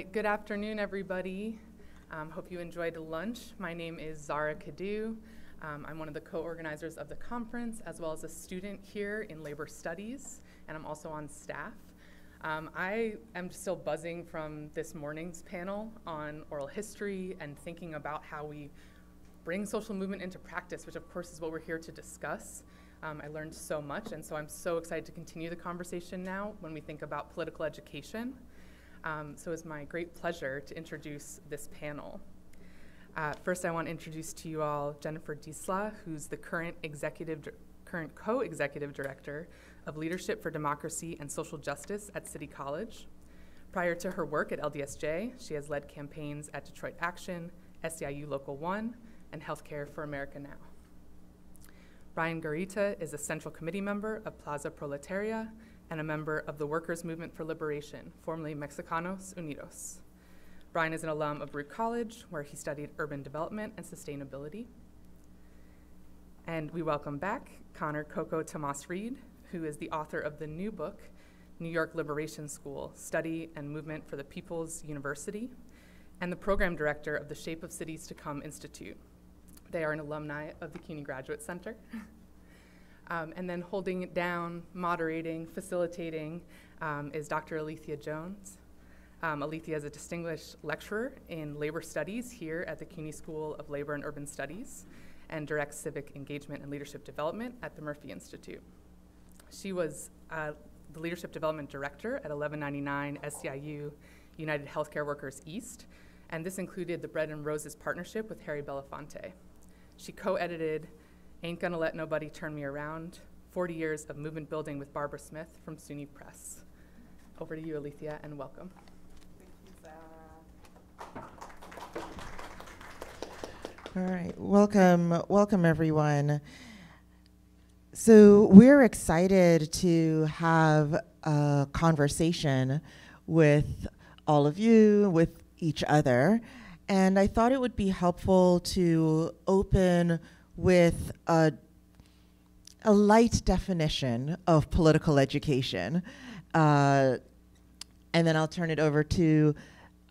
Right, good afternoon, everybody. Um, hope you enjoyed the lunch. My name is Zara Kadu. Um, I'm one of the co-organizers of the conference, as well as a student here in labor studies, and I'm also on staff. Um, I am still buzzing from this morning's panel on oral history and thinking about how we bring social movement into practice, which of course is what we're here to discuss. Um, I learned so much, and so I'm so excited to continue the conversation now when we think about political education. Um, so it's my great pleasure to introduce this panel. Uh, first, I want to introduce to you all Jennifer Disla, who's the current executive, current co-executive director of Leadership for Democracy and Social Justice at City College. Prior to her work at LDSJ, she has led campaigns at Detroit Action, SEIU Local 1, and Healthcare for America Now. Brian Garita is a Central Committee member of Plaza Proletaria and a member of the Workers' Movement for Liberation, formerly Mexicanos Unidos. Brian is an alum of Root College, where he studied urban development and sustainability. And we welcome back Connor Coco Tomas Reed, who is the author of the new book, New York Liberation School Study and Movement for the People's University, and the program director of the Shape of Cities to Come Institute. They are an alumni of the CUNY Graduate Center. um, and then holding it down, moderating, facilitating um, is Dr. Alethia Jones. Um, Alethia is a distinguished lecturer in labor studies here at the CUNY School of Labor and Urban Studies and directs civic engagement and leadership development at the Murphy Institute. She was uh, the leadership development director at 1199 SEIU United Healthcare Workers East, and this included the Bread and Roses partnership with Harry Belafonte. She co edited Ain't Gonna Let Nobody Turn Me Around 40 Years of Movement Building with Barbara Smith from SUNY Press. Over to you, Alethia, and welcome. Thank you, Zara. All right, welcome, welcome everyone. So we're excited to have a conversation with all of you, with each other, and I thought it would be helpful to open with a, a light definition of political education, uh, and then I'll turn it over to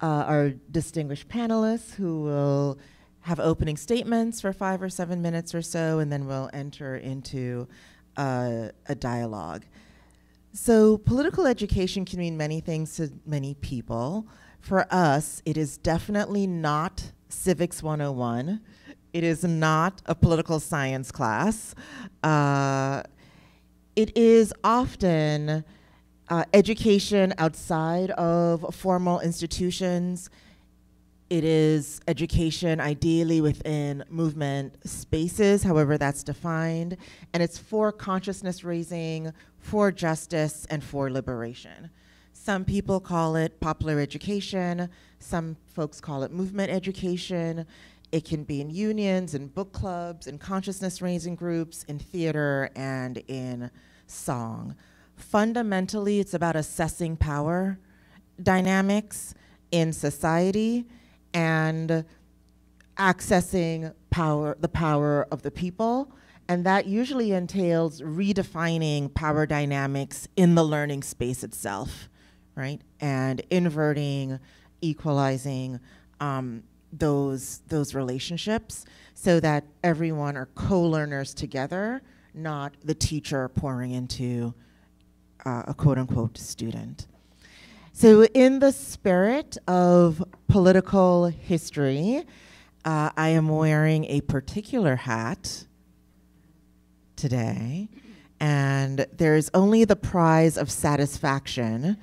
uh, our distinguished panelists who will have opening statements for five or seven minutes or so, and then we'll enter into uh, a dialogue. So, political education can mean many things to many people. For us, it is definitely not Civics 101. It is not a political science class. Uh, it is often uh, education outside of formal institutions it is education, ideally within movement spaces, however that's defined, and it's for consciousness raising, for justice, and for liberation. Some people call it popular education, some folks call it movement education. It can be in unions, in book clubs, in consciousness raising groups, in theater, and in song. Fundamentally, it's about assessing power dynamics in society and accessing power, the power of the people. And that usually entails redefining power dynamics in the learning space itself, right? And inverting, equalizing um, those, those relationships so that everyone are co-learners together, not the teacher pouring into uh, a quote unquote student. So, in the spirit of political history, uh, I am wearing a particular hat today, and there's only the prize of satisfaction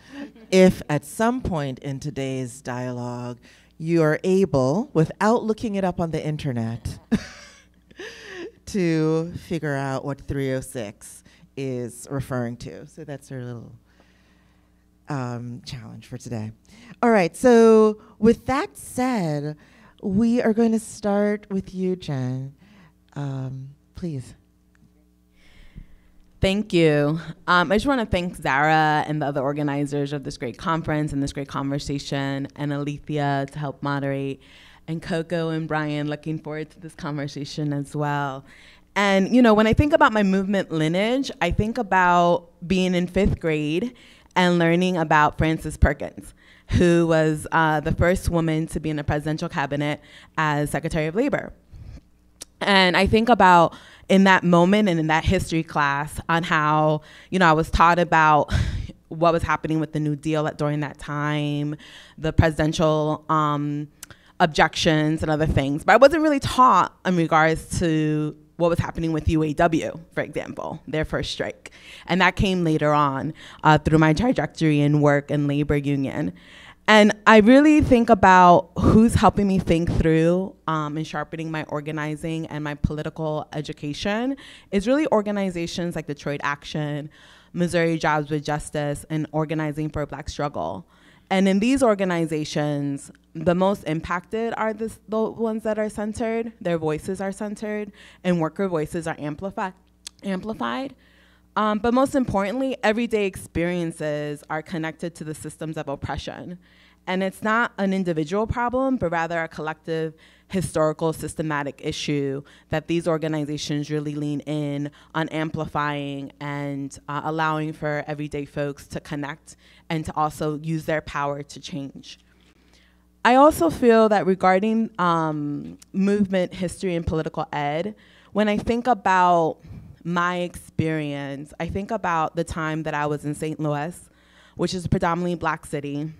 if at some point in today's dialogue you are able, without looking it up on the internet, to figure out what 306 is referring to. So that's our little um, challenge for today. All right, so with that said, we are going to start with you, Jen. Um, please. Thank you. Um, I just want to thank Zara and the other organizers of this great conference and this great conversation, and Alethia to help moderate, and Coco and Brian. Looking forward to this conversation as well. And you know, when I think about my movement lineage, I think about being in fifth grade and learning about Frances Perkins, who was uh, the first woman to be in a presidential cabinet as Secretary of Labor. And I think about in that moment and in that history class on how, you know, I was taught about what was happening with the New Deal at, during that time, the presidential um, objections and other things. But I wasn't really taught in regards to what was happening with UAW, for example, their first strike. And that came later on uh, through my trajectory in work and labor union. And I really think about who's helping me think through um, and sharpening my organizing and my political education is really organizations like Detroit Action, Missouri Jobs with Justice, and Organizing for a Black Struggle. And in these organizations, the most impacted are the, the ones that are centered, their voices are centered, and worker voices are amplifi- amplified. Um, but most importantly, everyday experiences are connected to the systems of oppression. And it's not an individual problem, but rather a collective historical systematic issue that these organizations really lean in on amplifying and uh, allowing for everyday folks to connect and to also use their power to change. I also feel that regarding um, movement history and political ed, when I think about my experience, I think about the time that I was in St. Louis, which is predominantly black city.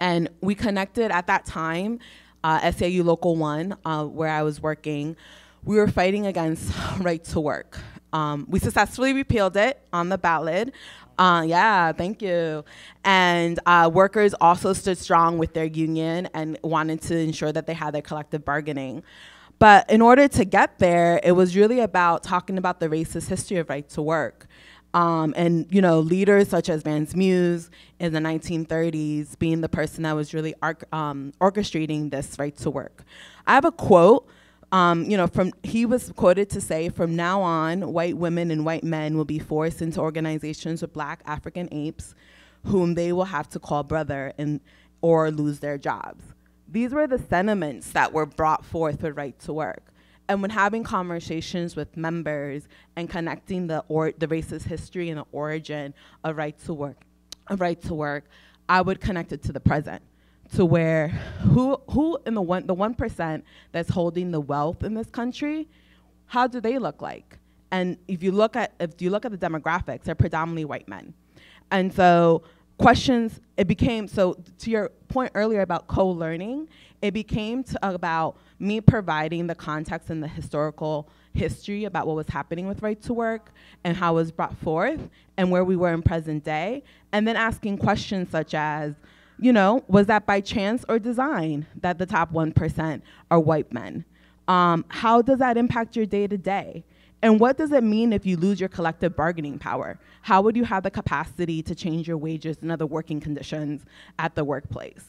And we connected at that time, uh, SEIU Local 1, uh, where I was working. We were fighting against right to work. Um, we successfully repealed it on the ballot. Uh, yeah, thank you. And uh, workers also stood strong with their union and wanted to ensure that they had their collective bargaining. But in order to get there, it was really about talking about the racist history of right to work. Um, and you know, leaders such as Vance Muse in the 1930s being the person that was really um, orchestrating this right to work. I have a quote. Um, you know, from he was quoted to say, "From now on, white women and white men will be forced into organizations with Black African apes, whom they will have to call brother and or lose their jobs." These were the sentiments that were brought forth with right to work. And when having conversations with members and connecting the or the racist history and the origin of right to work, of right to work, I would connect it to the present, to where who who in the one the one percent that's holding the wealth in this country, how do they look like? And if you look at if you look at the demographics, they're predominantly white men, and so questions it became so to your point earlier about co-learning it became about me providing the context and the historical history about what was happening with right to work and how it was brought forth and where we were in present day and then asking questions such as you know was that by chance or design that the top 1% are white men? Um, how does that impact your day to day and what does it mean if you lose your collective bargaining power? How would you have the capacity to change your wages and other working conditions at the workplace?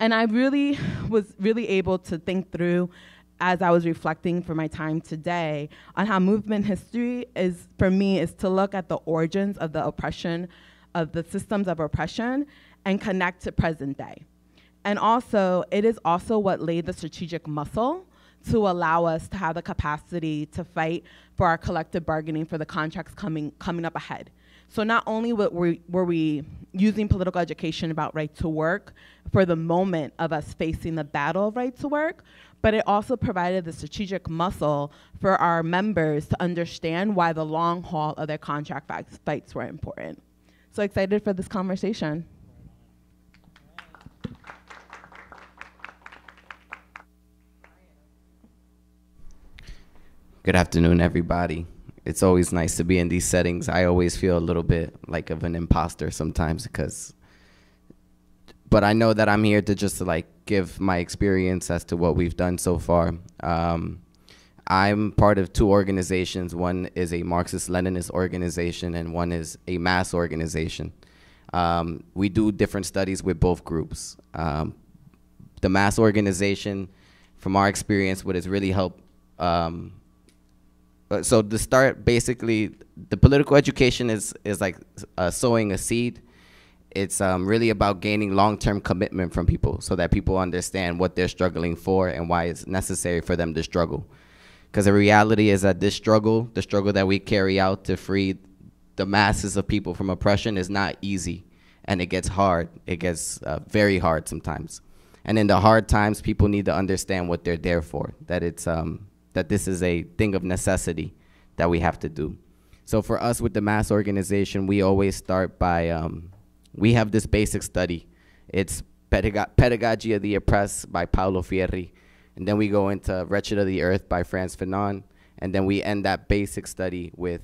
And I really was really able to think through as I was reflecting for my time today on how movement history is, for me, is to look at the origins of the oppression, of the systems of oppression, and connect to present day. And also, it is also what laid the strategic muscle to allow us to have the capacity to fight for our collective bargaining for the contracts coming, coming up ahead. So not only were we, were we using political education about right to work for the moment of us facing the battle of right to work, but it also provided the strategic muscle for our members to understand why the long haul of their contract fights were important. So excited for this conversation. Good afternoon, everybody. It's always nice to be in these settings. I always feel a little bit like of an imposter sometimes because, but I know that I'm here to just like give my experience as to what we've done so far. Um, I'm part of two organizations. One is a Marxist-Leninist organization, and one is a mass organization. Um, we do different studies with both groups. Um, the mass organization, from our experience, what has really helped um, so to start basically the political education is is like uh, sowing a seed it's um, really about gaining long-term commitment from people so that people understand what they're struggling for and why it's necessary for them to struggle because the reality is that this struggle the struggle that we carry out to free the masses of people from oppression is not easy, and it gets hard. It gets uh, very hard sometimes. And in the hard times, people need to understand what they're there for. That it's um, that this is a thing of necessity that we have to do. So for us with the mass organization, we always start by um, we have this basic study. It's Pedag- Pedagogy of the Oppressed by Paulo Freire. And then we go into Wretched of the Earth by Frantz Fanon. And then we end that basic study with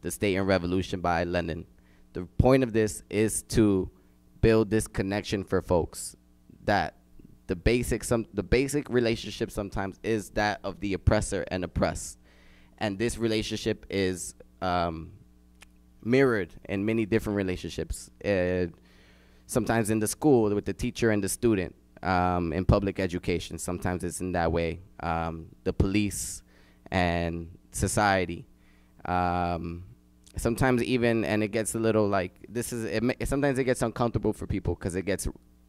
The State and Revolution by Lenin. The point of this is to build this connection for folks that the basic some the basic relationship sometimes is that of the oppressor and oppressed and this relationship is um, mirrored in many different relationships. Uh, sometimes in the school with the teacher and the student, um, in public education, sometimes it's in that way. Um, the police and society. Um, sometimes even, and it gets a little like this is. It, sometimes it gets uncomfortable for people because it gets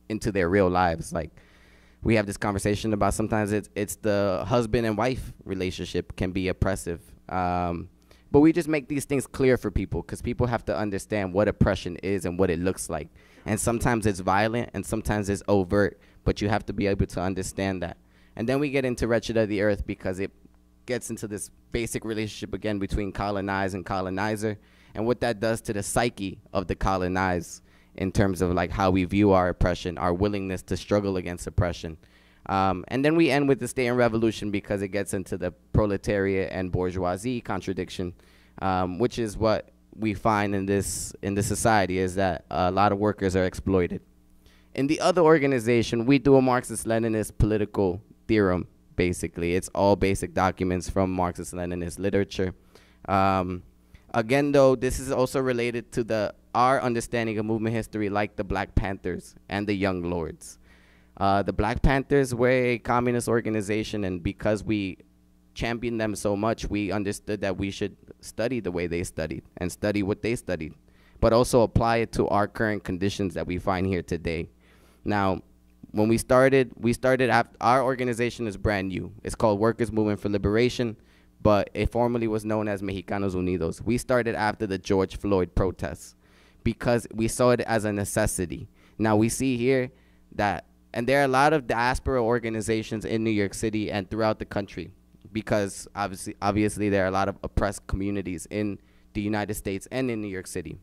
into their real lives. Like we have this conversation about sometimes it's it's the husband and wife relationship can be oppressive. Um, but we just make these things clear for people because people have to understand what oppression is and what it looks like. And sometimes it's violent and sometimes it's overt, but you have to be able to understand that. And then we get into Wretched of the Earth because it gets into this basic relationship again between colonized and colonizer and what that does to the psyche of the colonized in terms of like how we view our oppression, our willingness to struggle against oppression. Um, and then we end with the state and revolution because it gets into the proletariat and bourgeoisie contradiction, um, which is what we find in this in this society is that a lot of workers are exploited. In the other organization, we do a Marxist-Leninist political theorem. Basically, it's all basic documents from Marxist-Leninist literature. Um, again, though, this is also related to the our understanding of movement history, like the Black Panthers and the Young Lords. Uh, the Black Panthers were a communist organization, and because we championed them so much, we understood that we should study the way they studied and study what they studied, but also apply it to our current conditions that we find here today. Now, when we started, we started our organization is brand new. It's called Workers Movement for Liberation, but it formerly was known as Mexicanos Unidos. We started after the George Floyd protests because we saw it as a necessity. Now we see here that and there are a lot of diaspora organizations in New York City and throughout the country because obviously obviously there are a lot of oppressed communities in the United States and in New York City.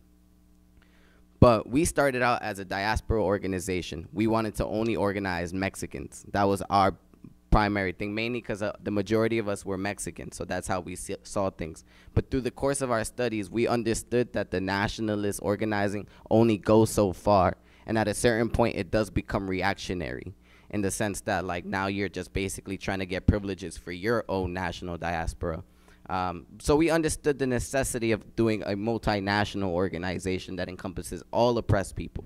But we started out as a diaspora organization. We wanted to only organize Mexicans. That was our primary thing, mainly because uh, the majority of us were Mexican, so that's how we saw things. But through the course of our studies, we understood that the nationalist organizing only goes so far and at a certain point it does become reactionary in the sense that like now you're just basically trying to get privileges for your own national diaspora um, so we understood the necessity of doing a multinational organization that encompasses all oppressed people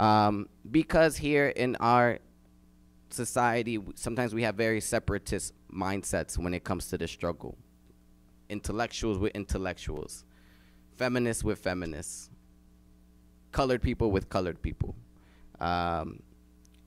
um, because here in our society sometimes we have very separatist mindsets when it comes to the struggle intellectuals with intellectuals feminists with feminists colored people with colored people. Um,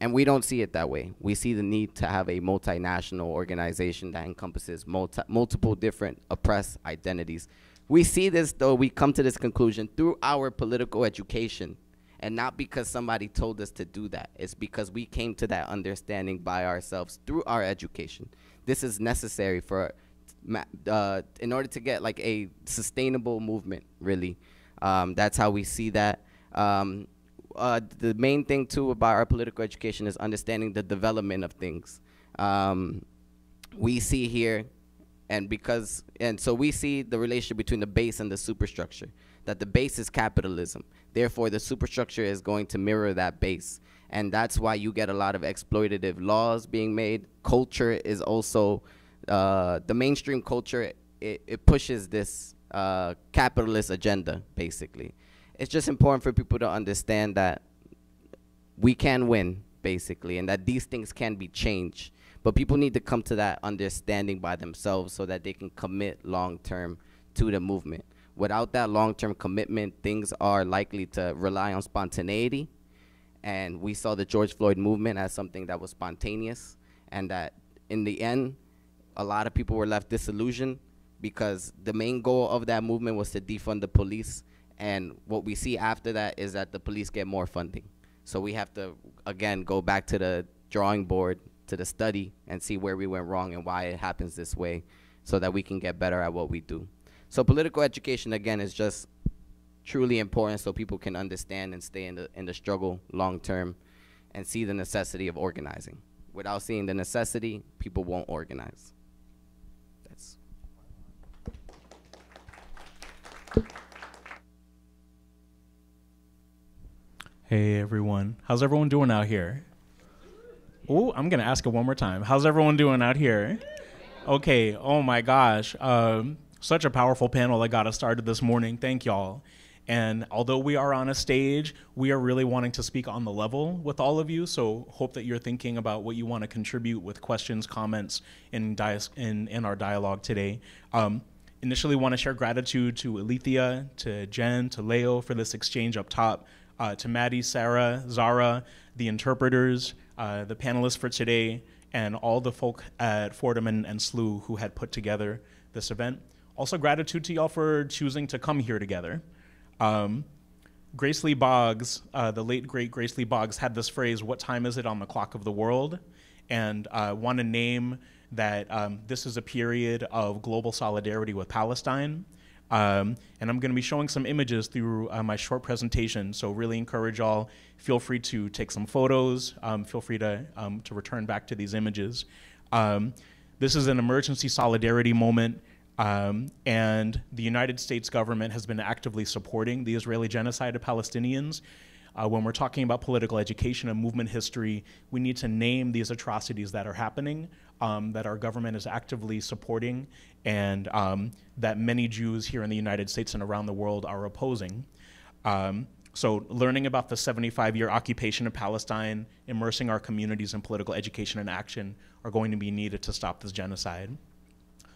and we don't see it that way. We see the need to have a multinational organization that encompasses multi multiple different oppressed identities. We see this, though, we come to this conclusion through our political education, and not because somebody told us to do that. It's because we came to that understanding by ourselves through our education. This is necessary for, uh, in order to get like a sustainable movement, really. Um, that's how we see that. Um, uh, the main thing too about our political education is understanding the development of things. Um, we see here, and because and so we see the relationship between the base and the superstructure. That the base is capitalism. Therefore, the superstructure is going to mirror that base, and that's why you get a lot of exploitative laws being made. Culture is also uh, the mainstream culture. It, it pushes this uh, capitalist agenda, basically it's just important for people to understand that we can win basically and that these things can be changed but people need to come to that understanding by themselves so that they can commit long term to the movement without that long term commitment things are likely to rely on spontaneity and we saw the george floyd movement as something that was spontaneous and that in the end a lot of people were left disillusioned because the main goal of that movement was to defund the police. And what we see after that is that the police get more funding. So we have to, again, go back to the drawing board, to the study, and see where we went wrong and why it happens this way so that we can get better at what we do. So political education, again, is just truly important so people can understand and stay in the, in the struggle long term and see the necessity of organizing. Without seeing the necessity, people won't organize. That's Hey everyone, how's everyone doing out here? Oh, I'm gonna ask it one more time. How's everyone doing out here? Okay. Oh my gosh, um, such a powerful panel that got us started this morning. Thank y'all. And although we are on a stage, we are really wanting to speak on the level with all of you. So hope that you're thinking about what you want to contribute with questions, comments in, in, in our dialogue today. Um, initially want to share gratitude to Alethia, to Jen, to Leo for this exchange up top, uh, to Maddie, Sarah, Zara, the interpreters, uh, the panelists for today, and all the folk at Fordham and, and SLU who had put together this event. Also gratitude to y'all for choosing to come here together. Um, Grace Lee Boggs, uh, the late great Grace Lee Boggs, had this phrase, "What time is it on the clock of the world?" And uh, want to name that um, this is a period of global solidarity with Palestine. Um, and I'm going to be showing some images through uh, my short presentation. So really encourage all. Feel free to take some photos. Um, feel free to um, to return back to these images. Um, this is an emergency solidarity moment. Um, and the United States government has been actively supporting the Israeli genocide of Palestinians. Uh, when we're talking about political education and movement history, we need to name these atrocities that are happening, um, that our government is actively supporting, and um, that many Jews here in the United States and around the world are opposing. Um, so, learning about the 75 year occupation of Palestine, immersing our communities in political education and action are going to be needed to stop this genocide.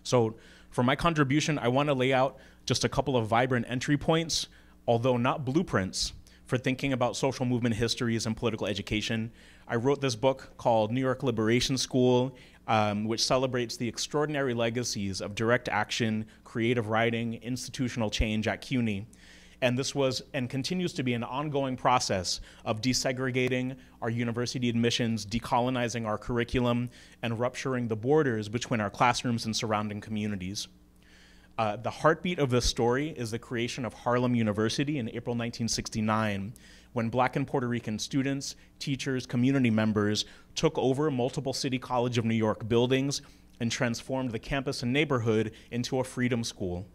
So, for my contribution, I want to lay out just a couple of vibrant entry points, although not blueprints, for thinking about social movement histories and political education. I wrote this book called New York Liberation School, um, which celebrates the extraordinary legacies of direct action, creative writing, institutional change at CUNY. And this was and continues to be an ongoing process of desegregating our university admissions, decolonizing our curriculum, and rupturing the borders between our classrooms and surrounding communities. Uh, the heartbeat of this story is the creation of Harlem University in April 1969, when black and Puerto Rican students, teachers, community members took over multiple City College of New York buildings and transformed the campus and neighborhood into a freedom school.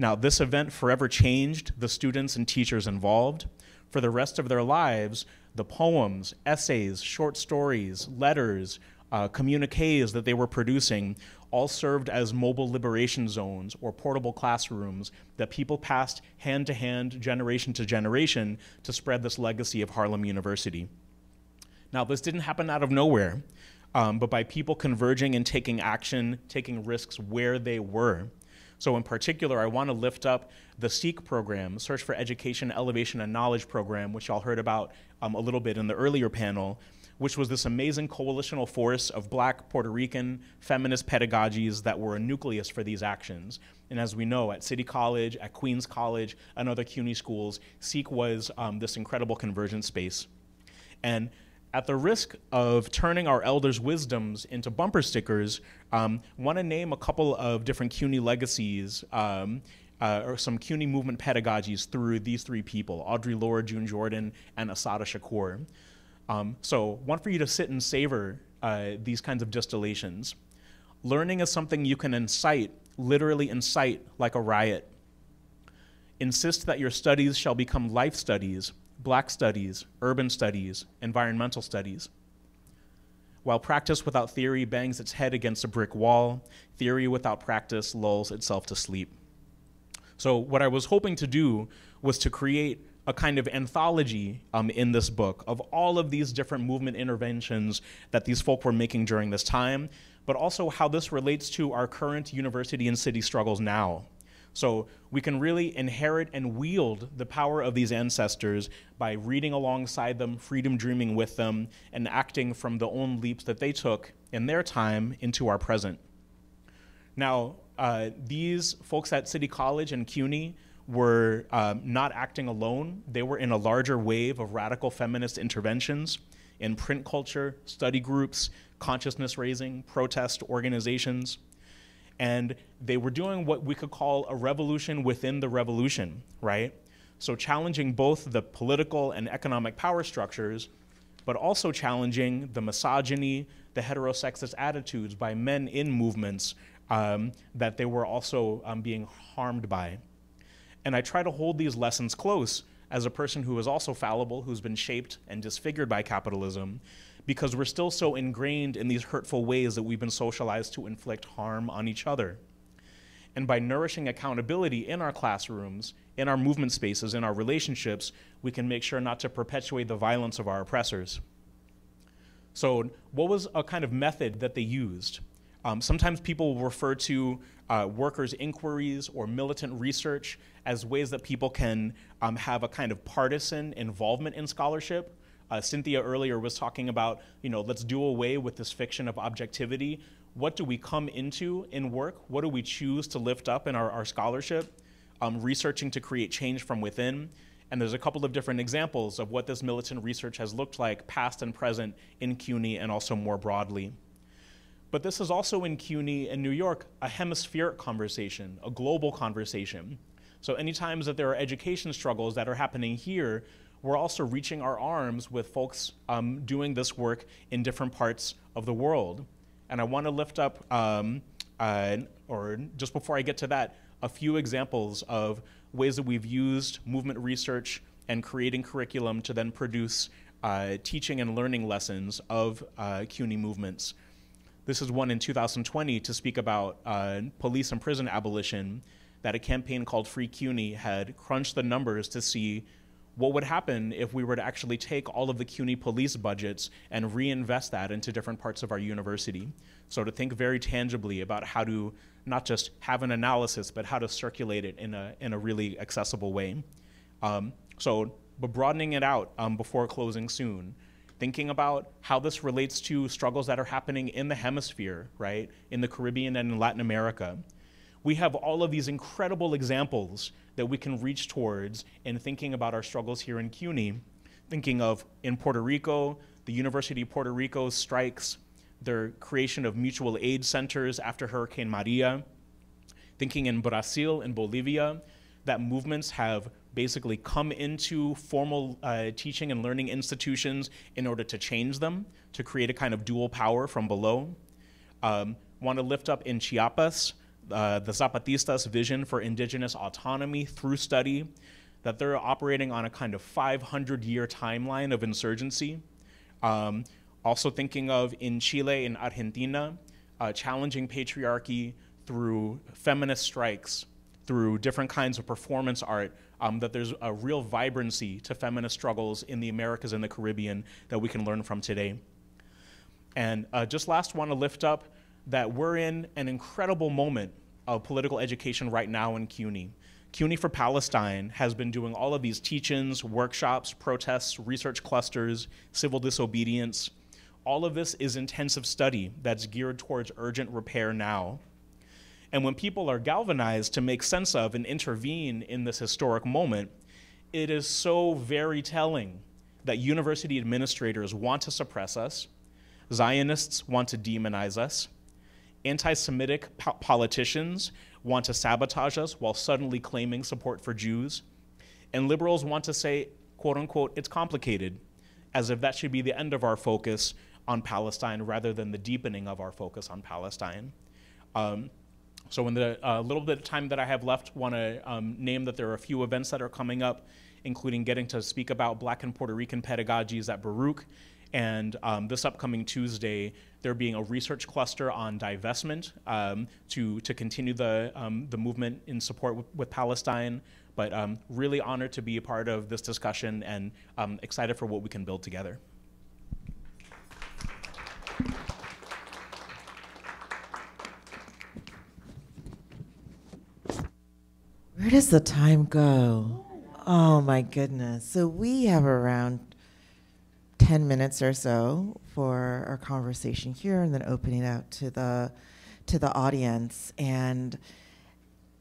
Now, this event forever changed the students and teachers involved. For the rest of their lives, the poems, essays, short stories, letters, uh, communiques that they were producing all served as mobile liberation zones or portable classrooms that people passed hand to hand, generation to generation, to spread this legacy of Harlem University. Now, this didn't happen out of nowhere, um, but by people converging and taking action, taking risks where they were. So in particular, I want to lift up the SEEK program, Search for Education, Elevation, and Knowledge program, which y'all heard about um, a little bit in the earlier panel, which was this amazing coalitional force of black, Puerto Rican, feminist pedagogies that were a nucleus for these actions. And as we know, at City College, at Queens College, and other CUNY schools, SEEK was um, this incredible convergence space. And at the risk of turning our elders' wisdoms into bumper stickers, um, want to name a couple of different CUNY legacies um, uh, or some CUNY movement pedagogies through these three people, Audre Lorde, June Jordan, and Assata Shakur. Um, so one for you to sit and savor uh, these kinds of distillations. Learning is something you can incite, literally incite like a riot. Insist that your studies shall become life studies black studies, urban studies, environmental studies. While practice without theory bangs its head against a brick wall, theory without practice lulls itself to sleep. So, what I was hoping to do was to create a kind of anthology um, in this book of all of these different movement interventions that these folk were making during this time, but also how this relates to our current university and city struggles now. So we can really inherit and wield the power of these ancestors by reading alongside them, freedom dreaming with them, and acting from the own leaps that they took in their time into our present. Now, uh, these folks at City College and CUNY were um, not acting alone. They were in a larger wave of radical feminist interventions in print culture, study groups, consciousness raising, protest organizations. And they were doing what we could call a revolution within the revolution, right? So challenging both the political and economic power structures, but also challenging the misogyny, the heterosexist attitudes by men in movements um, that they were also um, being harmed by. And I try to hold these lessons close as a person who is also fallible, who's been shaped and disfigured by capitalism, because we're still so ingrained in these hurtful ways that we've been socialized to inflict harm on each other. And by nourishing accountability in our classrooms, in our movement spaces, in our relationships, we can make sure not to perpetuate the violence of our oppressors. So, what was a kind of method that they used? Um, sometimes people refer to uh, workers' inquiries or militant research as ways that people can um, have a kind of partisan involvement in scholarship. Uh, Cynthia earlier was talking about, you know, let's do away with this fiction of objectivity. What do we come into in work? What do we choose to lift up in our, our scholarship? Um, researching to create change from within. And there's a couple of different examples of what this militant research has looked like, past and present, in CUNY and also more broadly. But this is also in CUNY and New York a hemispheric conversation, a global conversation. So, any times that there are education struggles that are happening here, we're also reaching our arms with folks um, doing this work in different parts of the world. And I want to lift up, um, uh, or just before I get to that, a few examples of ways that we've used movement research and creating curriculum to then produce uh, teaching and learning lessons of uh, CUNY movements. This is one in 2020 to speak about uh, police and prison abolition that a campaign called Free CUNY had crunched the numbers to see what would happen if we were to actually take all of the CUNY police budgets and reinvest that into different parts of our university. So to think very tangibly about how to not just have an analysis, but how to circulate it in a, in a really accessible way. Um, so, but broadening it out um, before closing soon, thinking about how this relates to struggles that are happening in the hemisphere, right, in the Caribbean and in Latin America. We have all of these incredible examples that we can reach towards in thinking about our struggles here in CUNY, thinking of in Puerto Rico, the University of Puerto Rico's strikes, their creation of mutual aid centers after Hurricane Maria, thinking in Brazil and Bolivia, that movements have basically come into formal uh, teaching and learning institutions in order to change them, to create a kind of dual power from below. Um, Want to lift up in Chiapas uh, the Zapatistas' vision for indigenous autonomy through study, that they're operating on a kind of 500 year timeline of insurgency. Um, also, thinking of in Chile and Argentina, uh, challenging patriarchy through feminist strikes, through different kinds of performance art, um, that there's a real vibrancy to feminist struggles in the Americas and the Caribbean that we can learn from today. And uh, just last, want to lift up that we're in an incredible moment of political education right now in CUNY. CUNY for Palestine has been doing all of these teach-ins, workshops, protests, research clusters, civil disobedience. All of this is intensive study that's geared towards urgent repair now. And when people are galvanized to make sense of and intervene in this historic moment, it is so very telling that university administrators want to suppress us, Zionists want to demonize us, anti Semitic po- politicians want to sabotage us while suddenly claiming support for Jews, and liberals want to say, quote unquote, it's complicated, as if that should be the end of our focus on Palestine rather than the deepening of our focus on Palestine. Um, so, in the uh, little bit of time that I have left, want to um, name that there are a few events that are coming up, including getting to speak about Black and Puerto Rican pedagogies at Baruch. And um, this upcoming Tuesday, there being a research cluster on divestment um, to, to continue the, um, the movement in support with, Palestine. But um, really honored to be a part of this discussion and um, excited for what we can build together. Where does the time go? Oh my goodness. So we have around 10 minutes or so for our conversation here and then opening out to the to the audience. And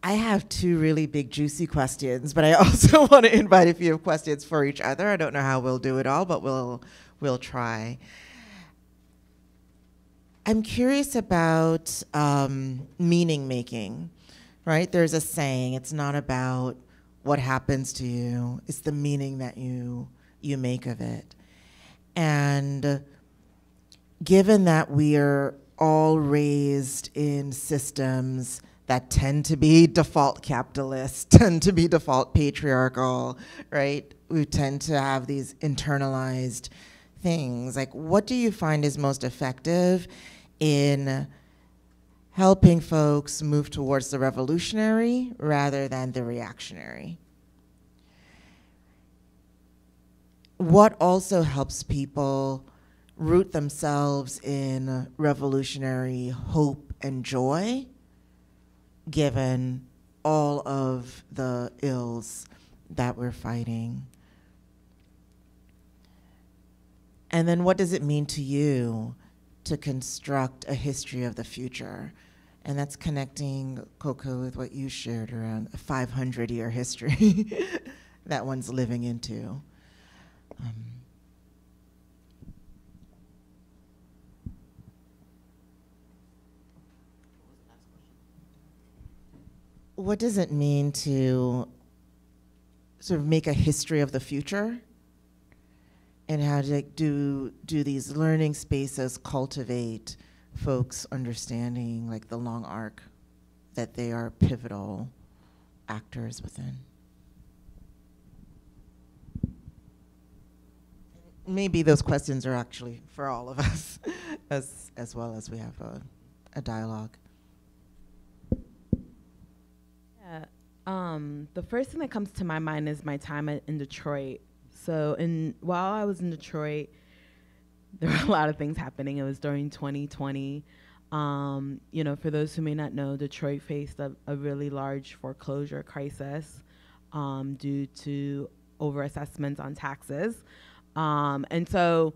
I have two really big, juicy questions, but I also want to invite a few questions for each other. I don't know how we'll do it all, but we'll, we'll try. I'm curious about um, meaning making, right? There's a saying, it's not about what happens to you, it's the meaning that you, you make of it. And given that we are all raised in systems that tend to be default capitalist, tend to be default patriarchal, right? We tend to have these internalized things. Like, what do you find is most effective in helping folks move towards the revolutionary rather than the reactionary? What also helps people root themselves in revolutionary hope and joy, given all of the ills that we're fighting. And then, what does it mean to you to construct a history of the future? And that's connecting Coco with what you shared around a 500 year history that one's living into. Um, what does it mean to sort of make a history of the future? And how like, do do these learning spaces cultivate folks understanding like the long arc that they are pivotal actors within? Maybe those questions are actually for all of us, as as well as we have a, a dialogue. Yeah, um, the first thing that comes to my mind is my time at, in Detroit. So, in while I was in Detroit, there were a lot of things happening. It was during 2020. Um, you know, for those who may not know, Detroit faced a, a really large foreclosure crisis um, due to overassessments on taxes. Um, and so,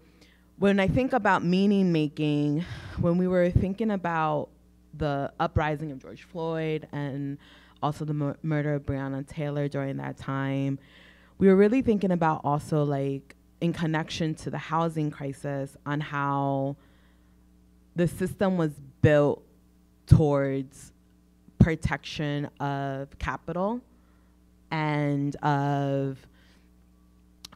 when I think about meaning making, when we were thinking about the uprising of George Floyd and also the mur- murder of Breonna Taylor during that time, we were really thinking about also like in connection to the housing crisis on how the system was built towards protection of capital and of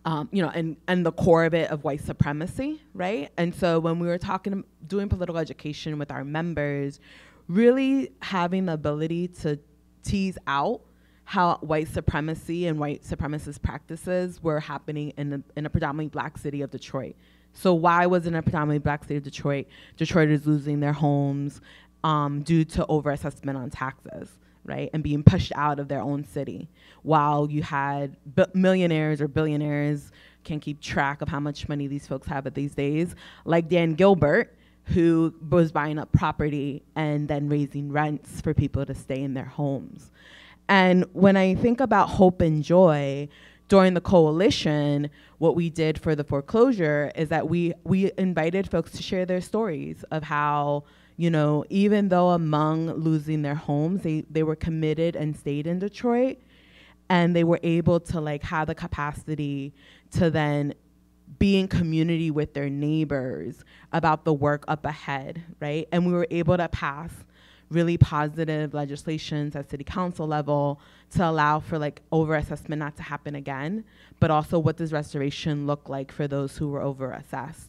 um, you know, and, and the core of it of white supremacy, right? And so when we were talking, doing political education with our members, really having the ability to tease out how white supremacy and white supremacist practices were happening in a, in a predominantly black city of Detroit. So why was in a predominantly black city of Detroit, Detroiters losing their homes um, due to overassessment on taxes, right, and being pushed out of their own city, while you had millionaires or billionaires can't keep track of how much money these folks have at these days, like Dan Gilbert, who was buying up property and then raising rents for people to stay in their homes. And when I think about hope and joy, during the coalition, what we did for the foreclosure is that we we invited folks to share their stories of how, you know, even though among losing their homes, they, they were committed and stayed in Detroit and they were able to like have the capacity to then be in community with their neighbors about the work up ahead, right? And we were able to pass really positive legislations at city council level to allow for like overassessment not to happen again, but also what does restoration look like for those who were overassessed.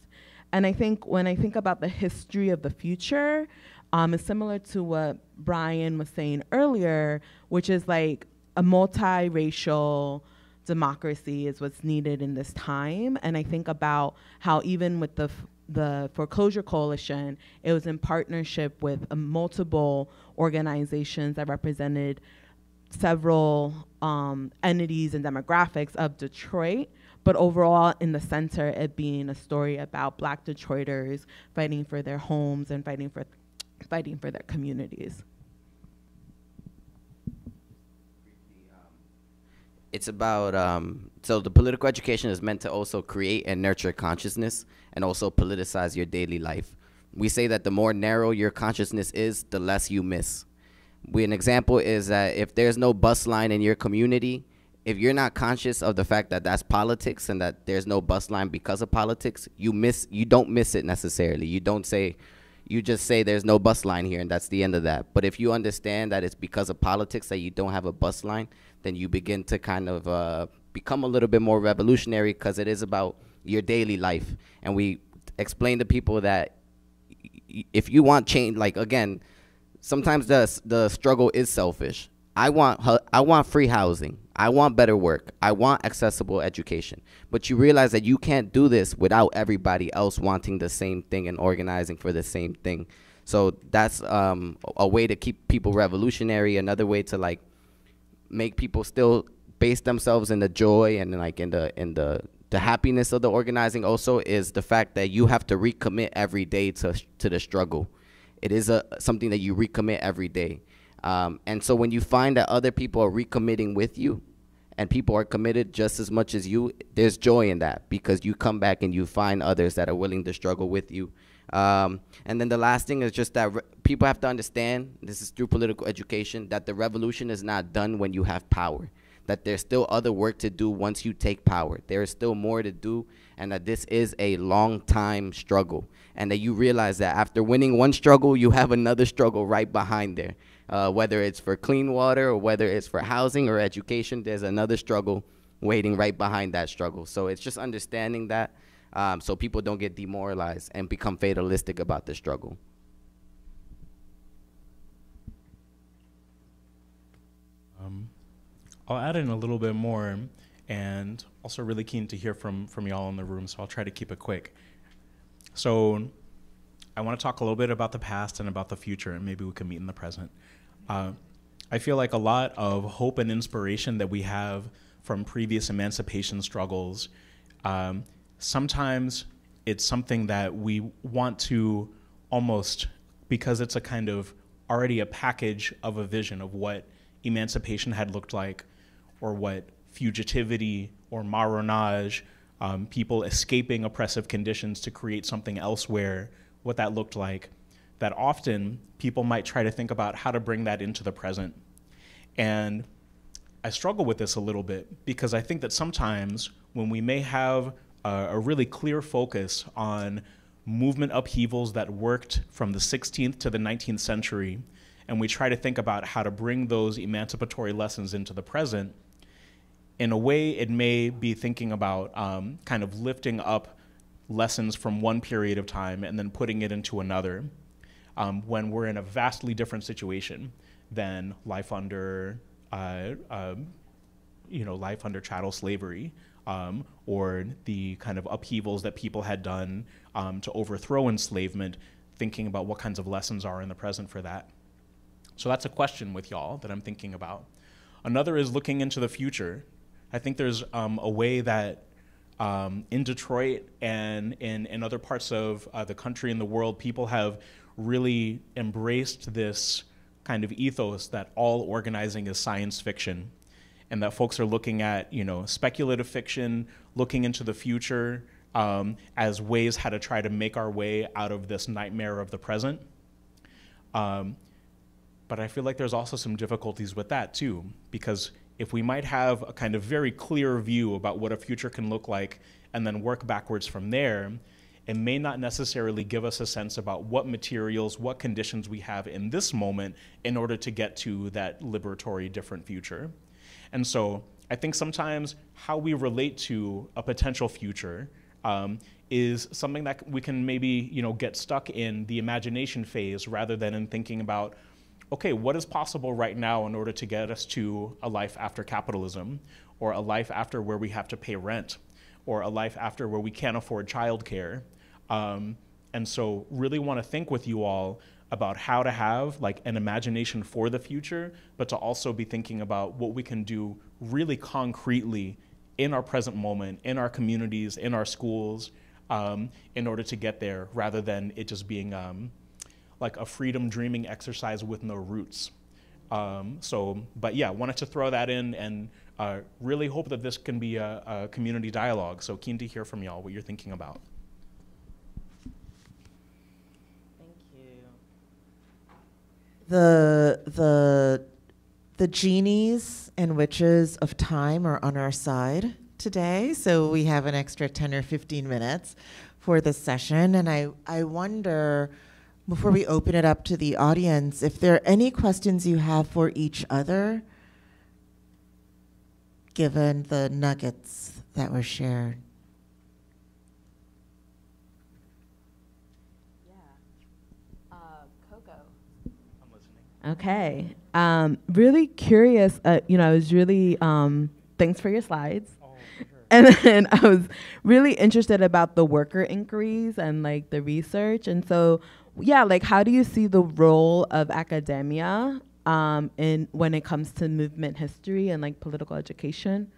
And I think when I think about the history of the future, um, it's similar to what Brian was saying earlier, which is like a multiracial democracy is what's needed in this time. And I think about how even with the the foreclosure coalition, it was in partnership with uh, multiple organizations that represented several um, entities and demographics of Detroit. But overall, in the center, it being a story about Black Detroiters fighting for their homes and fighting for fighting for their communities. it's about um, so the political education is meant to also create and nurture consciousness and also politicize your daily life we say that the more narrow your consciousness is, the less you miss. We, an example is that if there's no bus line in your community, if you're not conscious of the fact that that's politics and that there's no bus line because of politics, you miss you don't miss it necessarily. You don't say you just say there's no bus line here and that's the end of that. But if you understand that it's because of politics that you don't have a bus line, then you begin to kind of uh, become a little bit more revolutionary because it is about your daily life. And we explain to people that if you want change, like again, sometimes the the struggle is selfish. I want I want free housing. I want better work. I want accessible education. But you realize that you can't do this without everybody else wanting the same thing and organizing for the same thing. So that's um, a way to keep people revolutionary. Another way to like make people still base themselves in the joy and like in the in the the happiness of the organizing also is the fact that you have to recommit every day to to the struggle. It is a something that you recommit every day. Um, and so when you find that other people are recommitting with you, and people are committed just as much as you, there's joy in that because you come back and you find others that are willing to struggle with you. Um, and then the last thing is just that people have to understand this is through political education that the revolution is not done when you have power. That there's still other work to do once you take power. There is still more to do, and that this is a long time struggle. And that you realize that after winning one struggle, you have another struggle right behind there uh, whether it's for clean water or whether it's for housing or education, there's another struggle waiting right behind that struggle. So it's just understanding that um, so people don't get demoralized and become fatalistic about the struggle. Um, I'll add in a little bit more and also really keen to hear from, from y'all in the room, so I'll try to keep it quick. So I want to talk a little bit about the past and about the future, and maybe we can meet in the present. Uh, I feel like a lot of hope and inspiration that we have from previous emancipation struggles, um, sometimes it's something that we want to almost, because it's a kind of already a package of a vision of what emancipation had looked like, or what fugitivity or marronage, um, people escaping oppressive conditions to create something elsewhere, what that looked like that often people might try to think about how to bring that into the present. And I struggle with this a little bit because I think that sometimes when we may have a, a really clear focus on movement upheavals that worked from the 16th to the 19th century, and we try to think about how to bring those emancipatory lessons into the present, in a way, it may be thinking about um, kind of lifting up lessons from one period of time and then putting it into another um, when we're in a vastly different situation than life under, uh, um, you know, life under chattel slavery. Um, or the kind of upheavals that people had done um, to overthrow enslavement, thinking about what kinds of lessons are in the present for that. So that's a question with y'all that I'm thinking about. Another is looking into the future. I think there's um, a way that um, in Detroit and in, in other parts of uh, the country and the world, people have really embraced this kind of ethos that all organizing is science fiction and that folks are looking at you know speculative fiction looking into the future um, as ways how to try to make our way out of this nightmare of the present. Um, but i feel like there's also some difficulties with that too because if we might have a kind of very clear view about what a future can look like and then work backwards from there and may not necessarily give us a sense about what materials, what conditions we have in this moment in order to get to that liberatory different future. And so I think sometimes how we relate to a potential future um, is something that we can maybe you know get stuck in the imagination phase rather than in thinking about okay what is possible right now in order to get us to a life after capitalism or a life after where we have to pay rent or a life after where we can't afford childcare um, and so really want to think with you all about how to have like an imagination for the future, but to also be thinking about what we can do really concretely in our present moment, in our communities, in our schools, um, in order to get there, rather than it just being um, like a freedom dreaming exercise with no roots. Um, so, but yeah, wanted to throw that in and uh, really hope that this can be a, a community dialogue. So keen to hear from y'all what you're thinking about. The the the genies and witches of time are on our side today, so we have an extra 10 or 15 minutes for this session. And I, I wonder, before we open it up to the audience, if there are any questions you have for each other, given the nuggets that were shared. Okay. Um, really curious. Uh, you know, I was really um, thanks for your slides. Oh, sure. And then I was really interested about the worker inquiries and like the research. And so, yeah, like how do you see the role of academia um, in when it comes to movement history and like political education?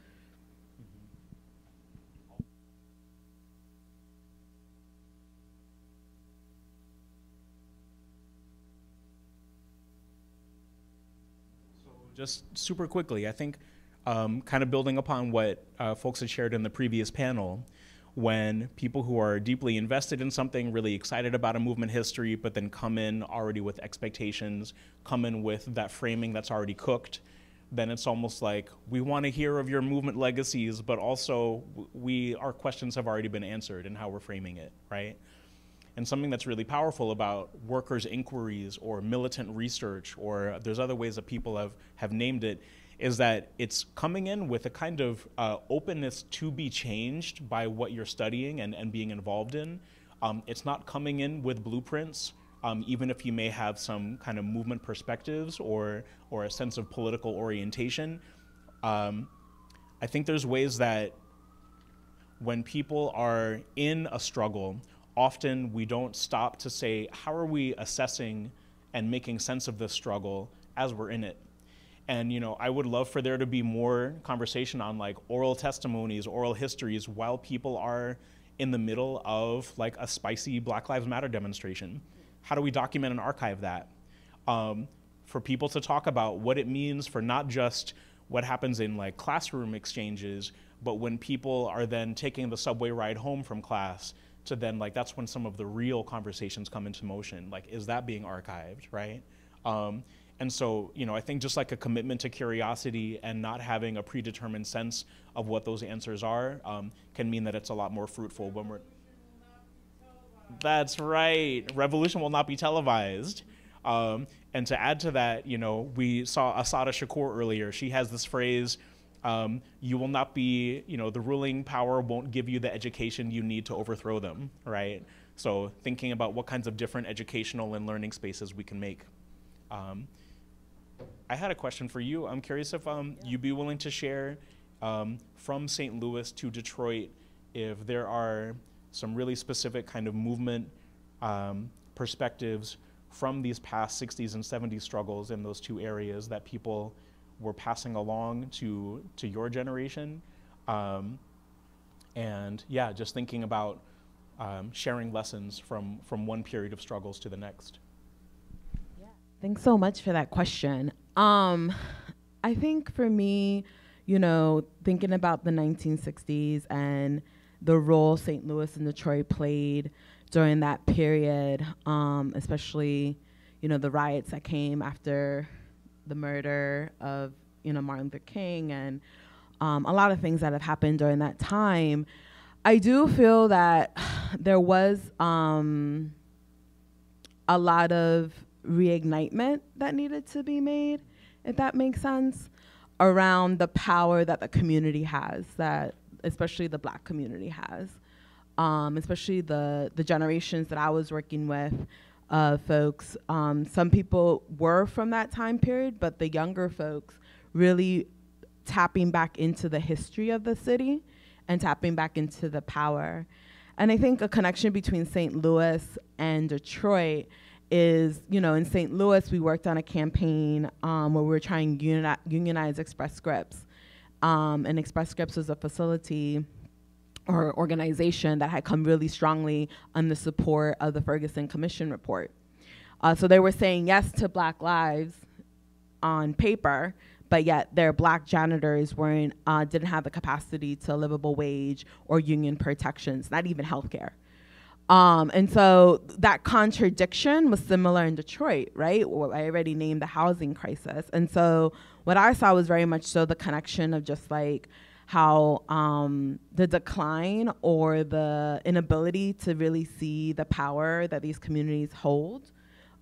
Just super quickly, I think um, kind of building upon what uh, folks had shared in the previous panel, when people who are deeply invested in something, really excited about a movement history, but then come in already with expectations, come in with that framing that's already cooked, then it's almost like we want to hear of your movement legacies, but also we our questions have already been answered in how we're framing it, right? And something that's really powerful about workers' inquiries or militant research, or there's other ways that people have, have named it, is that it's coming in with a kind of uh, openness to be changed by what you're studying and, and being involved in. Um, it's not coming in with blueprints, um, even if you may have some kind of movement perspectives or, or a sense of political orientation. Um, I think there's ways that when people are in a struggle, often we don't stop to say, how are we assessing and making sense of this struggle as we're in it? And you know, I would love for there to be more conversation on like oral testimonies, oral histories while people are in the middle of like a spicy Black Lives Matter demonstration. How do we document and archive that? Um, for people to talk about what it means for not just what happens in like classroom exchanges, but when people are then taking the subway ride home from class to then like that's when some of the real conversations come into motion. Like, is that being archived, right? Um, and so, you know, I think just like a commitment to curiosity and not having a predetermined sense of what those answers are um, can mean that it's a lot more fruitful when we're. That's right. Revolution will not be televised. Um, and to add to that, you know, we saw Assata Shakur earlier. She has this phrase, um, you will not be, you know, the ruling power won't give you the education you need to overthrow them, right? So thinking about what kinds of different educational and learning spaces we can make. Um, I had a question for you. I'm curious if um, you'd be willing to share um, from St. Louis to Detroit if there are some really specific kind of movement um, perspectives from these past 60s and 70s struggles in those two areas that people were passing along to to your generation um, and yeah just thinking about um, sharing lessons from from one period of struggles to the next Yeah. Thanks so much for that question. Um, I think for me, you know, thinking about the 1960s and the role St. Louis and Detroit played during that period, um, especially, you know, the riots that came after the murder of, you know, Martin Luther King and um, a lot of things that have happened during that time. I do feel that there was um, a lot of reignitement that needed to be made, if that makes sense, around the power that the community has, that especially the black community has, um, especially the, the generations that I was working with, uh, folks. Um, some people were from that time period, but the younger folks really tapping back into the history of the city and tapping back into the power. And I think a connection between St. Louis and Detroit is, you know, in St. Louis, we worked on a campaign um, where we were trying to unionize, Express Scripts. Um, and Express Scripts was a facility or organization that had come really strongly on the support of the Ferguson Commission report. Uh, so they were saying yes to Black Lives on paper, but yet their black janitors weren't uh, didn't have the capacity to livable wage or union protections, not even healthcare. Um, and so that contradiction was similar in Detroit, right? Well, I already named the housing crisis. And so what I saw was very much so the connection of just like how um, the decline or the inability to really see the power that these communities hold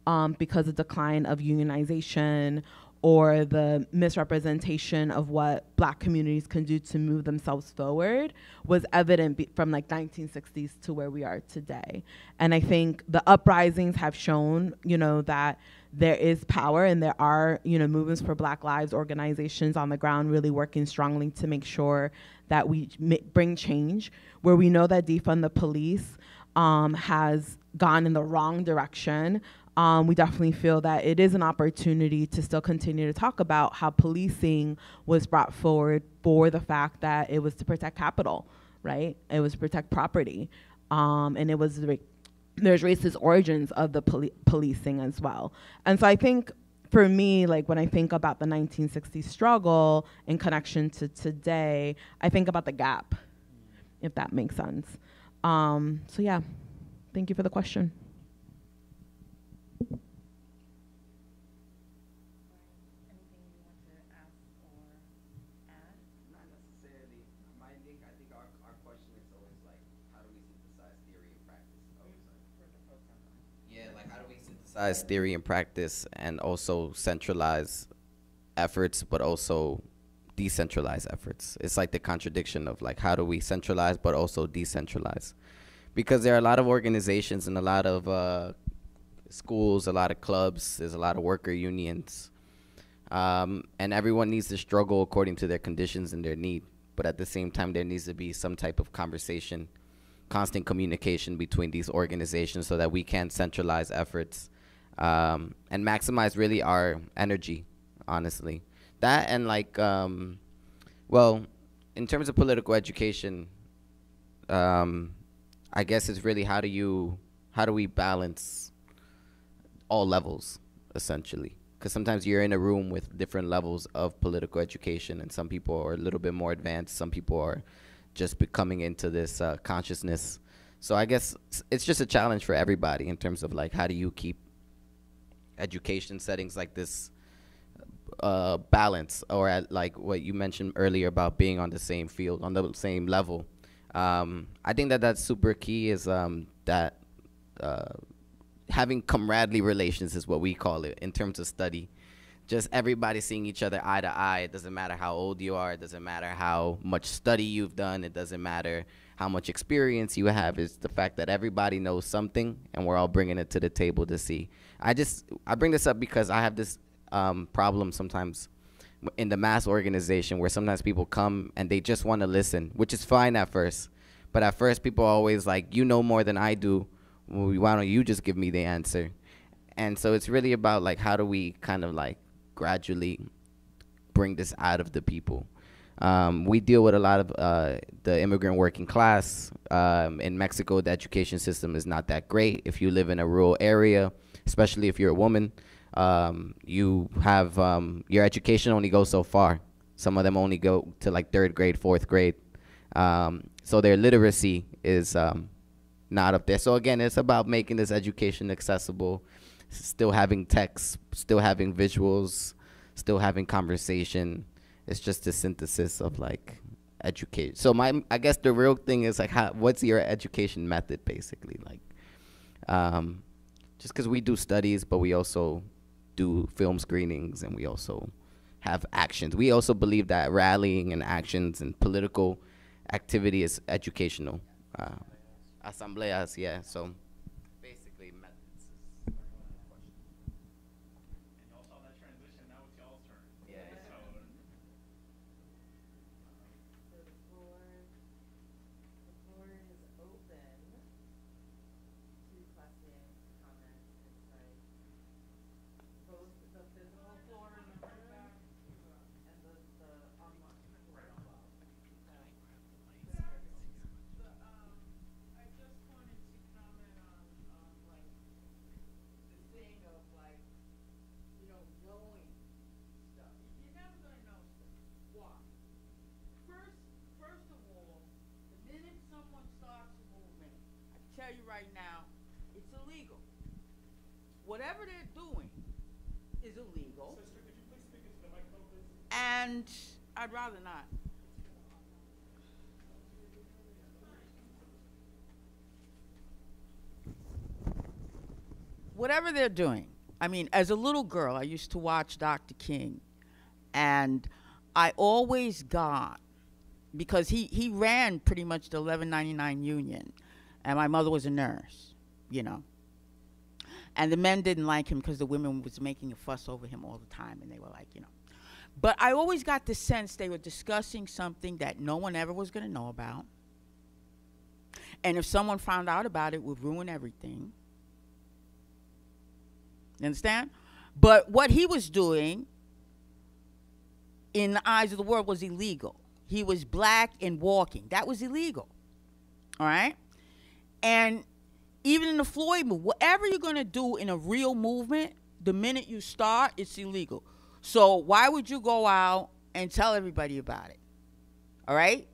um, because of decline of unionization or the misrepresentation of what black communities can do to move themselves forward was evident from like 1960s to where we are today. And i think the uprisings have shown you know that there is power and there are you know movements for black lives organizations on the ground really working strongly to make sure that we bring change where we know that defund the police um, has gone in the wrong direction um, we definitely feel that it is an opportunity to still continue to talk about how policing was brought forward for the fact that it was to protect capital, right? It was to protect property. Um, and it was there's racist origins of the poli- policing as well. And so I think for me, like when I think about the 1960s struggle in connection to today, I think about the gap, if that makes sense. Um, so yeah, thank you for the question. Theory and practice and also centralize efforts but also decentralize efforts. It's like the contradiction of like how do we centralize but also decentralize? Because there are a lot of organizations and a lot of uh, schools a lot of clubs there's a lot of worker unions um, and everyone needs to struggle according to their conditions and their need but at the same time there needs to be some type of conversation constant communication between these organizations so that we can centralize efforts um, and maximize really our energy, honestly. That and like, um, well, in terms of political education, um, I guess it's really how do you, how do we balance all levels, essentially? Because sometimes you're in a room with different levels of political education, and some people are a little bit more advanced, some people are just becoming into this uh, consciousness. So I guess it's just a challenge for everybody in terms of like how do you keep education settings like this uh, balance or at like what you mentioned earlier about being on the same field on the same level. Um, i think that that's super key is um, that uh, having comradely relations is what we call it in terms of study. Just everybody seeing each other eye to eye it doesn't matter how old you are it doesn't matter how much study you've done it doesn't matter how much experience you have it's the fact that everybody knows something and we're all bringing it to the table to see I just I bring this up because I have this um, problem sometimes in the mass organization where sometimes people come and they just want to listen, which is fine at first. But at first, people always like, "You know more than I do. Why don't you just give me the answer?" And so it's really about like how do we kind of like gradually bring this out of the people. Um, we deal with a lot of uh, the immigrant working class. Um, in Mexico, the education system is not that great. If you live in a rural area, especially if you're a woman. Um, you have um, your education only goes so far. Some of them only go to like third grade, fourth grade. Um, so their literacy is um, not up there. So again, it's about making this education accessible, still having text, still having visuals, still having conversation. It's just a synthesis of like education. So my, I guess the real thing is like, how, what's your education method, basically? Like, um, just because we do studies, but we also do film screenings and we also have actions. We also believe that rallying and actions and political activity is educational. Uh, asambleas, yeah. So I'd rather not. Whatever they're doing. I mean, as a little girl, I used to watch Dr. King, and I always got because he, he ran pretty much the 1199 union and my mother was a nurse you know and the men didn't like him because the women was making a fuss over him all the time and they were like you know but i always got the sense they were discussing something that no one ever was going to know about and if someone found out about it would ruin everything you understand but what he was doing in the eyes of the world was illegal he was black and walking. That was illegal. All right? And even in the Floyd movement, whatever you're going to do in a real movement, the minute you start, it's illegal. So why would you go out and tell everybody about it? All right?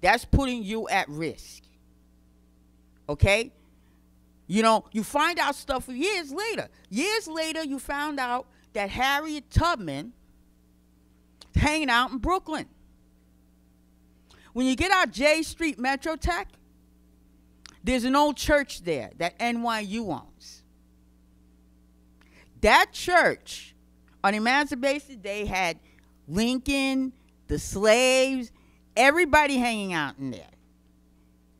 That's putting you at risk. Okay? You know, you find out stuff years later. Years later, you found out that Harriet Tubman hanging out in Brooklyn. When you get out Jay Street Metro Tech, there's an old church there that NYU owns. That church, on Emancipation they had Lincoln, the slaves, everybody hanging out in there.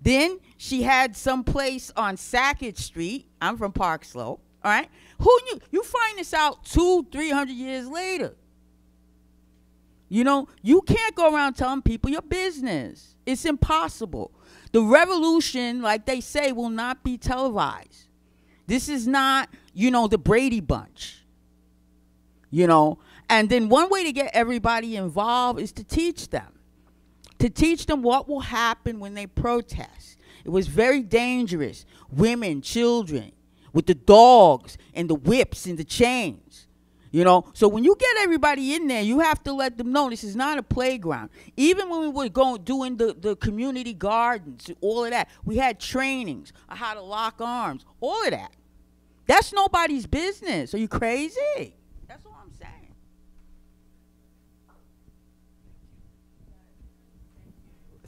Then she had some place on Sackett Street. I'm from Park Slope. All right. Who knew? You find this out two, three hundred years later. You know, you can't go around telling people your business. It's impossible. The revolution, like they say, will not be televised. This is not, you know, the Brady Bunch. You know, and then one way to get everybody involved is to teach them. To teach them what will happen when they protest. It was very dangerous. Women, children, with the dogs and the whips and the chains. You know, so when you get everybody in there, you have to let them know this is not a playground. Even when we were going doing the, the community gardens, all of that, we had trainings on how to lock arms, all of that. That's nobody's business. Are you crazy? That's all I'm saying.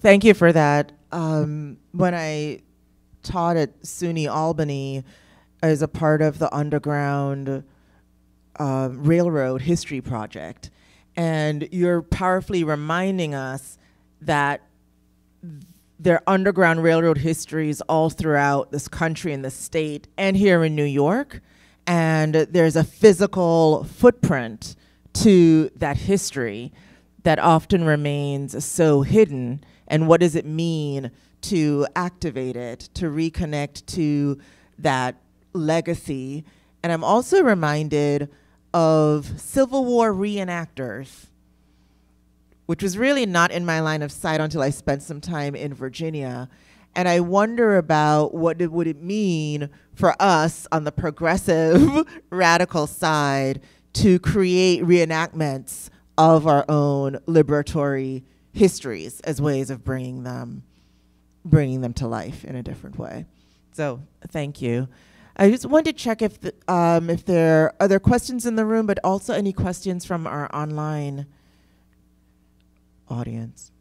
Thank you for that. Um, when I taught at SUNY Albany as a part of the underground uh, railroad history project. And you're powerfully reminding us that there are underground railroad histories all throughout this country and the state and here in New York. And there's a physical footprint to that history that often remains so hidden. And what does it mean to activate it, to reconnect to that legacy? And I'm also reminded of Civil War reenactors, which was really not in my line of sight until I spent some time in Virginia. And I wonder about what it, would it mean for us on the progressive radical side to create reenactments of our own liberatory histories as ways of bringing them bringing them to life in a different way. So, thank you. I just wanted to check if the, um, if there are other questions in the room, but also any questions from our online audience.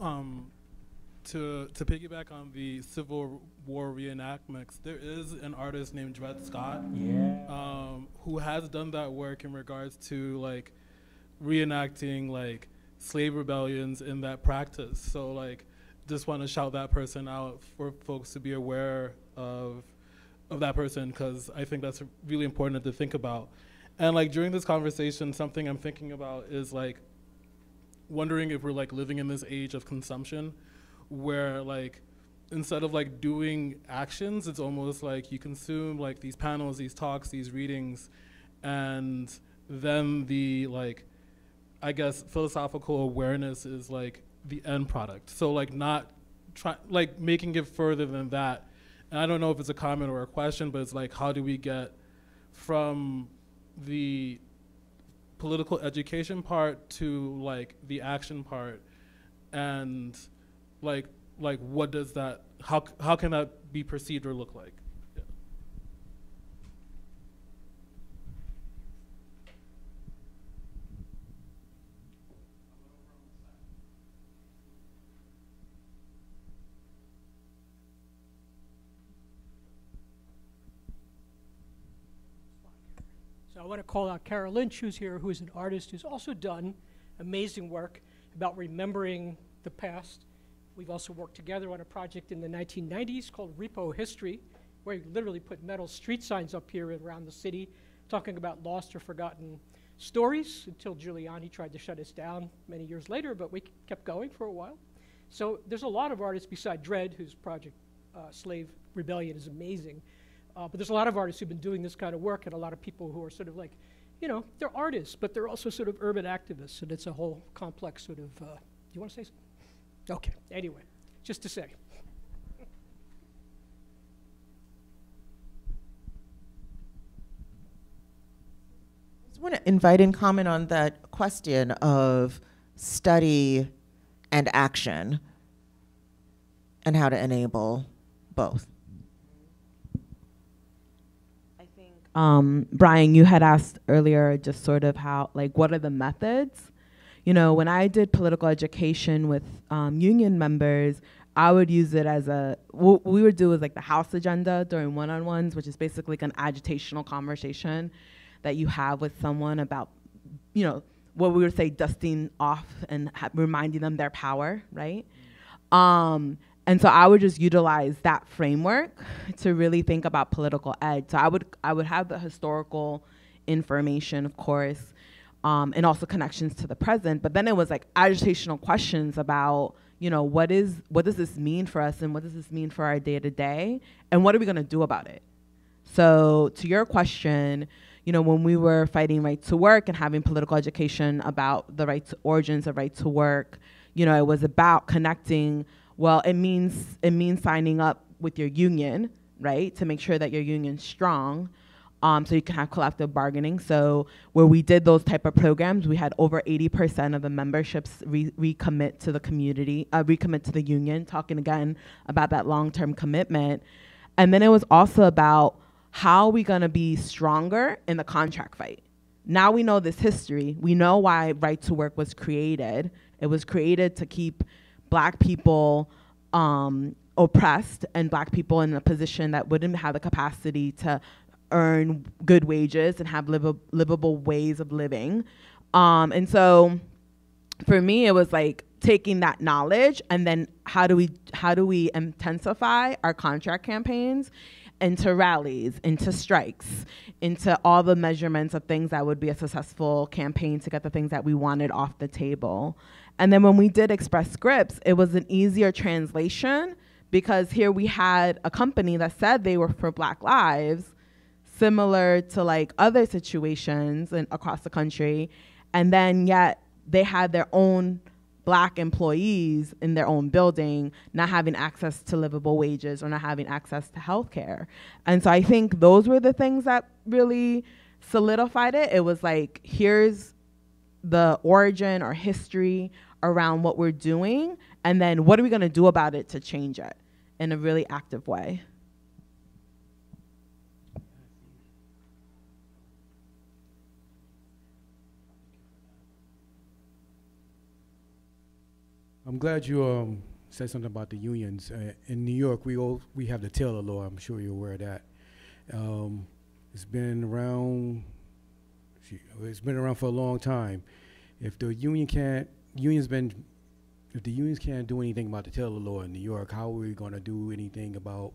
Um, to to piggyback on the Civil War reenactments, there is an artist named Dred Scott, Yeah. um, who has done that work in regards to like reenacting like slave rebellions in that practice. So like, just want to shout that person out for folks to be aware of of that person because I think that's really important to think about. And like during this conversation, something I'm thinking about is like wondering if we're like living in this age of consumption where like instead of like doing actions it's almost like you consume like these panels these talks these readings and then the like i guess philosophical awareness is like the end product. So like not try like making it further than that. And i don't know if it's a comment or a question but it's like how do we get from the political education part to like the action part, and like like what does that how how can that be perceived or look like? So I want to call out Kara Lynch, who's here, who is an artist who's also done amazing work about remembering the past. We've also worked together on a project in the 1990s called Repo History, where we literally put metal street signs up here around the city talking about lost or forgotten stories until Giuliani tried to shut us down many years later, but we kept going for a while. So there's a lot of artists beside Dred, whose project uh, Slave Rebellion is amazing. Uh, but there's a lot of artists who've been doing this kind of work, and a lot of people who are sort of like, you know, they're artists, but they're also sort of urban activists, and it's a whole complex sort of. Uh, do you want to say something? Okay. Anyway, just to say. I just want to invite and comment on that question of study and action and how to enable both. I think, um, Brian, you had asked earlier just sort of how, like, what are the methods? You know, when I did political education with um, union members, I would use it as a, what we would do is like the house agenda during one on ones, which is basically like an agitational conversation that you have with someone about, you know, what we would say dusting off and reminding them their power, right? Um, and so I would just utilize that framework to really think about political ed. So I would I would have the historical information, of course, um, and also connections to the present. But then it was like agitational questions about you know what is what does this mean for us and what does this mean for our day to day and what are we going to do about it. So to your question, you know when we were fighting right to work and having political education about the right to origins of right to work, you know it was about connecting well, it means it means signing up with your union, right, to make sure that your union's strong, um, so you can have collective bargaining. So where we did those type of programs, we had over 80% of the memberships re- recommit to the community, uh, recommit to the union. Talking again about that long-term commitment, and then it was also about how are we going to be stronger in the contract fight. Now we know this history. We know why right to work was created. It was created to keep black people um, oppressed and black people in a position that wouldn't have the capacity to earn good wages and have livable, livable ways of living. Um, and so for me, it was like taking that knowledge and then how do we how do we intensify our contract campaigns into rallies, into strikes, into all the measurements of things that would be a successful campaign to get the things that we wanted off the table. And then when we did Express Scripts, it was an easier translation because here we had a company that said they were for Black Lives, similar to like other situations in, across the country, and then yet they had their own black employees in their own building not having access to livable wages or not having access to health care. And so I think those were the things that really solidified it. It was like, here's the origin or history around what we're doing, and then what are we gonna do about it to change it in a really active way. I'm glad you um, said something about the unions. Uh, in New York, we all, we have the Taylor Law. I'm sure you're aware of that. Um, it's been around. It's been around for a long time. If the union can't, unions been, if the unions can't do anything about the Taylor Law in New York, how are we going to do anything about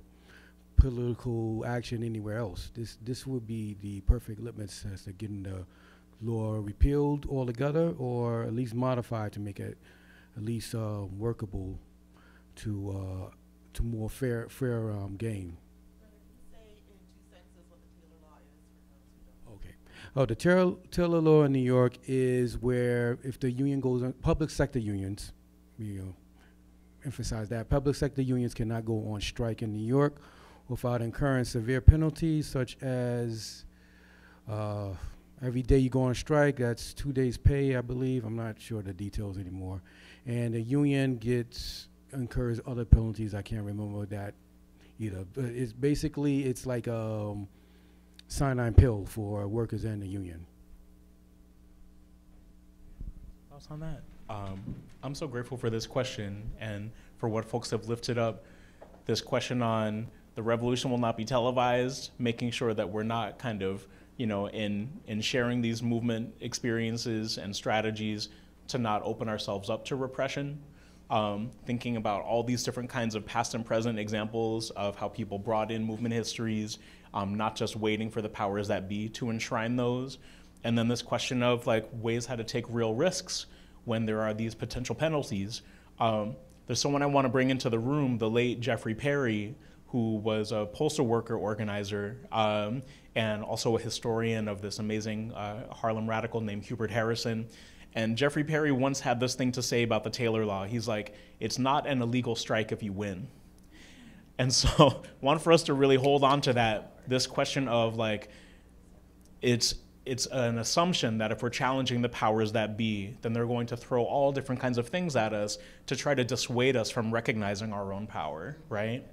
political action anywhere else? This this would be the perfect litmus test of getting the law repealed altogether, or at least modified to make it at least uh, workable to uh, to more fair fair um, game. Okay. Oh, the Taylor, Taylor law in New York is where if the union goes on public sector unions, you know, emphasize that public sector unions cannot go on strike in New York without incurring severe penalties such as uh, every day you go on strike, that's two days' pay, I believe. I'm not sure the details anymore. And the union gets incurs other penalties. I can't remember that either. But it's basically it's like a um, cyanide pill for workers and the union. Thoughts on that? Um, I'm so grateful for this question and for what folks have lifted up. This question on the revolution will not be televised, making sure that we're not kind of, you know, in in sharing these movement experiences and strategies to not open ourselves up to repression. Um, thinking about all these different kinds of past and present examples of how people brought in movement histories, um, not just waiting for the powers that be to enshrine those. And then this question of like ways how to take real risks when there are these potential penalties. Um, there's someone I want to bring into the room, the late Jeffrey Perry, who was a postal worker organizer um, and also a historian of this amazing uh, Harlem radical named Hubert Harrison. And Jeffrey Perry once had this thing to say about the Taylor Law. He's like, it's not an illegal strike if you win. And so, want for us to really hold on to that, this question of like, it's it's an assumption that if we're challenging the powers that be, then they're going to throw all different kinds of things at us to try to dissuade us from recognizing our own power, right?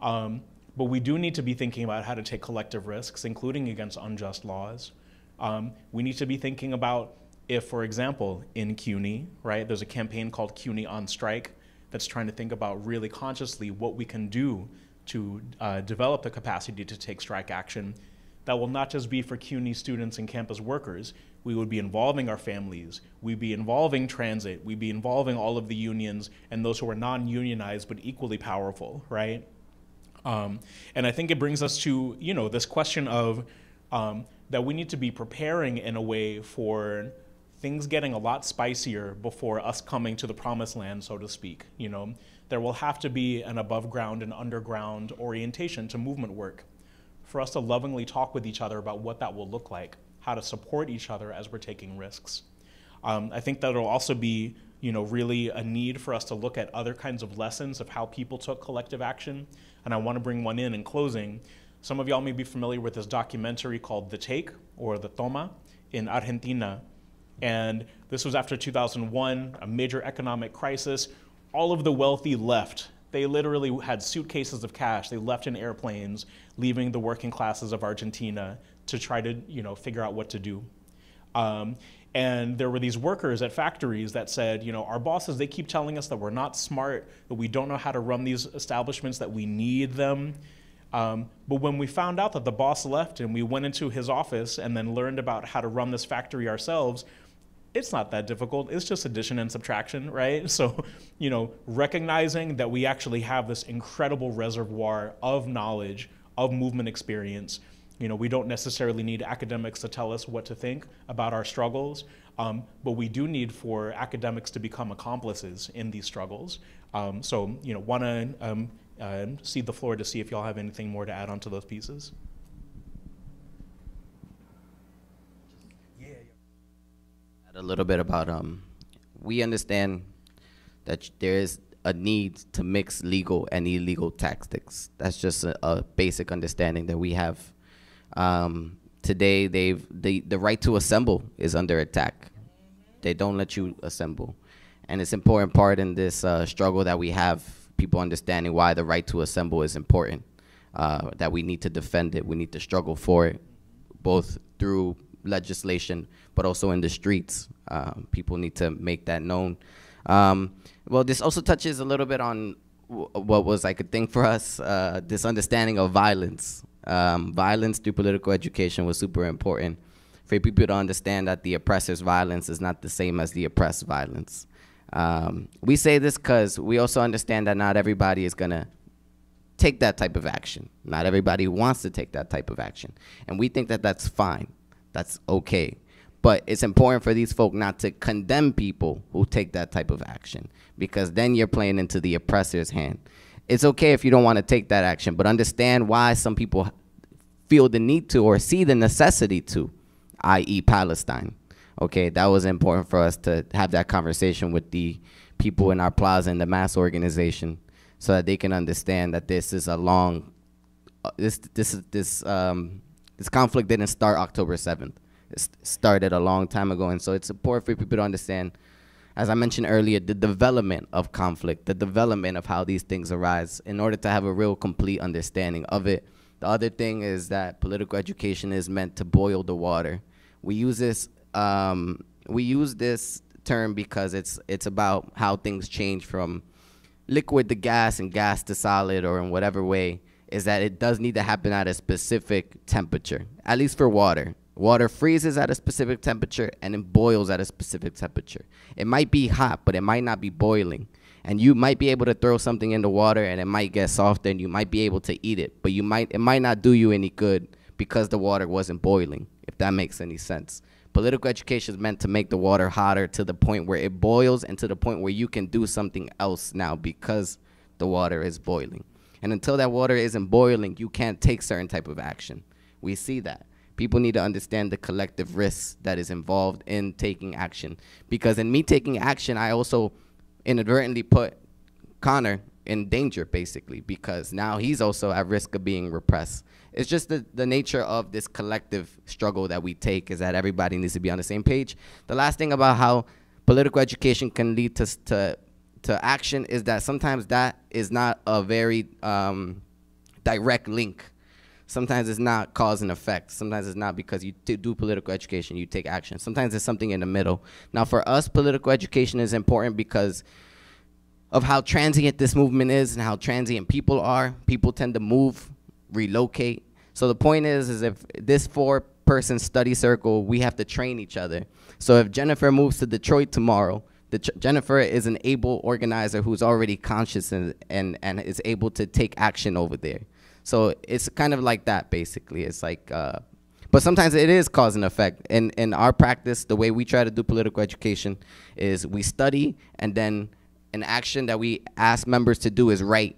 Um, but we do need to be thinking about how to take collective risks, including against unjust laws. Um, we need to be thinking about if, for example, in CUNY, right, there's a campaign called CUNY on Strike that's trying to think about really consciously what we can do to uh, develop the capacity to take strike action that will not just be for CUNY students and campus workers. We would be involving our families. We'd be involving transit. We'd be involving all of the unions and those who are non-unionized but equally powerful, right? Um, and I think it brings us to, you know, this question of um, that we need to be preparing in a way for things getting a lot spicier before us coming to the promised land, so to speak. You know, there will have to be an above ground and underground orientation to movement work for us to lovingly talk with each other about what that will look like, how to support each other as we're taking risks. Um, I think that'll also be, you know, really a need for us to look at other kinds of lessons of how people took collective action. And I want to bring one in in closing. Some of y'all may be familiar with this documentary called The Take or The Toma in Argentina. And this was after 2001, a major economic crisis. All of the wealthy left they literally had suitcases of cash. They left in airplanes, leaving the working classes of Argentina to try to, you know, figure out what to do. Um, and there were these workers at factories that said, you know, our bosses, they keep telling us that we're not smart, that we don't know how to run these establishments, that we need them. Um, but when we found out that the boss left and we went into his office and then learned about how to run this factory ourselves, it's not that difficult. It's just addition and subtraction, right? So, you know, recognizing that we actually have this incredible reservoir of knowledge, of movement experience. You know, we don't necessarily need academics to tell us what to think about our struggles, um, but we do need for academics to become accomplices in these struggles. Um, so, you know, want to um, uh, cede the floor to see if y'all have anything more to add onto those pieces. A little bit about um, we understand that there is a need to mix legal and illegal tactics. That's just a, a basic understanding that we have. Um, today, they've the the right to assemble is under attack. They don't let you assemble, and it's important part in this uh, struggle that we have. People understanding why the right to assemble is important. Uh, that we need to defend it. We need to struggle for it, both through legislation, but also in the streets. Um, people need to make that known. Um, well, this also touches a little bit on what was like a thing for us, uh, this understanding of violence. Um, violence through political education was super important for people to understand that the oppressor's violence is not the same as the oppressed violence. Um, we say this because we also understand that not everybody is going to take that type of action. Not everybody wants to take that type of action. And we think that that's fine that's okay. But it's important for these folk not to condemn people who take that type of action because then you're playing into the oppressor's hand. It's okay if you don't want to take that action, but understand why some people feel the need to or see the necessity to, i.e., Palestine. Okay, that was important for us to have that conversation with the people in our plaza and the mass organization so that they can understand that this is a long, uh, this, this, this um, this conflict didn't start October 7th. It started a long time ago, and so it's important for people to understand. As I mentioned earlier, the development of conflict, the development of how these things arise, in order to have a real complete understanding of it. The other thing is that political education is meant to boil the water. We use this um, we use this term because it's it's about how things change from liquid to gas and gas to solid or in whatever way is that it does need to happen at a specific temperature at least for water. Water freezes at a specific temperature and it boils at a specific temperature. It might be hot but it might not be boiling. And you might be able to throw something in the water and it might get softer and you might be able to eat it but you might it might not do you any good because the water wasn't boiling if that makes any sense. Political education is meant to make the water hotter to the point where it boils and to the point where you can do something else now because the water is boiling. And until that water isn't boiling, you can't take certain type of action. We see that. People need to understand the collective risks that is involved in taking action. Because in me taking action, I also inadvertently put Connor in danger, basically, because now he's also at risk of being repressed it's just the, the nature of this collective struggle that we take is that everybody needs to be on the same page. The last thing about how political education can lead to, to, to action is that sometimes that is not a very um, direct link. Sometimes it's not cause and effect. Sometimes it's not because you do political education, you take action. Sometimes it's something in the middle. Now, for us, political education is important because of how transient this movement is and how transient people are. People tend to move relocate. So the point is, is if this four person study circle, we have to train each other. So if Jennifer moves to Detroit tomorrow, the Jennifer is an able organizer who's already conscious and, and, and is able to take action over there. So it's kind of like that, basically. It's like, uh, but sometimes it is cause and effect. In, in our practice, the way we try to do political education is we study and then an action that we ask members to do is write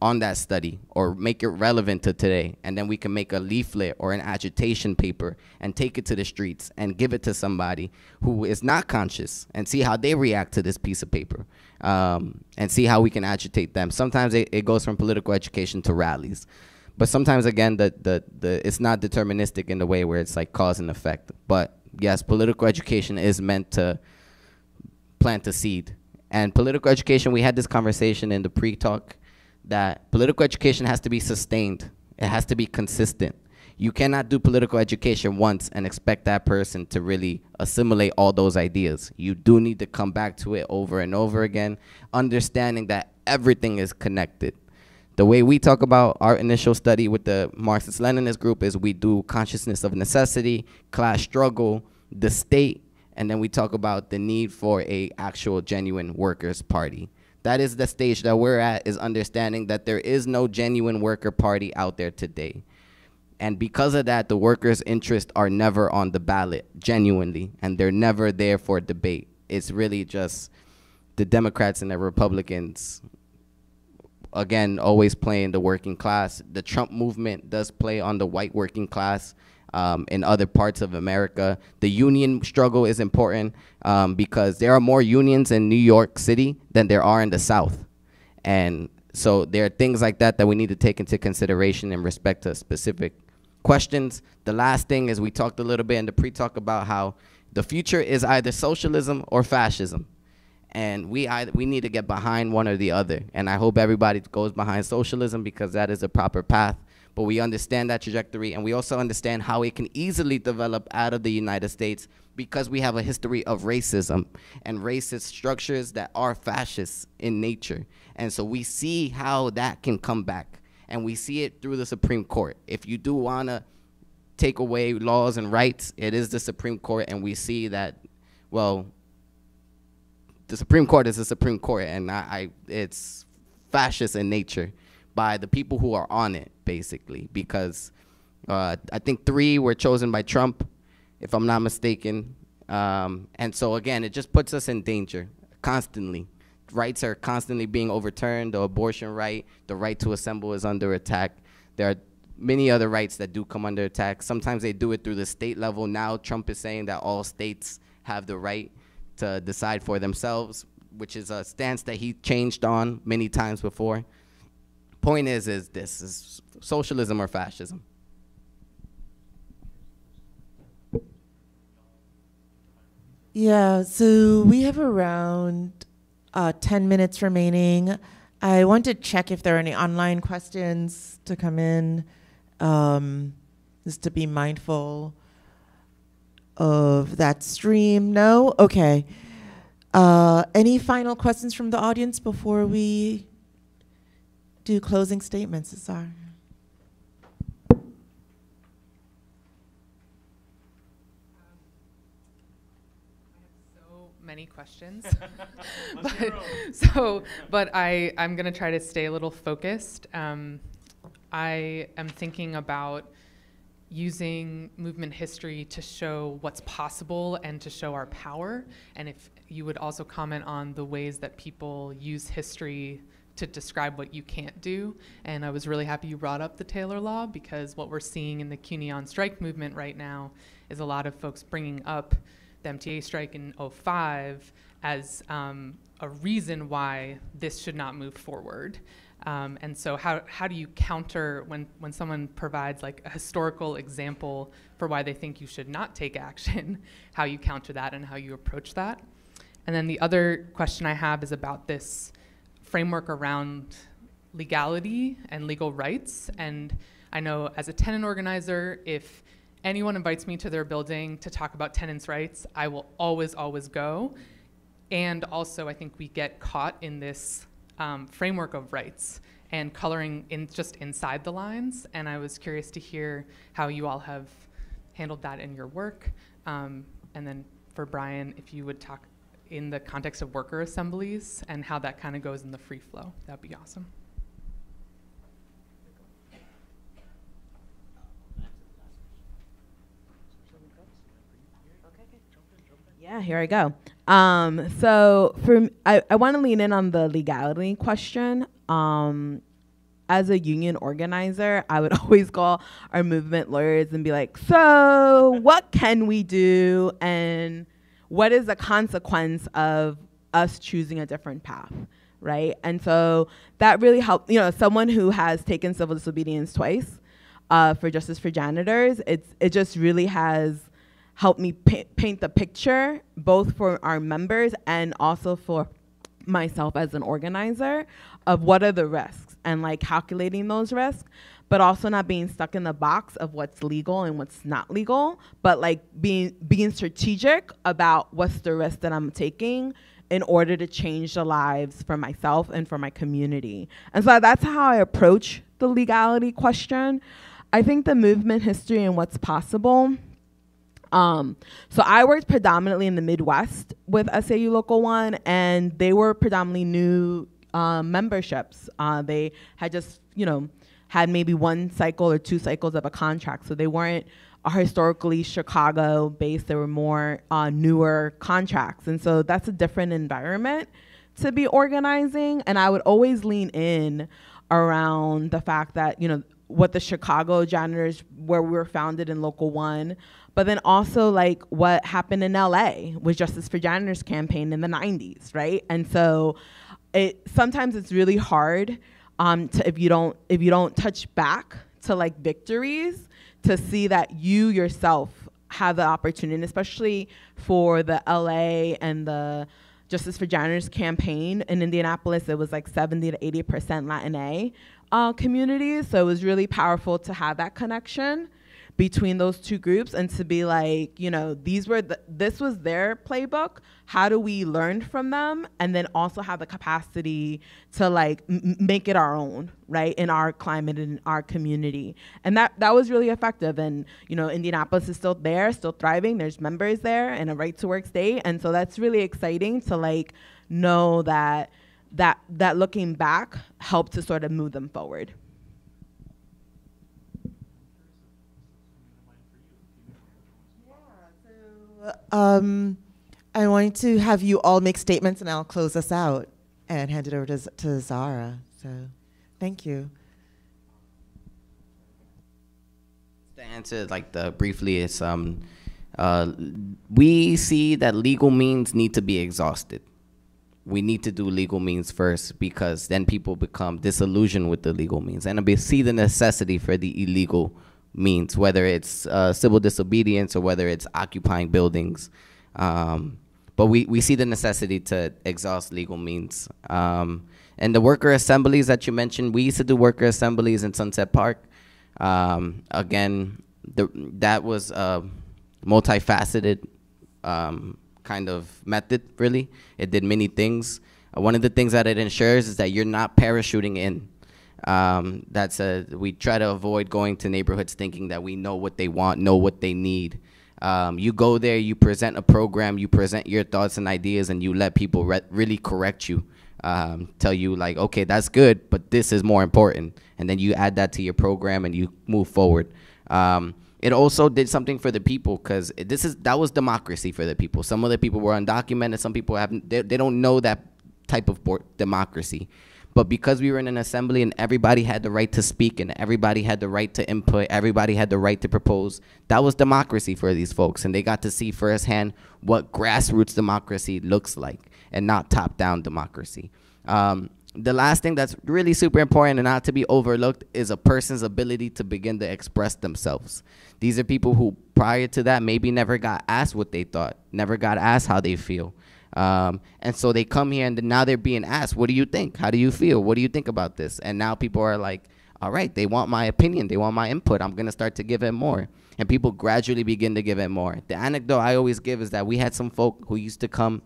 on that study or make it relevant to today. And then we can make a leaflet or an agitation paper and take it to the streets and give it to somebody who is not conscious and see how they react to this piece of paper um, and see how we can agitate them. Sometimes it, it goes from political education to rallies. But sometimes again the, the, the it's not deterministic in the way where it's like cause and effect. But yes political education is meant to plant a seed. And political education we had this conversation in the pre-talk that political education has to be sustained. It has to be consistent. You cannot do political education once and expect that person to really assimilate all those ideas. You do need to come back to it over and over again, understanding that everything is connected. The way we talk about our initial study with the Marxist Leninist group is we do consciousness of necessity, class struggle, the state, and then we talk about the need for a actual genuine workers party. That is the stage that we're at is understanding that there is no genuine worker party out there today. And because of that, the workers' interests are never on the ballot, genuinely, and they're never there for debate. It's really just the Democrats and the Republicans, again, always playing the working class. The Trump movement does play on the white working class um, in other parts of America. The union struggle is important um, because there are more unions in New York City than there are in the South. And so there are things like that that we need to take into consideration in respect to specific questions. The last thing is we talked a little bit in the pre-talk about how the future is either socialism or fascism. And we either, we need to get behind one or the other. And I hope everybody goes behind socialism because that is a proper path but we understand that trajectory and we also understand how it can easily develop out of the United States because we have a history of racism and racist structures that are fascist in nature. And so we see how that can come back. And we see it through the Supreme Court. If you do want to take away laws and rights, it is the Supreme Court. And we see that, well, the Supreme Court is the Supreme Court, and I, I it's fascist in nature by the people who are on it, basically, because uh, I think three were chosen by Trump, if I'm not mistaken. Um, and so again, it just puts us in danger constantly. Rights are constantly being overturned. The abortion right, the right to assemble is under attack. There are many other rights that do come under attack. Sometimes they do it through the state level. Now Trump is saying that all states have the right to decide for themselves, which is a stance that he changed on many times before. Point is, is this is socialism or fascism? Yeah, so we have around uh, 10 minutes remaining. I want to check if there are any online questions to come in, um, just to be mindful of that stream. No? Okay. Uh, any final questions from the audience before we do closing statements, Azar? so many questions. but, so, but I, I'm going to try to stay a little focused. Um, I am thinking about using movement history to show what's possible and to show our power. And if you would also comment on the ways that people use history to describe what you can't do. And I was really happy you brought up the Taylor Law because what we're seeing in the CUNY on strike movement right now is a lot of folks bringing up the MTA strike in 05 as um, a reason why this should not move forward. Um, and so how, how do you counter when, when someone provides like a historical example for why they think you should not take action, how you counter that and how you approach that? And then the other question I have is about this framework around legality and legal rights. And I know as a tenant organizer, if anyone invites me to their building to talk about tenants' rights, I will always, always go. And also, I think we get caught in this um, framework of rights and coloring in just inside the lines. And I was curious to hear how you all have handled that in your work. Um, and then for Brian, if you would talk in the context of worker assemblies and how that kind of goes in the free flow, that'd be awesome. Yeah, here I go. Um, so for I, I want to lean in on the legality question. Um, as a union organizer, I would always call our movement lawyers and be like, "So, what can we do, and what is the consequence of us choosing a different path?" Right, and so that really helped. You know, someone who has taken civil disobedience twice uh, for justice for janitors, it's it just really has helped me pa- paint the picture, both for our members and also for myself as an organizer, of what are the risks and like calculating those risks, but also not being stuck in the box of what's legal and what's not legal, but like being being strategic about what's the risk that I'm taking in order to change the lives for myself and for my community. And so that's how I approach the legality question. I think the movement history and what's possible um, so I worked predominantly in the Midwest with SEIU Local One, and they were predominantly new um, memberships. Uh, they had just, you know, had maybe one cycle or two cycles of a contract, so they weren't historically Chicago based. They were more uh, newer contracts, and so that's a different environment to be organizing. And I would always lean in around the fact that you know what the Chicago janitors, where we were founded in Local One, but then also like what happened in LA with Justice for Janitors campaign in the 90s, right? And so it sometimes it's really hard um, to if you don't if you don't touch back to like victories to see that you yourself have the opportunity, especially for the LA and the Justice for Janitors campaign in Indianapolis, it was like 70 to 80 percent Latin uh, communities, so it was really powerful to have that connection between those two groups and to be like, you know, these were the, this was their playbook. How do we learn from them and then also have the capacity to like m- make it our own, right? In our climate and our community. And that that was really effective and, you know, Indianapolis is still there, still thriving. There's members there and a right to work state. And so that's really exciting to like know that that that looking back helped to sort of move them forward. Um, I want to have you all make statements, and I'll close us out and hand it over to, to Zara. So, thank you. To answer like the briefly, it's um, uh, we see that legal means need to be exhausted. We need to do legal means first because then people become disillusioned with the legal means and see the necessity for the illegal means, whether it's uh, civil disobedience or whether it's occupying buildings. Um, but we, we see the necessity to exhaust legal means. Um, and the worker assemblies that you mentioned, we used to do worker assemblies in Sunset Park. Um, again, the, that was a multifaceted um, kind of method, really. It did many things. Uh, one of the things that it ensures is that you're not parachuting in. Um, that's a, we try to avoid going to neighborhoods thinking that we know what they want, know what they need. Um, you go there, you present a program, you present your thoughts and ideas, and you let people re- really correct you. Um, tell you like, okay, that's good, but this is more important, and then you add that to your program and you move forward. Um, it also did something for the people because this is that was democracy for the people. Some of the people were undocumented. Some people haven't. They, they don't know that type of democracy. But because we were in an assembly and everybody had the right to speak and everybody had the right to input, everybody had the right to propose, that was democracy for these folks. And they got to see firsthand what grassroots democracy looks like and not top down democracy. Um, the last thing that's really super important and not to be overlooked is a person's ability to begin to express themselves. These are people who, prior to that, maybe never got asked what they thought, never got asked how they feel. Um, and so they come here and now they're being asked, what do you think? How do you feel? What do you think about this? And now people are like, all right, they want my opinion. They want my input. I'm going to start to give it more. And people gradually begin to give it more. The anecdote I always give is that we had some folk who used to come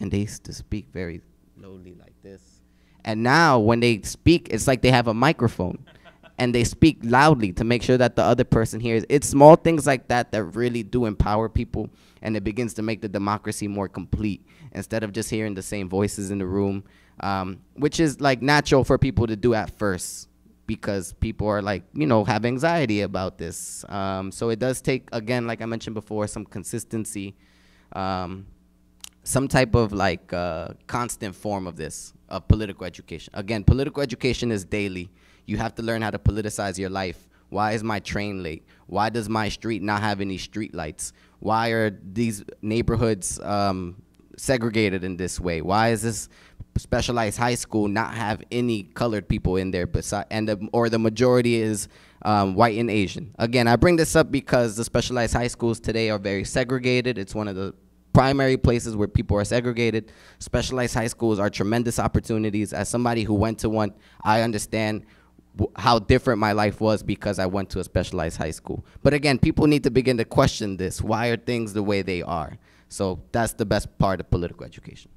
and they used to speak very lowly like this. And now when they speak, it's like they have a microphone and they speak loudly to make sure that the other person hears. It's small things like that that really do empower people and it begins to make the democracy more complete instead of just hearing the same voices in the room, um, which is like natural for people to do at first because people are like, you know, have anxiety about this. Um, so it does take, again, like I mentioned before, some consistency, um, some type of like uh, constant form of this, of political education. Again, political education is daily. You have to learn how to politicize your life. Why is my train late? Why does my street not have any street lights? Why are these neighborhoods um, segregated in this way? Why is this specialized high school not have any colored people in there beside and the, or the majority is um, white and Asian? Again, I bring this up because the specialized high schools today are very segregated. It's one of the primary places where people are segregated. Specialized high schools are tremendous opportunities. As somebody who went to one, I understand how different my life was because I went to a specialized high school. But again, people need to begin to question this. Why are things the way they are? So that's the best part of political education.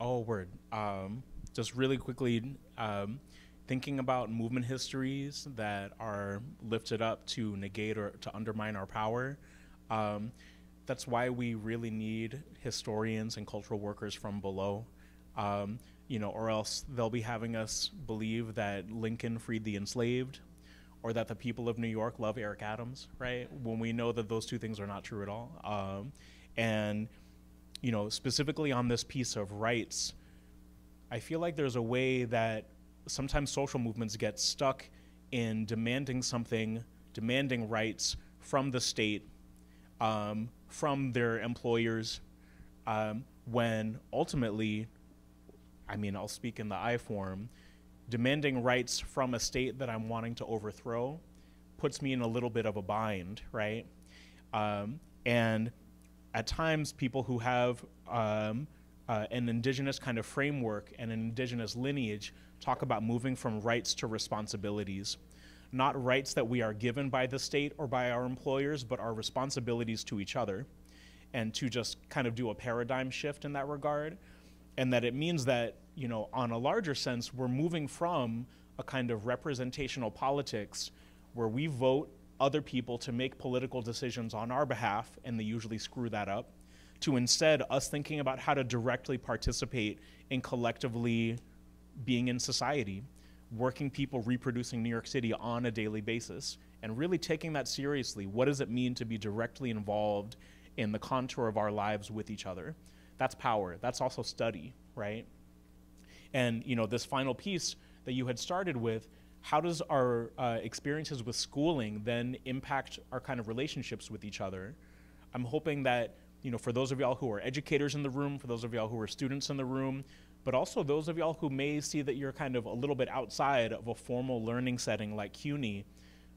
Oh, word. Um, just really quickly, um, thinking about movement histories that are lifted up to negate or to undermine our power. Um, that's why we really need historians and cultural workers from below. Um, you know, or else they'll be having us believe that Lincoln freed the enslaved, or that the people of New York love Eric Adams, right? When we know that those two things are not true at all. Um, and, you know, specifically on this piece of rights, I feel like there's a way that sometimes social movements get stuck in demanding something, demanding rights from the state, um, from their employers, um, when ultimately, I mean, I'll speak in the I form, demanding rights from a state that I'm wanting to overthrow puts me in a little bit of a bind, right? Um, and at times, people who have um, uh, an indigenous kind of framework and an indigenous lineage talk about moving from rights to responsibilities. Not rights that we are given by the state or by our employers, but our responsibilities to each other. And to just kind of do a paradigm shift in that regard. And that it means that you know, on a larger sense, we're moving from a kind of representational politics where we vote other people to make political decisions on our behalf, and they usually screw that up, to instead us thinking about how to directly participate in collectively being in society, working people reproducing New York City on a daily basis, and really taking that seriously. What does it mean to be directly involved in the contour of our lives with each other? That's power. That's also study, right? And you know, this final piece that you had started with, how does our uh, experiences with schooling then impact our kind of relationships with each other? I'm hoping that you know, for those of y'all who are educators in the room, for those of y'all who are students in the room, but also those of y'all who may see that you're kind of a little bit outside of a formal learning setting like CUNY,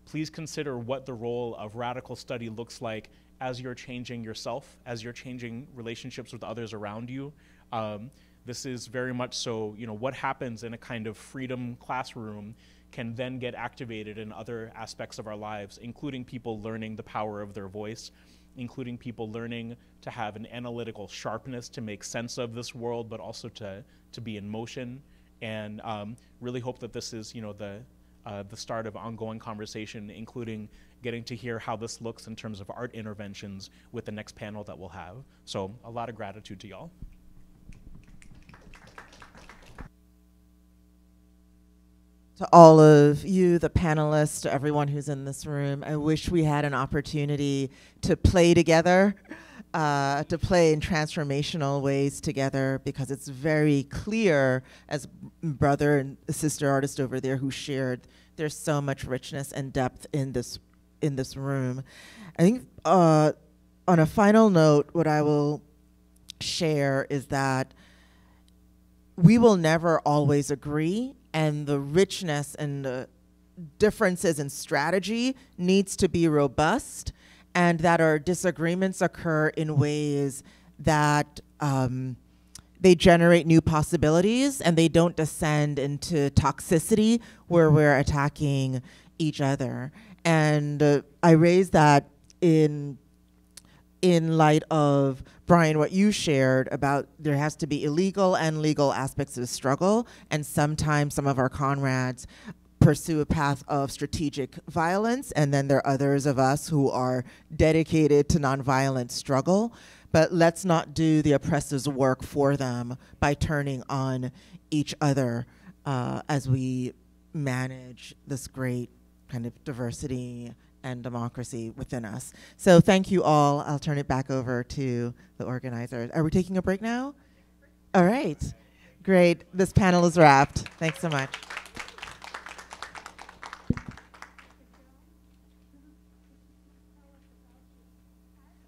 please consider what the role of radical study looks like as you're changing yourself, as you're changing relationships with others around you. Um, this is very much so, you know, what happens in a kind of freedom classroom can then get activated in other aspects of our lives, including people learning the power of their voice, including people learning to have an analytical sharpness to make sense of this world, but also to, to be in motion. And um, really hope that this is, you know, the, uh, the start of ongoing conversation, including getting to hear how this looks in terms of art interventions with the next panel that we'll have. So a lot of gratitude to y'all. to all of you, the panelists, to everyone who's in this room. I wish we had an opportunity to play together, uh, to play in transformational ways together, because it's very clear, as brother and sister artist over there who shared, there's so much richness and depth in this in this room. I think uh, on a final note, what I will share is that we will never always agree and the richness and the differences in strategy needs to be robust and that our disagreements occur in ways that um, they generate new possibilities and they don't descend into toxicity where we're attacking each other and uh, i raise that in in light of Brian, what you shared about there has to be illegal and legal aspects of the struggle, and sometimes some of our comrades pursue a path of strategic violence, and then there are others of us who are dedicated to nonviolent struggle. But let's not do the oppressor's work for them by turning on each other uh, as we manage this great kind of diversity and democracy within us. So thank you all. I'll turn it back over to the organizers. Are we taking a break now? All right. Great. This panel is wrapped. Thanks so much.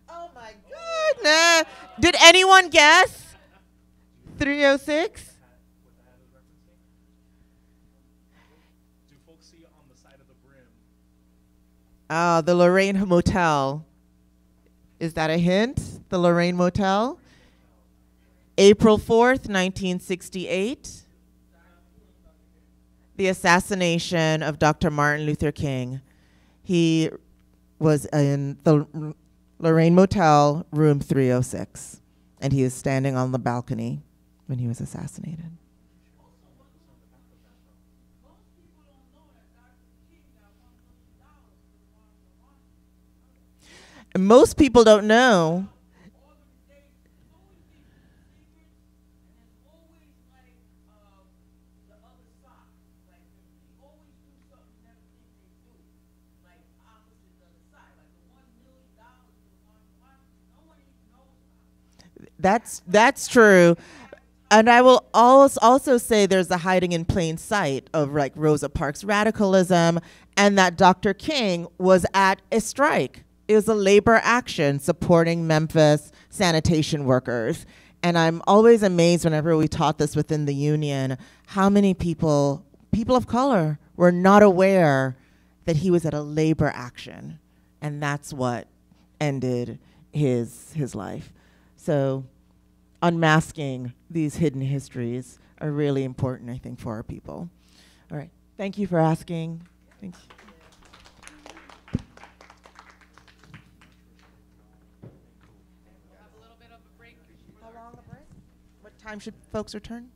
Oh my goodness. Did anyone guess? 306? Uh, the Lorraine Motel. Is that a hint? The Lorraine Motel? April 4th, 1968. The assassination of Dr. Martin Luther King. He was in the Lorraine Motel, room 306, and he is standing on the balcony when he was assassinated. Most people don't know. That's that's true. And I will also say there's a hiding in plain sight of like Rosa Parks radicalism and that Dr. King was at a strike it was a labor action supporting Memphis sanitation workers. And I'm always amazed whenever we taught this within the union how many people, people of color, were not aware that he was at a labor action. And that's what ended his, his life. So, unmasking these hidden histories are really important, I think, for our people. All right. Thank you for asking. Thank you. Time should folks return?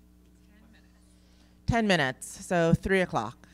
10 minutes. 10 minutes, so 3 o'clock.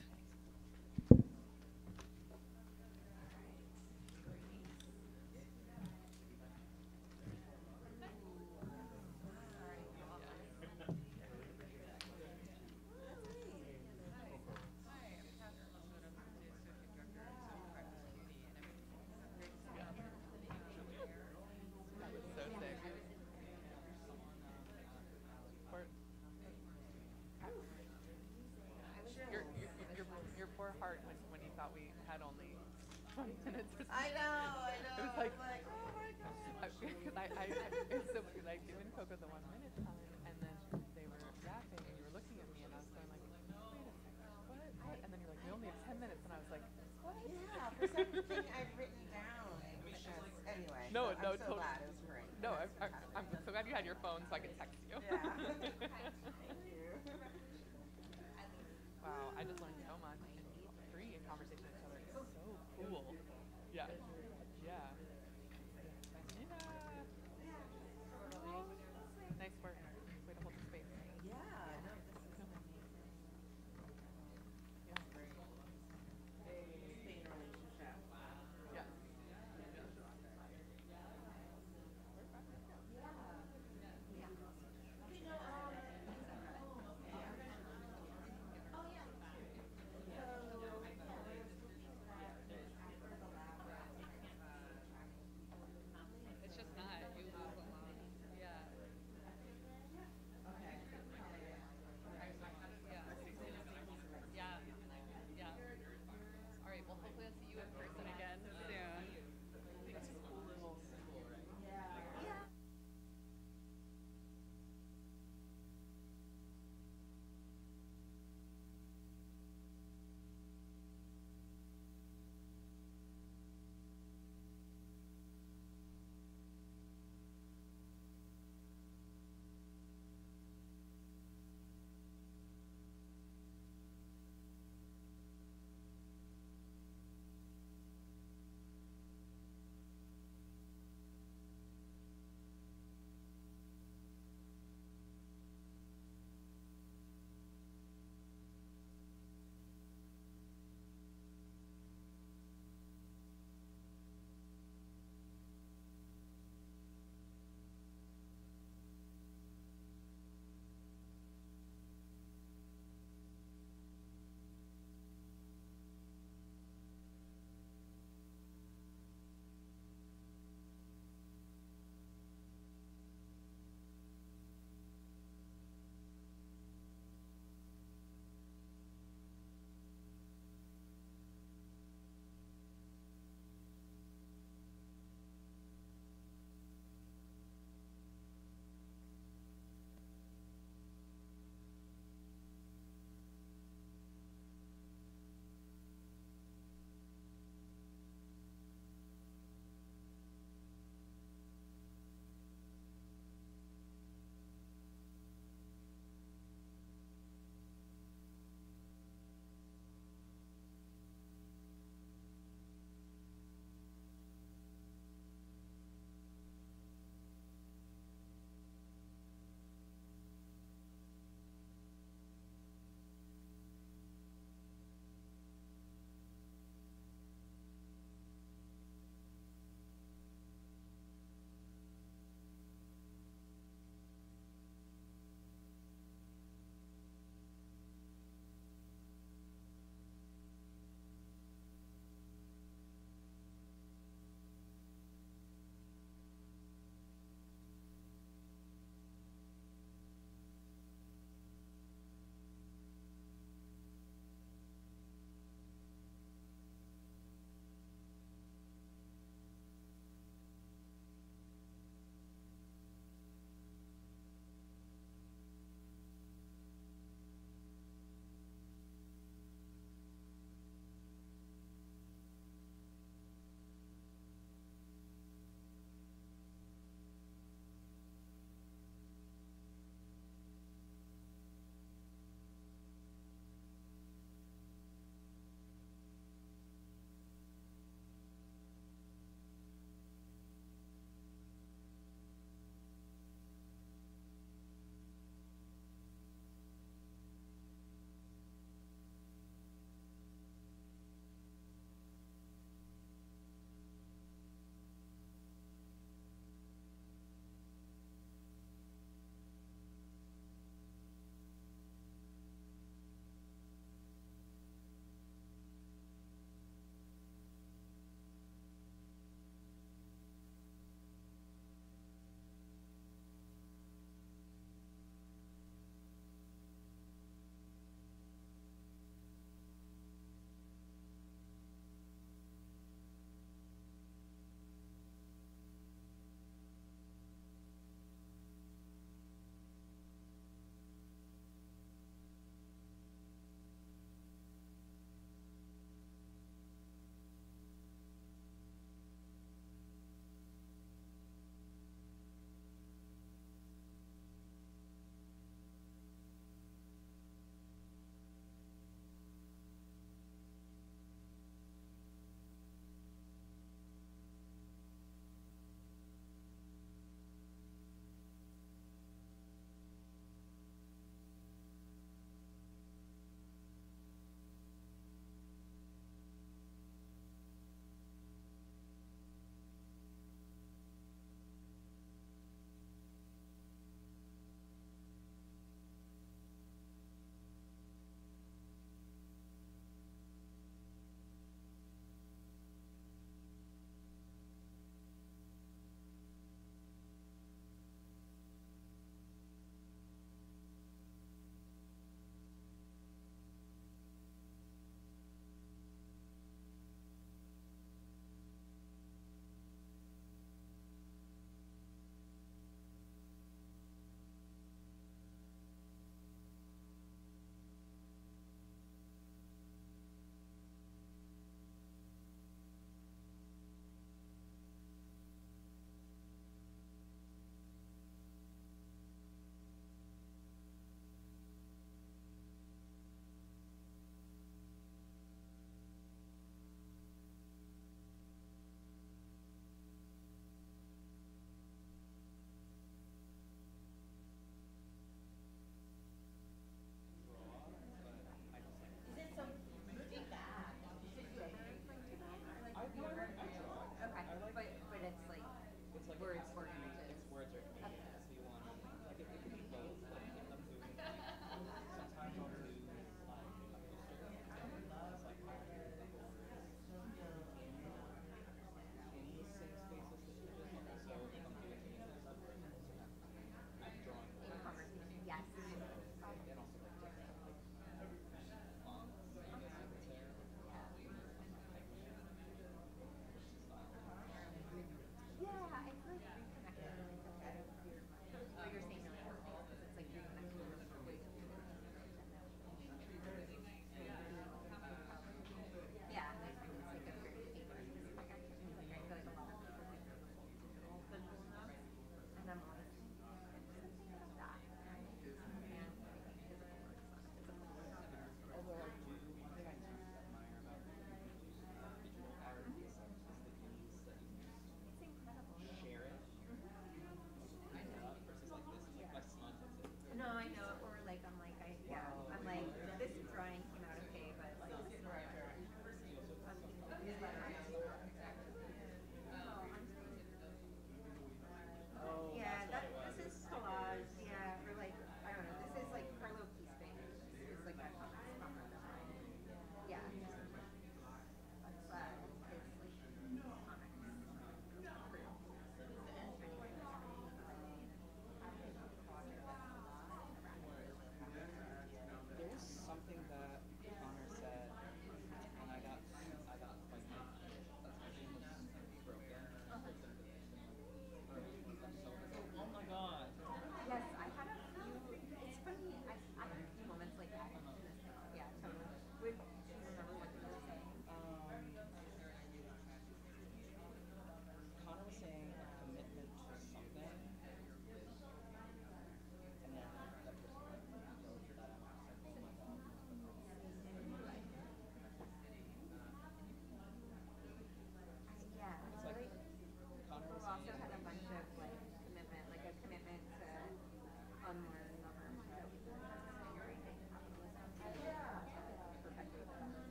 No, no, I'm so totally. glad. It was great. No, I, I, I'm so glad you had your phone so I could text you. Yeah. Thank you. wow, I just learned so much.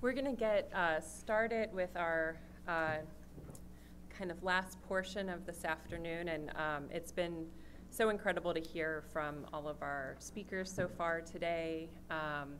We're going to get uh, started with our uh, kind of last portion of this afternoon, and um, it's been so incredible to hear from all of our speakers so far today um,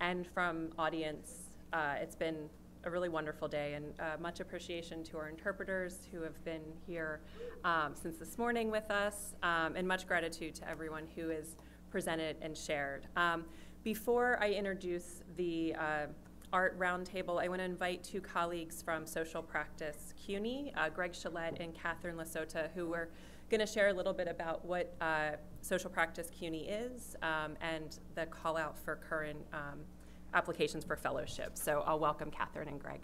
and from audience. Uh, it's been a really wonderful day, and uh, much appreciation to our interpreters who have been here um, since this morning with us, um, and much gratitude to everyone who has presented and shared. Um, before I introduce the uh, art roundtable, I want to invite two colleagues from Social Practice CUNY, uh, Greg Sholette and Catherine Lasota, who are going to share a little bit about what uh, Social Practice CUNY is um, and the call out for current um, applications for fellowship. So I'll welcome Catherine and Greg.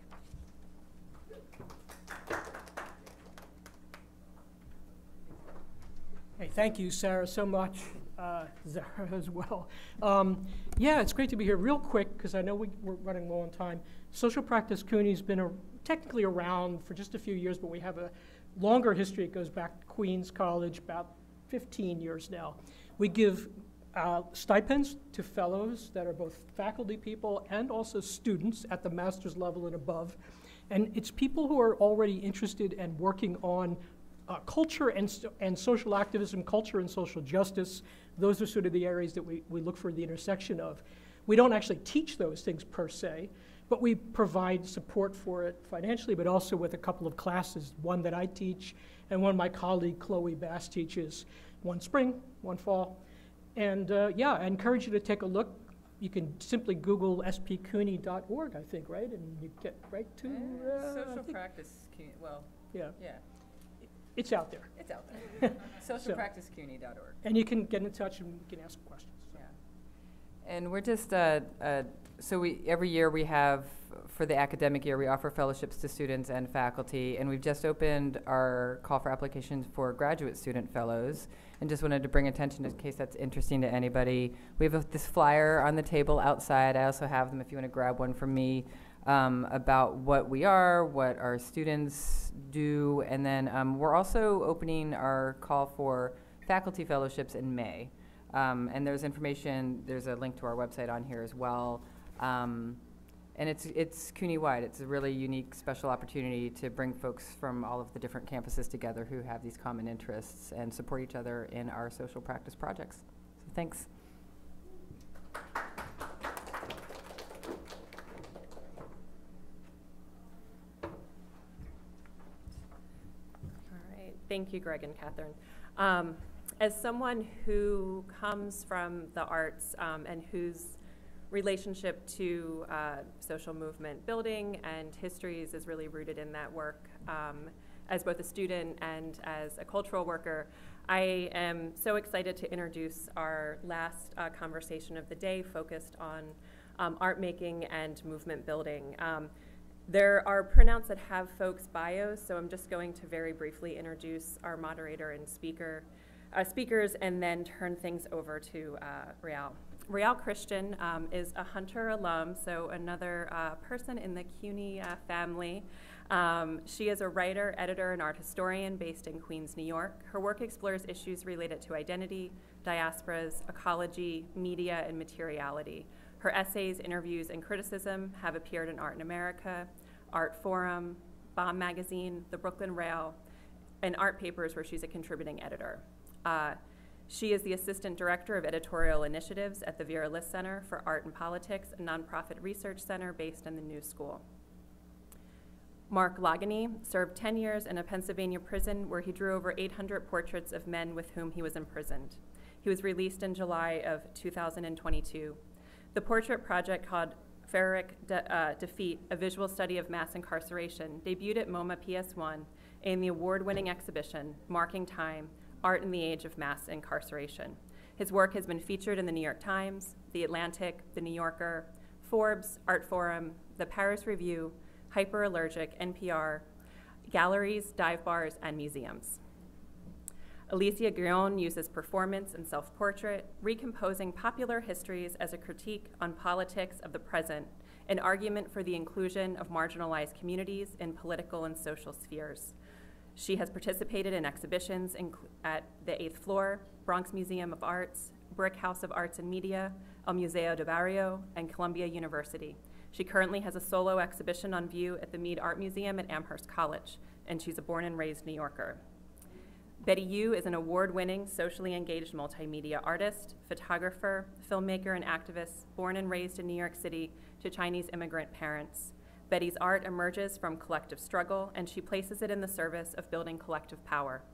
Hey, thank you, Sarah, so much. Uh, Zara as well. Um, yeah, it's great to be here. Real quick, because I know we, are running low on time. Social Practice CUNY's been a, technically around for just a few years, but we have a longer history. It goes back to Queens College, about 15 years now. We give uh, stipends to fellows that are both faculty people and also students at the master's level and above. And it's people who are already interested and working on uh, culture and, and social activism, culture and social justice, those are sort of the areas that we, we look for the intersection of. We don't actually teach those things per se, but we provide support for it financially, but also with a couple of classes, one that I teach and one my colleague Chloe Bass teaches, one spring, one fall. And uh, yeah, I encourage you to take a look. You can simply Google spcuny.org, I think, right? And you get right to uh, uh, social practice. Well, yeah. Yeah. It's out there. It's out there. So- Socialpracticecuny.org. And you can get in touch and you can ask questions. Yeah. And we're just, uh, uh, so we, every year we have, for the academic year, we offer fellowships to students and faculty, and we've just opened our call for applications for graduate student fellows, and just wanted to bring attention in case that's interesting to anybody. We have a- this flyer on the table outside. I also have them if you want to grab one from me um, about what we are, what our students do, and then um, we're also opening our call for faculty fellowships in May. Um, and there's information, there's a link to our website on here as well. Um, and it's, it's CUNY-wide. It's a really unique, special opportunity to bring folks from all of the different campuses together who have these common interests and support each other in our social practice projects. So thanks. All right, thank you, Greg and Catherine. Um, as someone who comes from the arts um, and whose relationship to uh, social movement building and histories is really rooted in that work, um, as both a student and as a cultural worker, I am so excited to introduce our last uh, conversation of the day focused on um, art making and movement building. Um, there are printouts that have folks' bios, so I'm just going to very briefly introduce our moderator and speaker, uh, speakers and then turn things over to uh. Real Christian um, is a Hunter alum, so another uh, person in the CUNY uh, family. Um, she is a writer, editor, and art historian based in Queens, New York. Her work explores issues related to identity, diasporas, ecology, media, and materiality. Her essays, interviews, and criticism have appeared in Art in America, Art Forum, Bomb Magazine, The Brooklyn Rail, and Art Papers, where she's a contributing editor. Uh, she is the Assistant Director of Editorial Initiatives at the Vera List Center for Art and Politics, a nonprofit research center based in the New School. Mark Loughney served 10 years in a Pennsylvania prison where he drew over 800 portraits of men with whom he was imprisoned. He was released in July of 2022. The portrait project called Pyrrhic De- uh, Defeat, a visual study of mass incarceration, debuted at MoMA PS1 in the award winning exhibition, Marking Time Art in the Age of Mass Incarceration. His work has been featured in the New York Times, The Atlantic, The New Yorker, Forbes, Art Forum, The Paris Review, Hyperallergic, NPR, galleries, dive bars, and museums. Alicia Grullón uses performance and self portrait, recomposing popular histories as a critique on politics of the present, an argument for the inclusion of marginalized communities in political and social spheres. She has participated in exhibitions in, at the Eighth Floor, Bronx Museum of Arts, Brick House of Arts and Media, El Museo de Barrio, and Columbia University. She currently has a solo exhibition on view at the Mead Art Museum at Amherst College, and she's a born and raised New Yorker. Betty Yu is an award winning, socially engaged multimedia artist, photographer, filmmaker, and activist, born and raised in New York City to Chinese immigrant parents. Betty's art emerges from collective struggle, and she places it in the service of building collective power.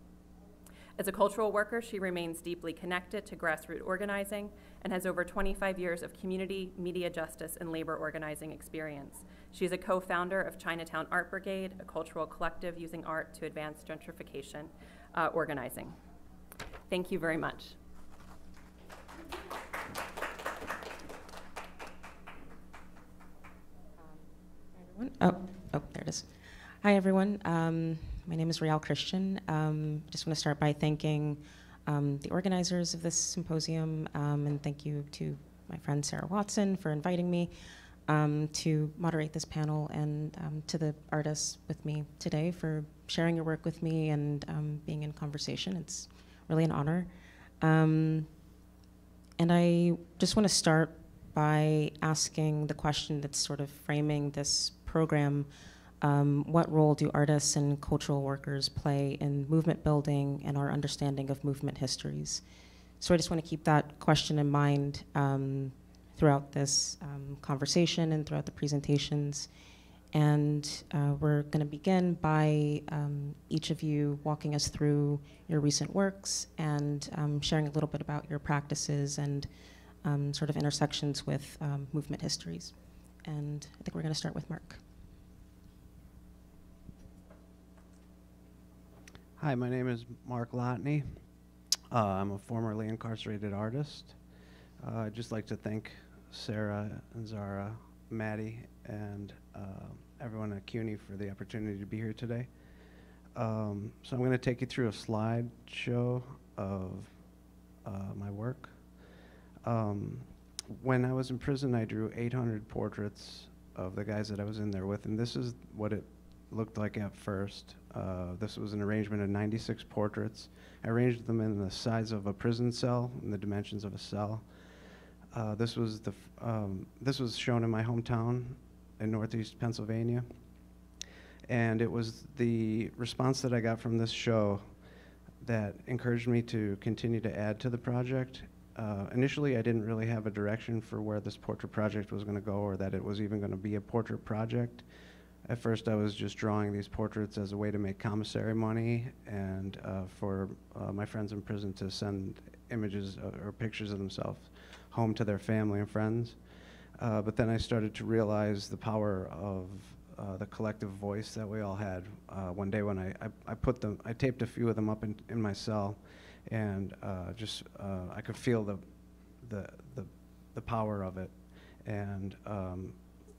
As a cultural worker, she remains deeply connected to grassroots organizing and has over 25 years of community, media justice, and labor organizing experience. She is a co founder of Chinatown Art Brigade, a cultural collective using art to advance gentrification uh, organizing. Thank you very much. Oh, oh, there it is. Hi, everyone. Um, my name is Real Christian. Um, just want to start by thanking um, the organizers of this symposium, um, and thank you to my friend Sarah Watson for inviting me um, to moderate this panel, and um, to the artists with me today for sharing your work with me and um, being in conversation. It's really an honor. Um, and I just want to start by asking the question that's sort of framing this program. Um, what role do artists and cultural workers play in movement building and our understanding of movement histories? So I just want to keep that question in mind um, throughout this um, conversation and throughout the presentations. And uh, we're going to begin by um, each of you walking us through your recent works and um, sharing a little bit about your practices and um, sort of intersections with um, movement histories. And I think we're going to start with Mark. Hi, my name is Mark Loughney. Uh, I'm a formerly incarcerated artist. Uh, I'd just like to thank Sarah and Zara, Maddie, and uh, everyone at CUNY for the opportunity to be here today. Um, so I'm going to take you through a slideshow of uh, my work. Um, when I was in prison, I drew 800 portraits of the guys that I was in there with, and this is what it looked like at first. Uh, this was an arrangement of 96 portraits. I arranged them in the size of a prison cell, in the dimensions of a cell. Uh, this was the um, this was shown in my hometown in Northeast Pennsylvania, and it was the response that I got from this show that encouraged me to continue to add to the project. Uh, initially, I didn't really have a direction for where this portrait project was going to go, or that it was even going to be a portrait project. At first, I was just drawing these portraits as a way to make commissary money and uh, for uh, my friends in prison to send images or pictures of themselves home to their family and friends. Uh, but then I started to realize the power of uh, the collective voice that we all had. Uh, one day when I, I, I put them, I taped a few of them up in, in my cell, and uh, just uh, I could feel the, the, the, the power of it, and um,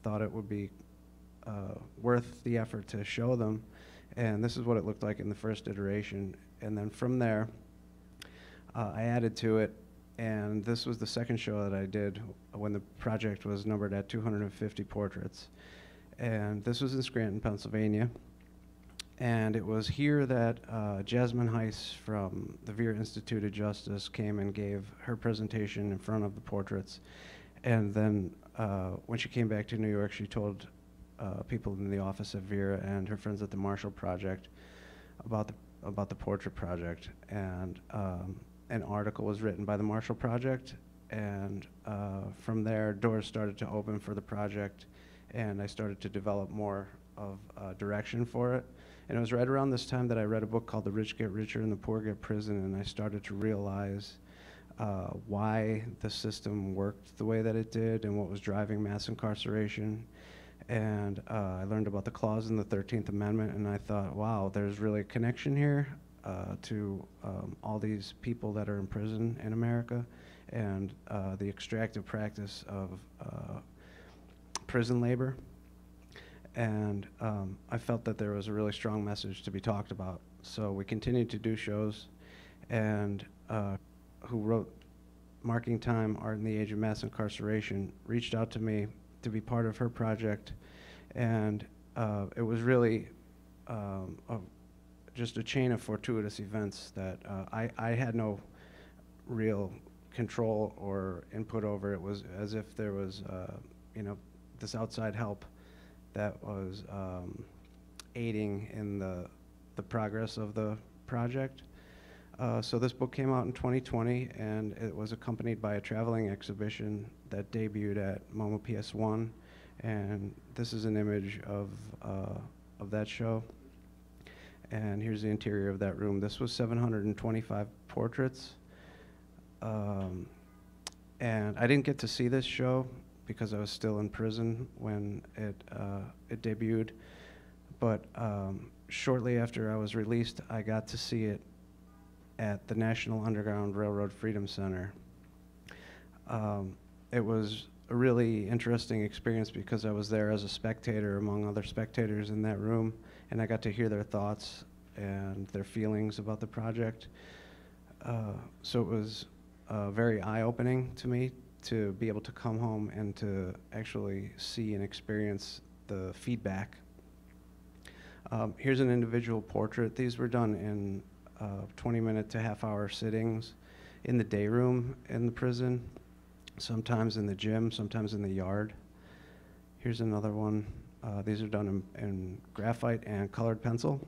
thought it would be worth the effort to show them. And this is what it looked like in the first iteration. And then from there, I added to it, and this was the second show that I did when the project was numbered at 250 portraits. And this was in Scranton, Pennsylvania. And it was here that uh, Jasmine Heiss from the Vera Institute of Justice came and gave her presentation in front of the portraits. And then uh, when she came back to New York, she told uh, people in the office of Vera and her friends at the Marshall Project about the about the portrait project. And um, an article was written by the Marshall Project, and uh, from there, doors started to open for the project, and I started to develop more of uh, direction for it. And it was right around this time that I read a book called The Rich Get Richer and the Poor Get Prison, and I started to realize uh, why the system worked the way that it did and what was driving mass incarceration. And uh, I learned about the clause in the 13th Amendment, and I thought, wow, there's really a connection here uh, to um, all these people that are in prison in America and uh, the extractive practice of uh, prison labor. And um, I felt that there was a really strong message to be talked about. So we continued to do shows, and uh, who wrote Marking Time, Art in the Age of Mass Incarceration, reached out to me to be part of her project. And uh, it was really um, a, just a chain of fortuitous events that uh, I, I had no real control or input over. It was as if there was, uh, you know, this outside help that was um, aiding in the, the progress of the project. Uh, so this book came out in 2020, and it was accompanied by a traveling exhibition that debuted at MoMA PS1. And this is an image of, uh, of that show. And here's the interior of that room. This was 725 portraits. Um, and I didn't get to see this show because I was still in prison when it, uh, it debuted. But um, shortly after I was released, I got to see it at the National Underground Railroad Freedom Center. Um, it was a really interesting experience because I was there as a spectator among other spectators in that room, and I got to hear their thoughts and their feelings about the project. Uh, so it was uh, very eye-opening to me to be able to come home and to actually see and experience the feedback. Um, here's an individual portrait. These were done in uh, 20 minute to half hour sittings in the day room in the prison, sometimes in the gym, sometimes in the yard. Here's another one. Uh, these are done in, in, graphite and colored pencil.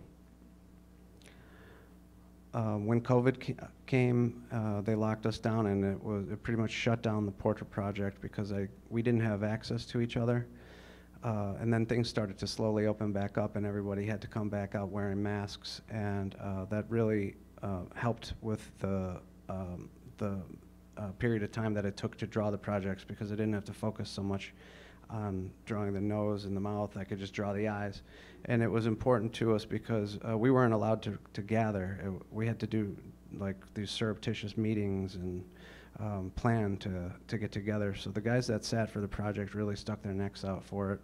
Uh, when COVID ca came, uh, they locked us down, and it was it pretty much shut down the portrait project because I we didn't have access to each other. Uh, and then things started to slowly open back up, and everybody had to come back out wearing masks, and uh, that really uh, helped with the um, the period of time that it took to draw the projects because I didn't have to focus so much on drawing the nose and the mouth. I could just draw the eyes. And it was important to us because uh, we weren't allowed to, to gather. It, we had to do like these surreptitious meetings and um, plan to, to get together. So the guys that sat for the project really stuck their necks out for it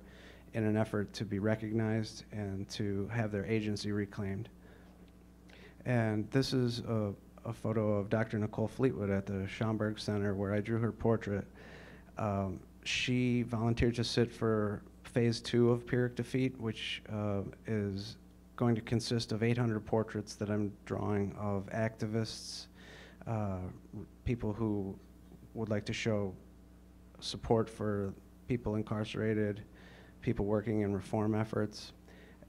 in an effort to be recognized and to have their agency reclaimed. And this is a, a photo of Dr. Nicole Fleetwood at the Schomburg Center where I drew her portrait. Um, she volunteered to sit for phase two of Pyrrhic Defeat, which uh, is going to consist of 800 portraits that I'm drawing of activists, uh, people who would like to show support for people incarcerated, people working in reform efforts.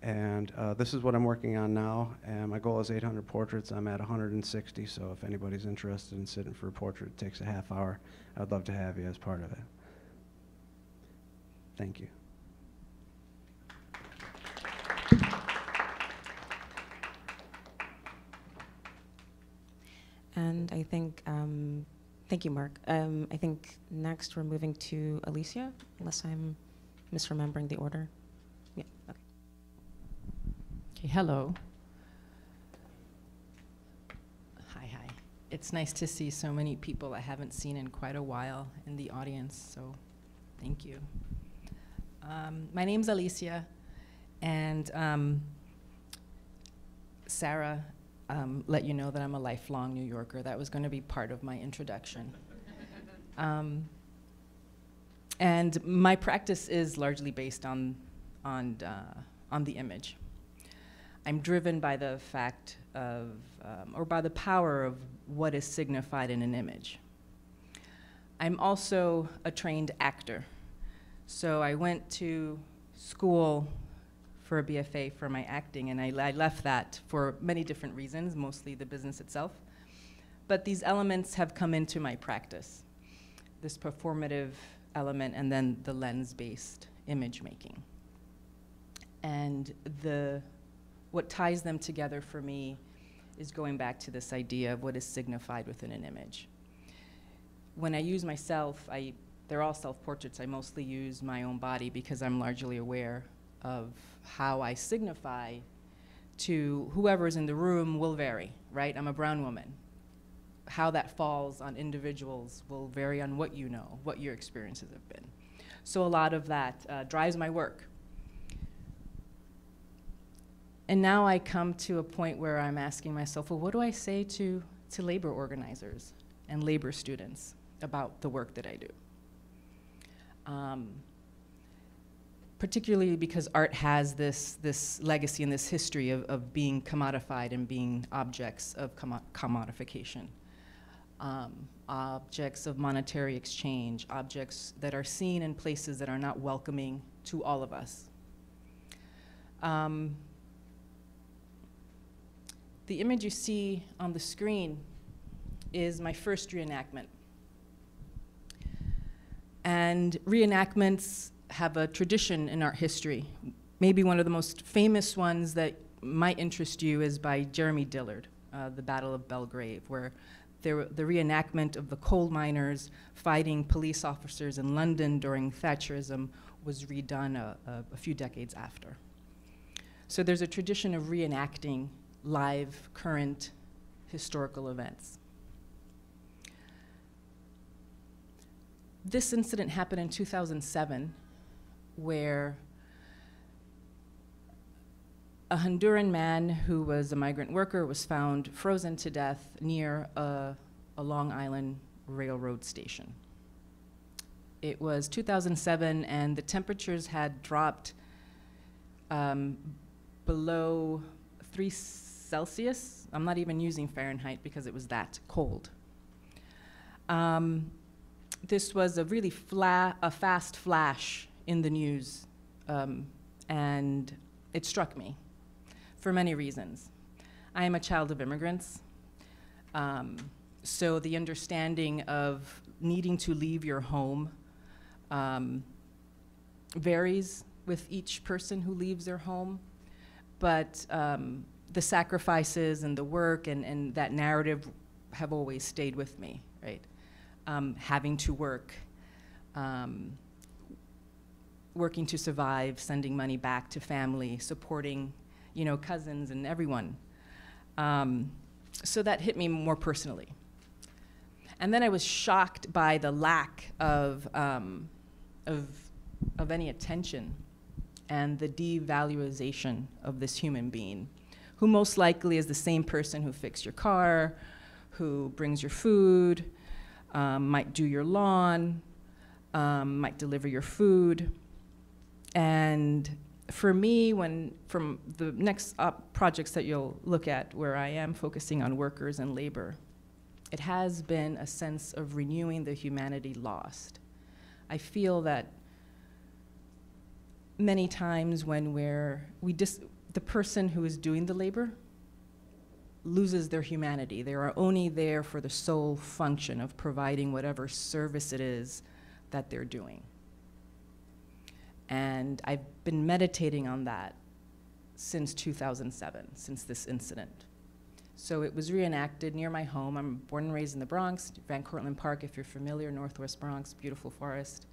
And uh, this is what I'm working on now. And my goal is 800 portraits. I'm at 160, so if anybody's interested in sitting for a portrait, it takes a half hour. I'd love to have you as part of it. Thank you. And I think, um, thank you, Mark. Um, I think next we're moving to Alicia, unless I'm misremembering the order. Yeah, okay. Okay, hello. Hi, hi. It's nice to see so many people I haven't seen in quite a while in the audience, so thank you. Um, my name's Alicia, and um, Sarah um, let you know that I'm a lifelong New Yorker. That was going to be part of my introduction. Um, and my practice is largely based on, on, uh, on the image. I'm driven by the fact of, um, or by the power of what is signified in an image. I'm also a trained actor. So I went to school for a BFA for my acting, and I, I left that for many different reasons, mostly the business itself. But these elements have come into my practice this performative element and then the lens based image making. And the, what ties them together for me is going back to this idea of what is signified within an image. When I use myself, I, they're all self portraits. I mostly use my own body because I'm largely aware of how I signify to whoever's in the room will vary, right? I'm a brown woman. How that falls on individuals will vary on what you know, what your experiences have been. So a lot of that uh, drives my work. And now I come to a point where I'm asking myself, well, what do I say to, to labor organizers and labor students about the work that I do? Um, particularly because art has this, this legacy and this history of, of being commodified and being objects of commodification. Um, objects of monetary exchange, objects that are seen in places that are not welcoming to all of us. Um, the image you see on the screen is my first reenactment. And reenactments have a tradition in art history. Maybe one of the most famous ones that might interest you is by Jeremy Deller, uh, The Battle of Orgreave, where there, the reenactment of the coal miners fighting police officers in London during Thatcherism was redone a, a, a few decades after. So there's a tradition of reenacting live, current historical events. This incident happened in 2007 where a Honduran man who was a migrant worker was found frozen to death near a, a Long Island railroad station. It was 2007, and the temperatures had dropped um, below 3 Celsius. I'm not even using Fahrenheit because it was that cold. Um, this was a really fla- a fast flash in the news, um, and it struck me for many reasons. I am a child of immigrants, um, so the understanding of needing to leave your home um, varies with each person who leaves their home, but um, the sacrifices and the work and, and that narrative have always stayed with me, right? Um, having to work, um, working to survive, sending money back to family, supporting, you know, cousins and everyone. Um, so that hit me more personally. And then I was shocked by the lack of, um, of, of any attention and the devaluation of this human being, who most likely is the same person who fixed your car, who brings your food, um, might do your lawn, um, might deliver your food. And for me, when from the next projects that you'll look at, where I am focusing on workers and labor, it has been a sense of renewing the humanity lost. I feel that many times when we're, we dis, the person who is doing the labor loses their humanity. They are only there for the sole function of providing whatever service it is that they're doing. And I've been meditating on that since 2007, since this incident. So it was reenacted near my home. I'm born and raised in the Bronx, Van Cortlandt Park, if you're familiar, Northwest Bronx, beautiful forest.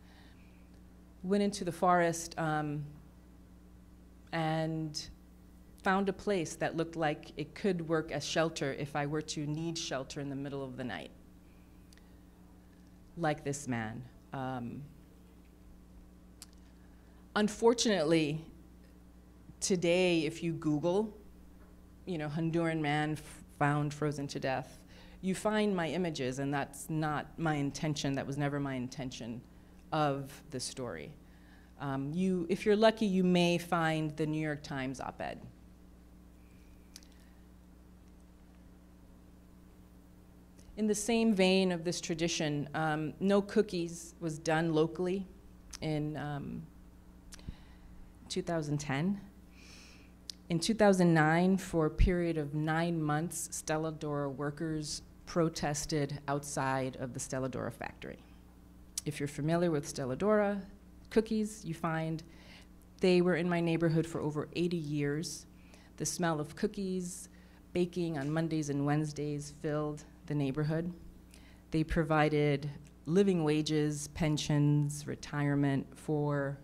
Went into the forest um, and found a place that looked like it could work as shelter if I were to need shelter in the middle of the night, like this man. Um, unfortunately, today, if you Google, you know, Honduran man found frozen to death, you find my images, and that's not my intention. That was never my intention of the story. Um, you, if you're lucky, you may find the New York Times op-ed. In the same vein of this tradition, um, No Cookies was done locally in um, 2010. In 2009, for a period of nine months, Stella D'Oro workers protested outside of the Stella D'Oro factory. If you're familiar with Stella D'Oro cookies, you find they were in my neighborhood for over 80 years. The smell of cookies, baking on Mondays and Wednesdays filled the neighborhood. They provided living wages, pensions, retirement for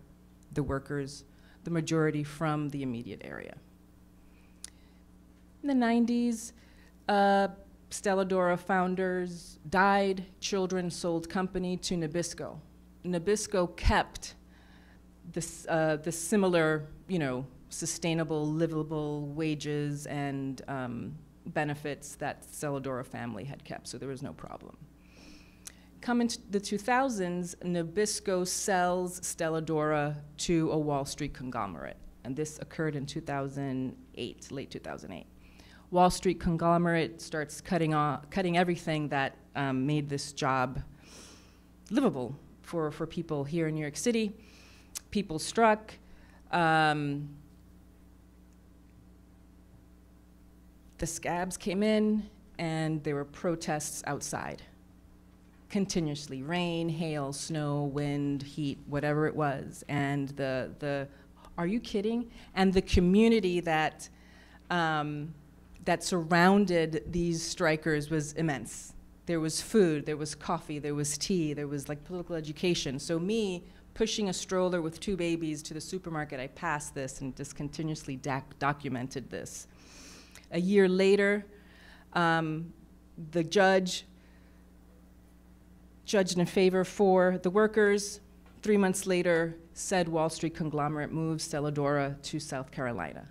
the workers, the majority from the immediate area. In the 90s, uh, Stella D'Oro founders died, children sold company to Nabisco. Nabisco kept this, uh, the similar, you know, sustainable, livable wages and um, benefits that Stella D'Oro family had kept, so there was no problem. Come into the 2000s, Nabisco sells Stella D'Oro to a Wall Street conglomerate, and this occurred in 2008, late 2008. Wall Street conglomerate starts cutting, off, cutting everything that um, made this job livable for, for people here in New York City. People struck. Um, the scabs came in and there were protests outside. Continuously rain hail snow wind heat whatever it was and the the are you kidding? And the community that um, that surrounded these strikers was immense. There was food there was coffee there was tea there was like political education. So me pushing a stroller with two babies to the supermarket i passed this and just continuously documented this a year later, um, the judge judged in favor for the workers. Three months later, said Wall Street conglomerate moves Stella D'Oro to South Carolina.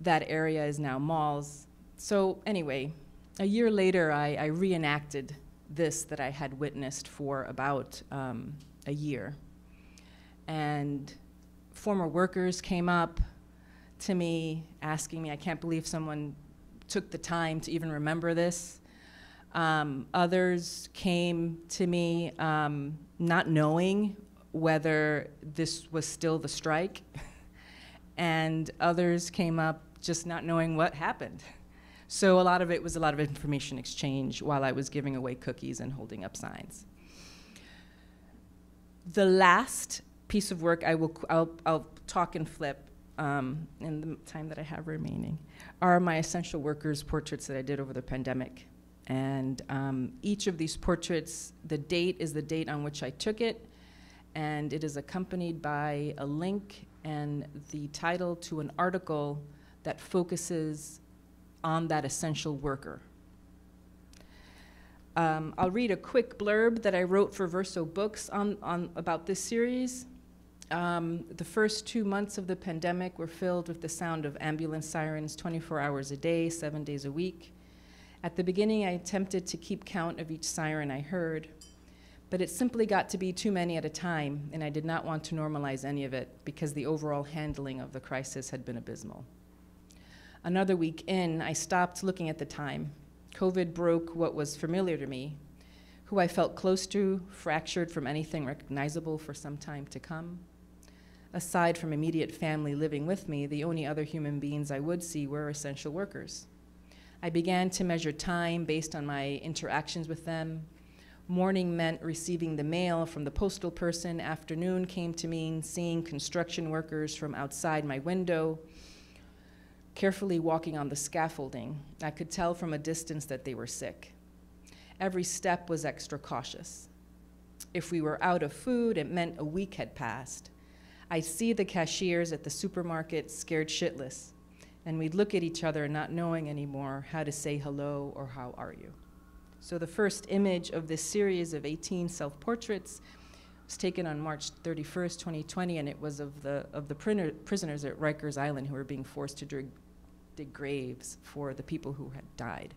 That area is now malls. So anyway, a year later, I, I reenacted this that I had witnessed for about um, a year. And former workers came up, to me asking me, I can't believe someone took the time to even remember this. Um, others came to me um, not knowing whether this was still the strike, and others came up just not knowing what happened. So a lot of it was a lot of information exchange while I was giving away cookies and holding up signs. The last piece of work I will I'll, I'll talk and flip um, in the time that I have remaining, are my essential workers portraits that I did over the pandemic. And um, each of these portraits, the date is the date on which I took it, and it is accompanied by a link and the title to an article that focuses on that essential worker. Um, I'll read a quick blurb that I wrote for Verso Books on, on about this series. Um, the first two months of the pandemic were filled with the sound of ambulance sirens 24 hours a day, seven days a week. At the beginning, I attempted to keep count of each siren I heard, but it simply got to be too many at a time, and I did not want to normalize any of it because the overall handling of the crisis had been abysmal. Another week in, I stopped looking at the time COVID broke what was familiar to me, who I felt close to, fractured from anything recognizable for some time to come. Aside from immediate family living with me, the only other human beings I would see were essential workers. I began to measure time based on my interactions with them. Morning meant receiving the mail from the postal person. Afternoon came to mean seeing construction workers from outside my window carefully walking on the scaffolding. I could tell from a distance that they were sick. Every step was extra cautious. If we were out of food, it meant a week had passed. I'd see the cashiers at the supermarket scared shitless, and we'd look at each other not knowing anymore how to say hello or how are you. So the first image of this series of 18 self-portraits was taken on March 31st, 2020, and it was of the, of the prisoners at Rikers Island who were being forced to dig dig graves for the people who had died.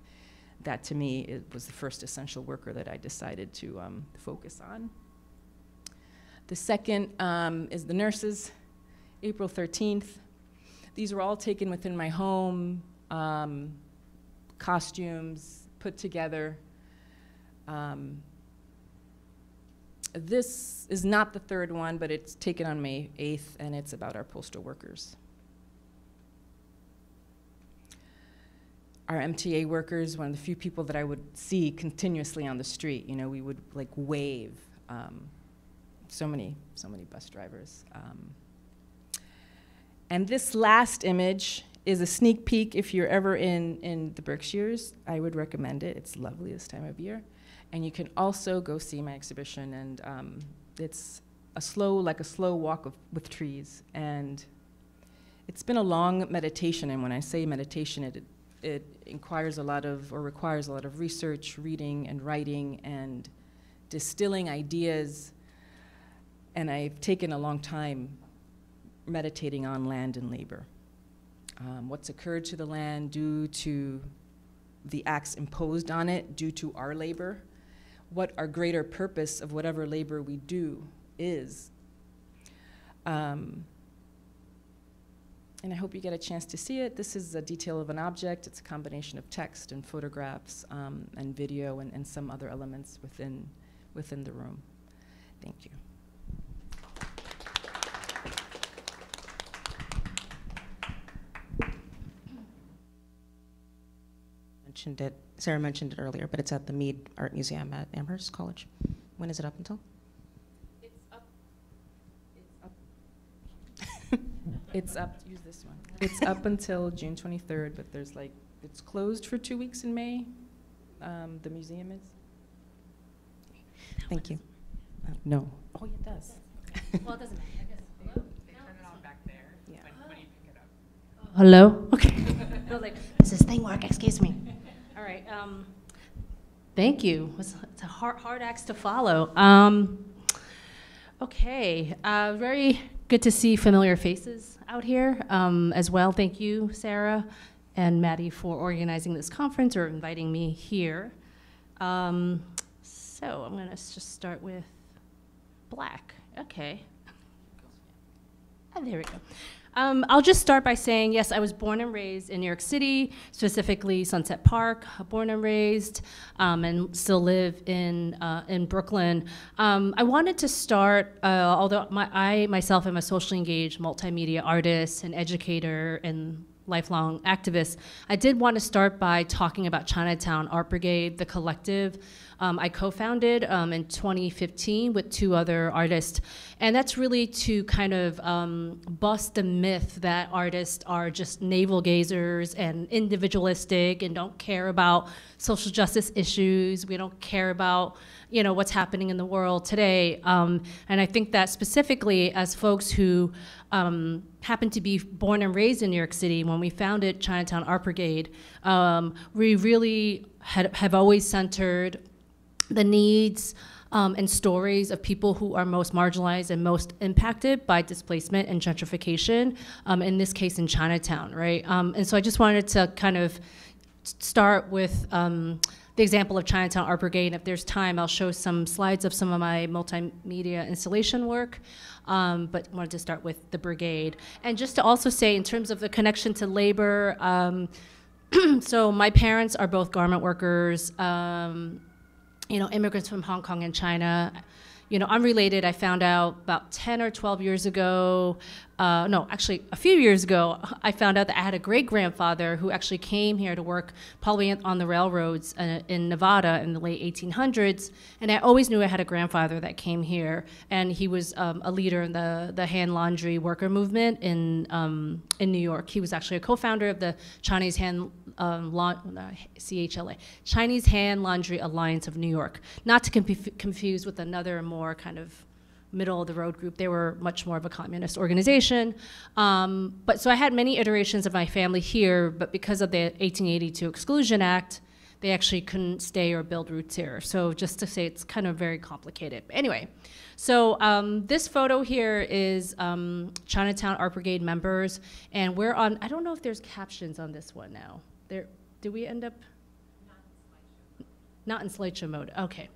That to me was the first essential worker that I decided to um, focus on. The second um, is the nurses, April 13th. These were all taken within my home, um, costumes put together. Um, this is not the third one, but it's taken on May 8th, and it's about our postal workers. our MTA workers, one of the few people that I would see continuously on the street. You know, we would like wave. Um, so many, so many bus drivers. Um, and this last image is a sneak peek if you're ever in, in the Berkshires. I would recommend it. It's lovely this time of year. And you can also go see my exhibition, and um, it's a slow, like a slow walk of, with trees. And it's been a long meditation, and when I say meditation, it, it inquires a lot of, or requires a lot of research, reading, and writing, and distilling ideas. And I've taken a long time meditating on land and labor. Um, what's occurred to the land due to the acts imposed on it due to our labor, what our greater purpose of whatever labor we do is. Um, and I hope you get a chance to see it. This is a detail of an object. It's a combination of text and photographs um, and video and, and some other elements within, within the room. Thank you. Mentioned it, Sarah mentioned it earlier, but it's at the Mead Art Museum at Amherst College. When is it up until? It's up, use this one. It's up until June 23rd, but there's like, it's closed for two weeks in May. Um, the museum is. Thank you. Uh, no. Oh, it does. well, it doesn't matter. Hello? Okay. I was like, does this is thing work? Excuse me. Right. Um, thank you. It's, it's a hard, hard act to follow. Um, okay. Uh, very good to see familiar faces out here um, as well. Thank you, Sarah and Maddie, for organizing this conference or inviting me here. Um, so I'm going to just start with black. Okay. Oh, there we go. Um, I'll just start by saying, yes, I was born and raised in New York City, specifically Sunset Park, born and raised, um, and still live in, uh, in Brooklyn. Um, I wanted to start, uh, although my, I myself am a socially engaged multimedia artist and educator and lifelong activist, I did want to start by talking about Chinatown Art Brigade, the collective um, I co-founded um, in 2015 with two other artists. And that's really to kind of um, bust the myth that artists are just navel gazers and individualistic and don't care about social justice issues. We don't care about you know what's happening in the world today. Um, and I think that specifically as folks who um, happened to be born and raised in New York City, when we founded Chinatown Art Brigade, um, we really had, have always centered the needs um, and stories of people who are most marginalized and most impacted by displacement and gentrification, um, in this case in Chinatown, right? Um, and so I just wanted to kind of start with um, the example of Chinatown Art Brigade. And if there's time, I'll show some slides of some of my multimedia installation work. Um, but wanted to start with the brigade. And just to also say, in terms of the connection to labor, um, so my parents are both garment workers, um, you know, immigrants from Hong Kong and China you know, unrelated, I found out about 10 or 12 years ago, uh, no, actually a few years ago, I found out that I had a great grandfather who actually came here to work probably on the railroads uh, in Nevada in the late 1800s. And I always knew I had a grandfather that came here, and he was um, a leader in the, the hand laundry worker movement in, um, in New York. He was actually a co founder of the Chinese Hand um, La- CHLA, Chinese Hand Laundry Alliance of New York. Not to conf- confuse with another more kind of middle of the road group. They were much more of a communist organization. Um, but so I had many iterations of my family here, but because of the 1882 Exclusion Act, they actually couldn't stay or build roots here. So just to say, it's kind of very complicated. But anyway, so um, this photo here is um, Chinatown Art Brigade members, and we're on. I don't know if there's captions on this one now. There, do we end up? Not in slideshow mode. Okay.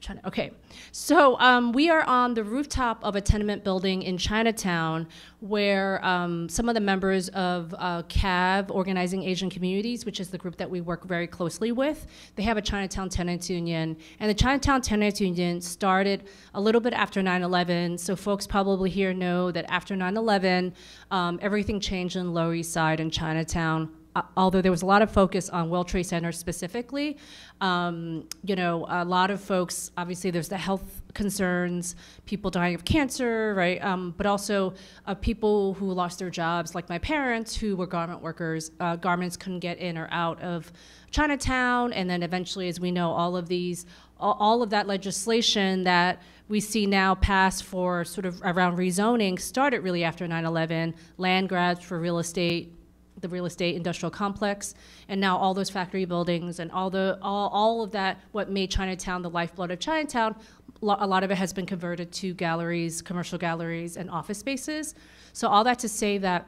China. Okay, so um, we are on the rooftop of a tenement building in Chinatown where um, some of the members of uh, CAAAV, Organizing Asian Communities, which is the group that we work very closely with, they have a Chinatown Tenants Union. And the Chinatown Tenants Union started a little bit after 9 11. So, folks probably here know that after 9 11, um, everything changed in Lower East Side and Chinatown uh, although there was a lot of focus on World Trade Center specifically, um, you know, a lot of folks, obviously there's the health concerns, people dying of cancer, right? Um, but also uh, people who lost their jobs, like my parents who were garment workers. Uh, garments couldn't get in or out of Chinatown. And then eventually, as we know, all of these, all, of that legislation that we see now pass for sort of around rezoning started really after 9 11, land grabs for real estate the real estate industrial complex, and now all those factory buildings and all the all, all of that what made Chinatown the lifeblood of Chinatown. A lot of it has been converted to galleries, commercial galleries, and office spaces. So all that to say that,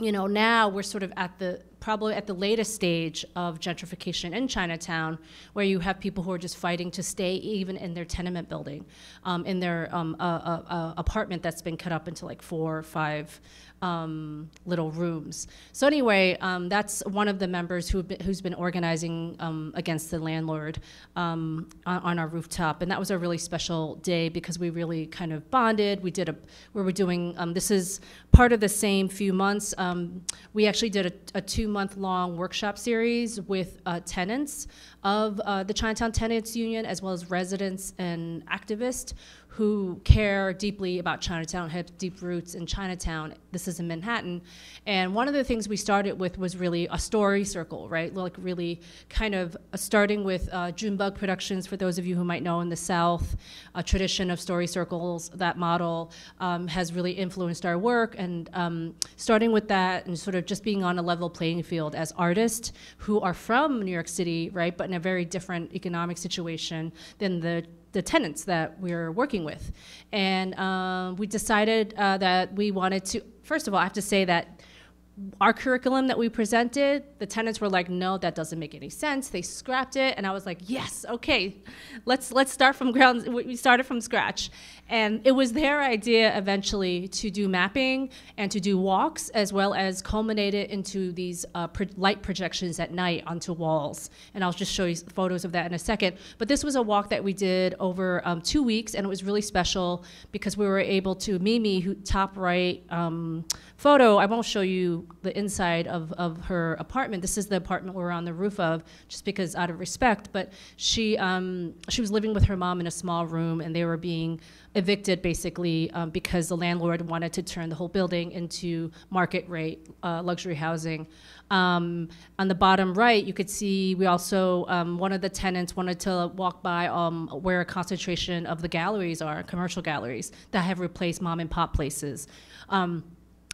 you know, now we're sort of at the probably at the latest stage of gentrification in Chinatown, where you have people who are just fighting to stay even in their tenement building, um, in their um, apartment that's been cut up into like four or five um, little rooms. So anyway, um, that's one of the members who who's been organizing um, against the landlord um, on, on, our rooftop, and that was a really special day because we really kind of bonded. We did a we were doing this is part of the same few months. We actually did a, a two month long workshop series with uh, tenants of uh, the Chinatown Tenants Union as well as residents and activists who care deeply about Chinatown, have deep roots in Chinatown. This is in Manhattan. And one of the things we started with was really a story circle, right? Like really kind of uh, starting with uh, Junebug Productions, for those of you who might know in the South, a tradition of story circles. That model um, has really influenced our work. And um, starting with that and sort of just being on a level playing field as artists who are from New York City, right, but in a very different economic situation than the the tenants that we're working with. And um, we decided uh, that we wanted to, first of all, I have to say that our curriculum that we presented, the tenants were like, "No, that doesn't make any sense." They scrapped it, and I was like, "Yes, okay, let's let's start from ground." We started from scratch, and it was their idea eventually to do mapping and to do walks, as well as culminate it into these uh, pro light projections at night onto walls. And I'll just show you photos of that in a second. But this was a walk that we did over um, two weeks, and it was really special because we were able to Mimi, who top right. Um, photo, I won't show you the inside of, of her apartment. This is the apartment we're on the roof of, just because out of respect. But she um, she was living with her mom in a small room, and they were being evicted basically um, because the landlord wanted to turn the whole building into market rate uh, luxury housing. Um, on the bottom right, you could see we also, um, one of the tenants wanted to walk by um, where a concentration of the galleries are, commercial galleries that have replaced mom and pop places. Um,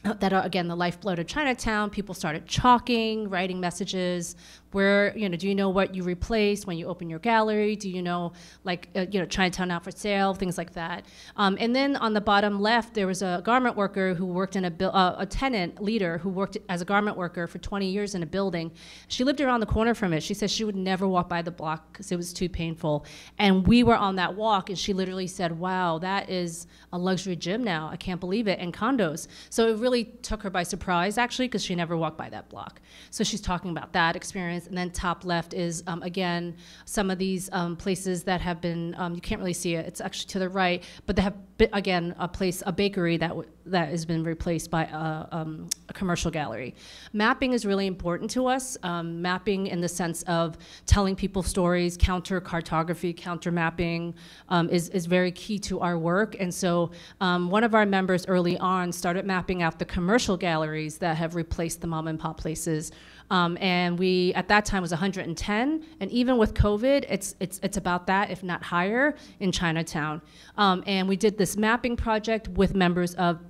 that are again the lifeblood of Chinatown. People started chalking, writing messages. Where you know, do you know what you replaced when you open your gallery? Do you know like uh, you know Chinatown out for sale, things like that. Um, and then on the bottom left, there was a garment worker who worked in a uh, a tenant leader who worked as a garment worker for 20 years in a building. She lived around the corner from it. She said she would never walk by the block because it was too painful. And we were on that walk, and she literally said, "Wow, that is a luxury gym now. I can't believe it." And condos. So it really took her by surprise actually because she never walked by that block. So she's talking about that experience. And then top left is, um, again, some of these um, places that have been, um, you can't really see it, it's actually to the right, but they have, again, a place, a bakery that, that has been replaced by a, um, a, commercial gallery. Mapping is really important to us. Um, mapping in the sense of telling people stories, counter cartography, counter mapping is, is very key to our work. And so one of our members early on started mapping out the commercial galleries that have replaced the mom and pop places um, and we, at that time, was 110. And even with COVID, it's, it's, it's about that, if not higher, in Chinatown. Um, and we did this mapping project with members of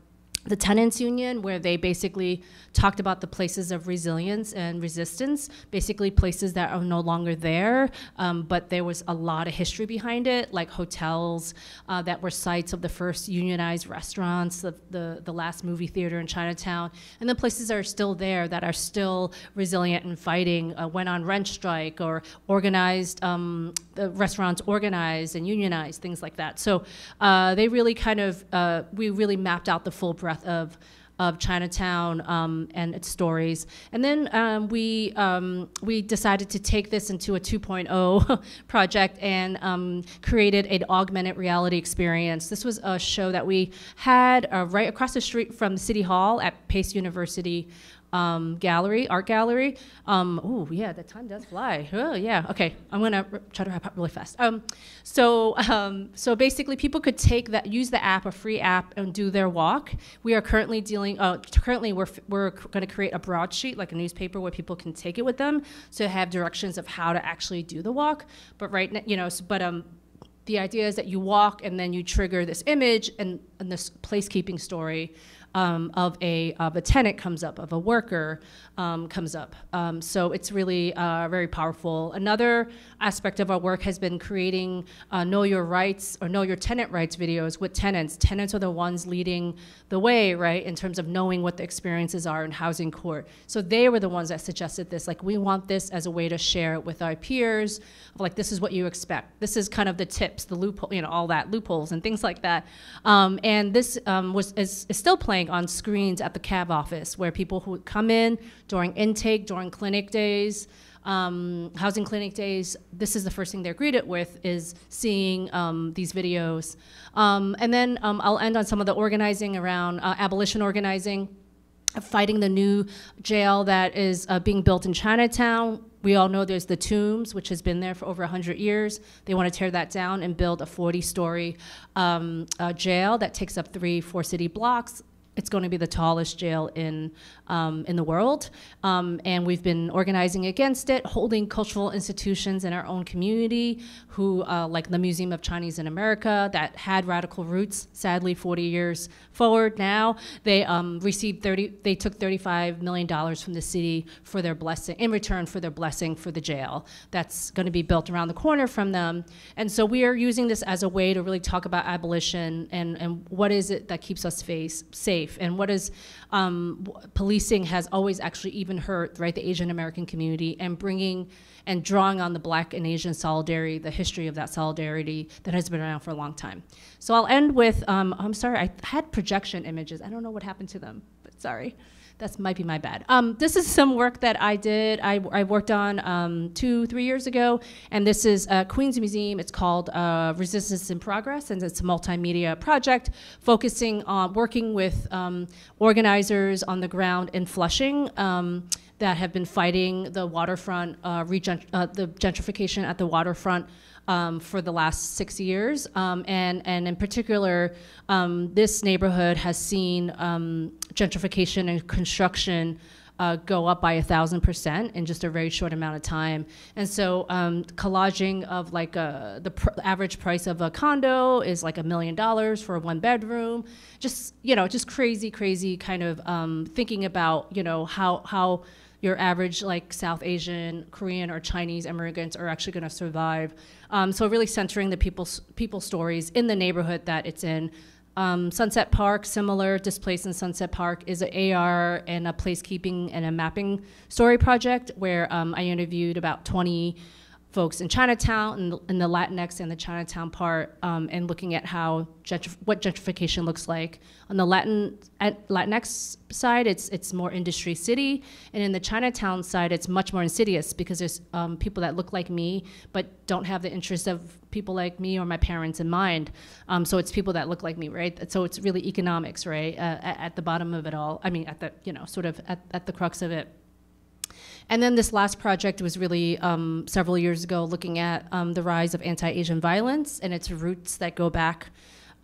the tenants union where they basically talked about the places of resilience and resistance basically places that are no longer there um, but there was a lot of history behind it like hotels uh, that were sites of the first unionized restaurants the, the, the last movie theater in chinatown and the places that are still there that are still resilient and fighting uh, went on rent strike or organized um, the restaurants organized and unionized things like that. So uh, they really kind of uh, we really mapped out the full breadth of of Chinatown um, and its stories. And then um, we, um, we decided to take this into a 2.0 project and um, created an augmented reality experience. This was a show that we had uh, right across the street from City Hall at Pace University um, gallery, art gallery. Um, oh yeah, the time does fly. Oh yeah. Okay, I'm gonna try to wrap up really fast. Um, so um, so basically, people could take that, use the app, a free app, and do their walk. We are currently dealing. Uh, currently, we're we're going to create a broadsheet, like a newspaper, where people can take it with them to have directions of how to actually do the walk. But right now, you know, but um, the idea is that you walk and then you trigger this image and, and this placekeeping story um, of a of a tenant comes up, of a worker um, comes up. Um, so it's really uh, very powerful. Another aspect of our work has been creating uh, know your rights or know your tenant rights videos with tenants. Tenants are the ones leading the way, right, in terms of knowing what the experiences are in housing court. So they were the ones that suggested this. Like we want this as a way to share it with our peers. Like this is what you expect. This is kind of the tips, the loophole, you know, all that loopholes and things like that. Um, and this um, was is, is still playing on screens at the CAAAV office where people who come in during intake, during clinic days, um, housing clinic days, this is the first thing they're greeted with is seeing um, these videos. Um, and then um, I'll end on some of the organizing around uh, abolition organizing, fighting the new jail that is uh, being built in Chinatown. We all know there's the Tombs, which has been there for over 100 years. They want to tear that down and build a 40-story um, uh, jail that takes up three, four city blocks it's going to be the tallest jail in, um, in the world. Um, and we've been organizing against it, holding cultural institutions in our own community who, uh, like the Museum of Chinese in America, that had radical roots, sadly 40 years forward now, they um, received 30, they took $35 million from the city for their blessing, in return for their blessing for the jail. That's going to be built around the corner from them. And so we are using this as a way to really talk about abolition and, and what is it that keeps us face, safe safe and what is um, policing has always actually even hurt right the Asian American community and bringing and drawing on the black and Asian solidarity, the history of that solidarity that has been around for a long time. So I'll end with, um, I'm sorry, I had projection images. I don't know what happened to them, but sorry. That might be my bad. Um, this is some work that I did. I, I worked on um, two, three years ago, and this is uh, Queens Museum. It's called uh, Resistance in Progress, and it's a multimedia project focusing on working with um, organizers on the ground in Flushing um, that have been fighting the waterfront, uh, uh, the gentrification at the waterfront um, for the last six years. Um, and, and in particular, um, this neighborhood has seen um, gentrification and construction uh, go up by a thousand percent in just a very short amount of time. And so um, collaging of like a, uh, the pr average price of a condo is like a million dollars for a one bedroom. Just, you know, just crazy, crazy kind of um, thinking about, you know, how, how your average like South Asian, Korean, or Chinese immigrants are actually going to survive. Um, so really centering the people's people stories in the neighborhood that it's in. Um, Sunset Park, similar, Displaced in Sunset Park, is an AR and a placekeeping and a mapping story project where um, I interviewed about 20 folks in Chinatown and in the Latinx and the Chinatown part, um, and looking at how gentrif what gentrification looks like. On the Latin Latinx side, it's it's more industry city, and in the Chinatown side, it's much more insidious because there's um, people that look like me but don't have the interests of people like me or my parents in mind. Um, so it's people that look like me, right? So it's really economics, right, uh, at, at the bottom of it all. I mean, at the you know sort of at, at the crux of it. And then this last project was really um, several years ago looking at um, the rise of anti-Asian violence and its roots that go back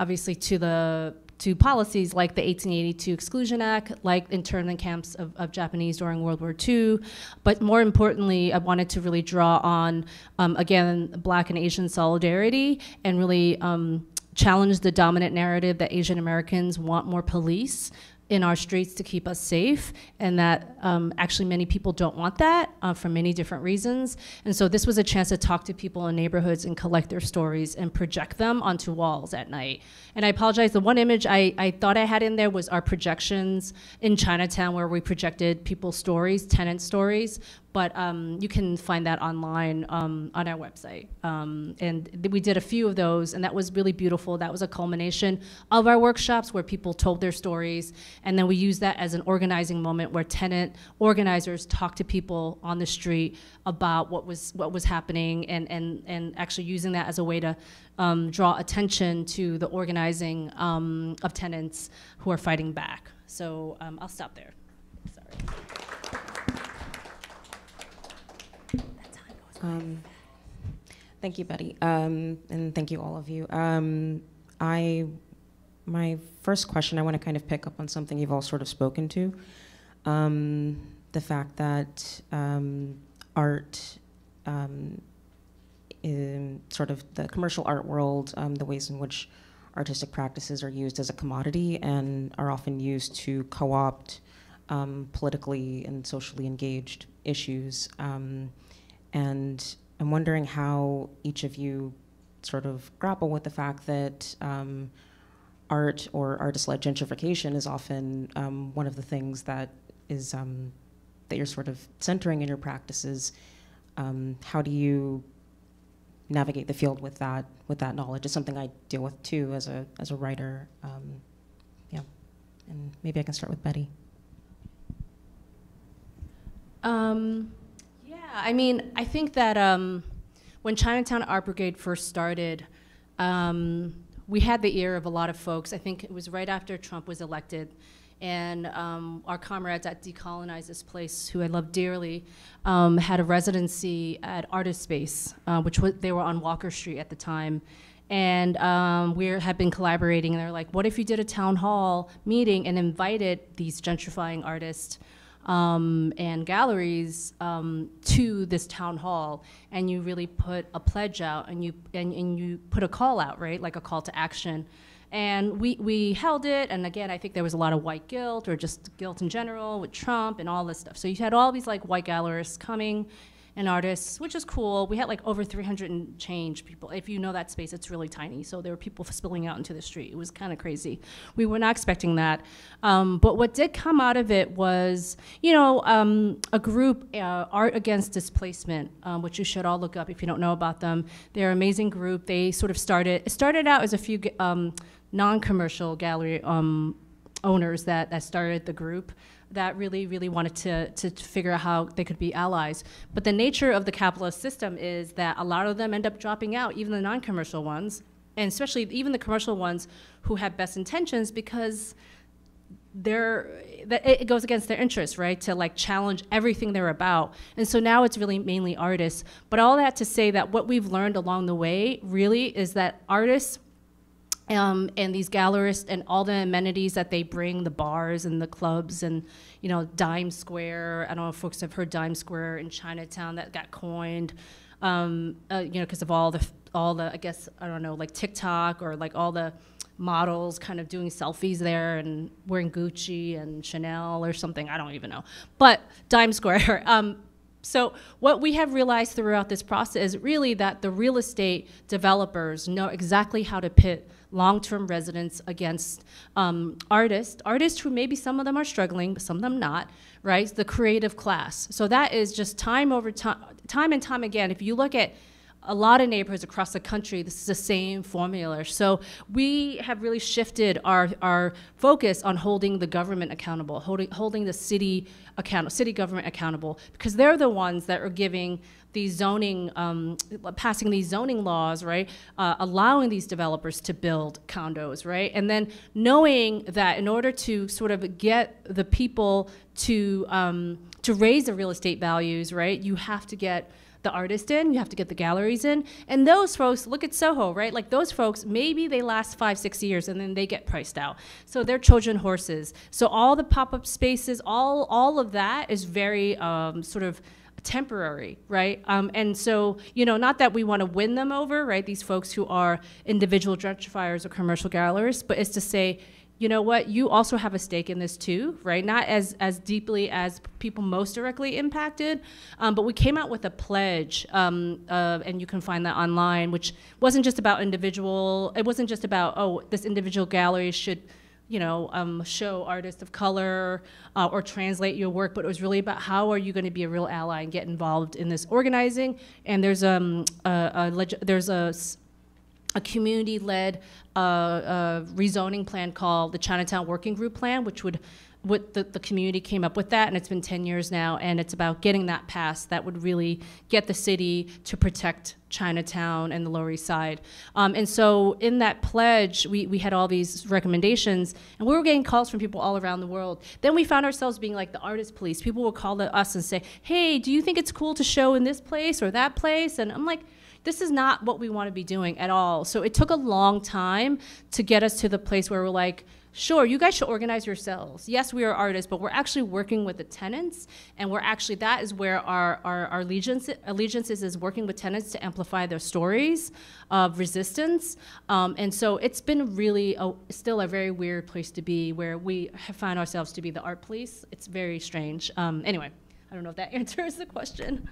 obviously to the to policies like the 1882 Exclusion Act, like internment camps of, of, Japanese during World War II. But more importantly, I wanted to really draw on, um, again, Black and Asian solidarity and really um, challenge the dominant narrative that Asian Americans want more police in our streets to keep us safe, and that um, actually many people don't want that uh, for many different reasons. And so this was a chance to talk to people in neighborhoods and collect their stories and project them onto walls at night. And I apologize, the one image I, I thought I had in there was our projections in Chinatown where we projected people's stories, tenant stories, but um, you can find that online um, on our website. Um, and we did a few of those, and that was really beautiful. That was a culmination of our workshops where people told their stories, and then we used that as an organizing moment where tenant organizers talked to people on the street about what was what was happening, and and and actually using that as a way to um, draw attention to the organizing um, of tenants who are fighting back. So um, I'll stop there. Sorry. Um, thank you, Betty, um, and thank you all of you. Um, I, my first question, I want to kind of pick up on something you've all sort of spoken to, um, the fact that um, art, um, in sort of the commercial art world, the ways in which artistic practices are used as a commodity and are often used to co-opt politically and socially engaged issues. Um, and I'm wondering how each of you sort of grapple with the fact that um, art or artist-led gentrification is often um, one of the things that is um, that you're sort of centering in your practices. Um, how do you navigate the field with that with that knowledge? It's something I deal with too as a as a writer. Um, yeah, and maybe I can start with Betty. Um, I mean, I think that um, when Chinatown Art Brigade first started, um, we had the ear of a lot of folks. I think it was right after Trump was elected. And um, our comrades at Decolonize This Place, who I love dearly, um, had a residency at Artist Space, uh, which was, they were on Walker Street at the time. And um, we had been collaborating, and they're like, what if you did a town hall meeting and invited these gentrifying artists um, and galleries um, to this town hall, and you really put a pledge out, and you and, and you put a call out, right, like a call to action. And we, we held it, and again, I think there was a lot of white guilt or just guilt in general with Trump and all this stuff. So you had all these like white gallerists coming and artists, which is cool. We had like over 300 and change people. If you know that space, it's really tiny. So there were people spilling out into the street. It was kind of crazy. We were not expecting that. Um, but what did come out of it was, you know, um, a group, uh, Art Against Displacement, um, which you should all look up if you don't know about them. They're an amazing group. They sort of started, it started out as a few um, non-commercial gallery um, owners that, that started the group that really, really wanted to, to figure out how they could be allies. But the nature of the capitalist system is that a lot of them end up dropping out, even the non-commercial ones, and especially even the commercial ones who have best intentions because they're that it goes against their interests right to like challenge everything they're about and so now it's really mainly artists but all that to say that what we've learned along the way really is that artists um, and these gallerists and all the amenities that they bring, the bars and the clubs and, you know, Dime Square. I don't know if folks have heard Dime Square in Chinatown that got coined, um, uh, you know, because of all the, all the, I guess, I don't know, like TikTok or like all the models kind of doing selfies there and wearing Gucci and Chanel or something. I don't even know. But Dime Square. Um, so what we have realized throughout this process is really that the real estate developers know exactly how to pit long-term residents against um, artists, artists who maybe some of them are struggling, but some of them not, right? The creative class. So that is just time over time, time and time again. If you look at a lot of neighborhoods across the country, this is the same formula. So we have really shifted our, our focus on holding the government accountable, holding, holding the city account, city government accountable, because they're the ones that are giving these zoning, um, passing these zoning laws, right, uh, allowing these developers to build condos, right, and then knowing that in order to sort of get the people to um, to raise the real estate values, right, you have to get the artist in, you have to get the galleries in. And those folks, look at Soho, right? Like those folks, maybe they last five, six years and then they get priced out. So they're Trojan horses. So all the pop-up spaces, all, all of that is very um, sort of temporary, right? Um, and so, you know, not that we want to win them over, right? These folks who are individual gentrifiers or commercial gallerists, but it's to say, you know what, you also have a stake in this too, right? Not as, as deeply as people most directly impacted, um, but we came out with a pledge, um, uh, and you can find that online, which wasn't just about individual, it wasn't just about, oh, this individual gallery should, you know, um, show artists of color uh, or translate your work, but it was really about how are you going to be a real ally and get involved in this organizing. And there's um, a, a there's a a community-led uh, uh, rezoning plan called the Chinatown Working Group Plan, which would what the, the community came up with that, and it's been 10 years now, and it's about getting that passed that would really get the city to protect Chinatown and the Lower East Side. Um, and so in that pledge, we, we had all these recommendations, and we were getting calls from people all around the world. Then we found ourselves being like the artist police. People would call us and say, hey, do you think it's cool to show in this place or that place? And I'm like, this is not what we want to be doing at all. So it took a long time to get us to the place where we're like, sure, you guys should organize yourselves. Yes, we are artists, but we're actually working with the tenants, and we're actually, that is where our, our, our allegiance, allegiances is working with tenants to amplify their stories of resistance. Um, and so it's been really a, still a very weird place to be where we find ourselves to be the art police. It's very strange. Um, anyway, I don't know if that answers the question.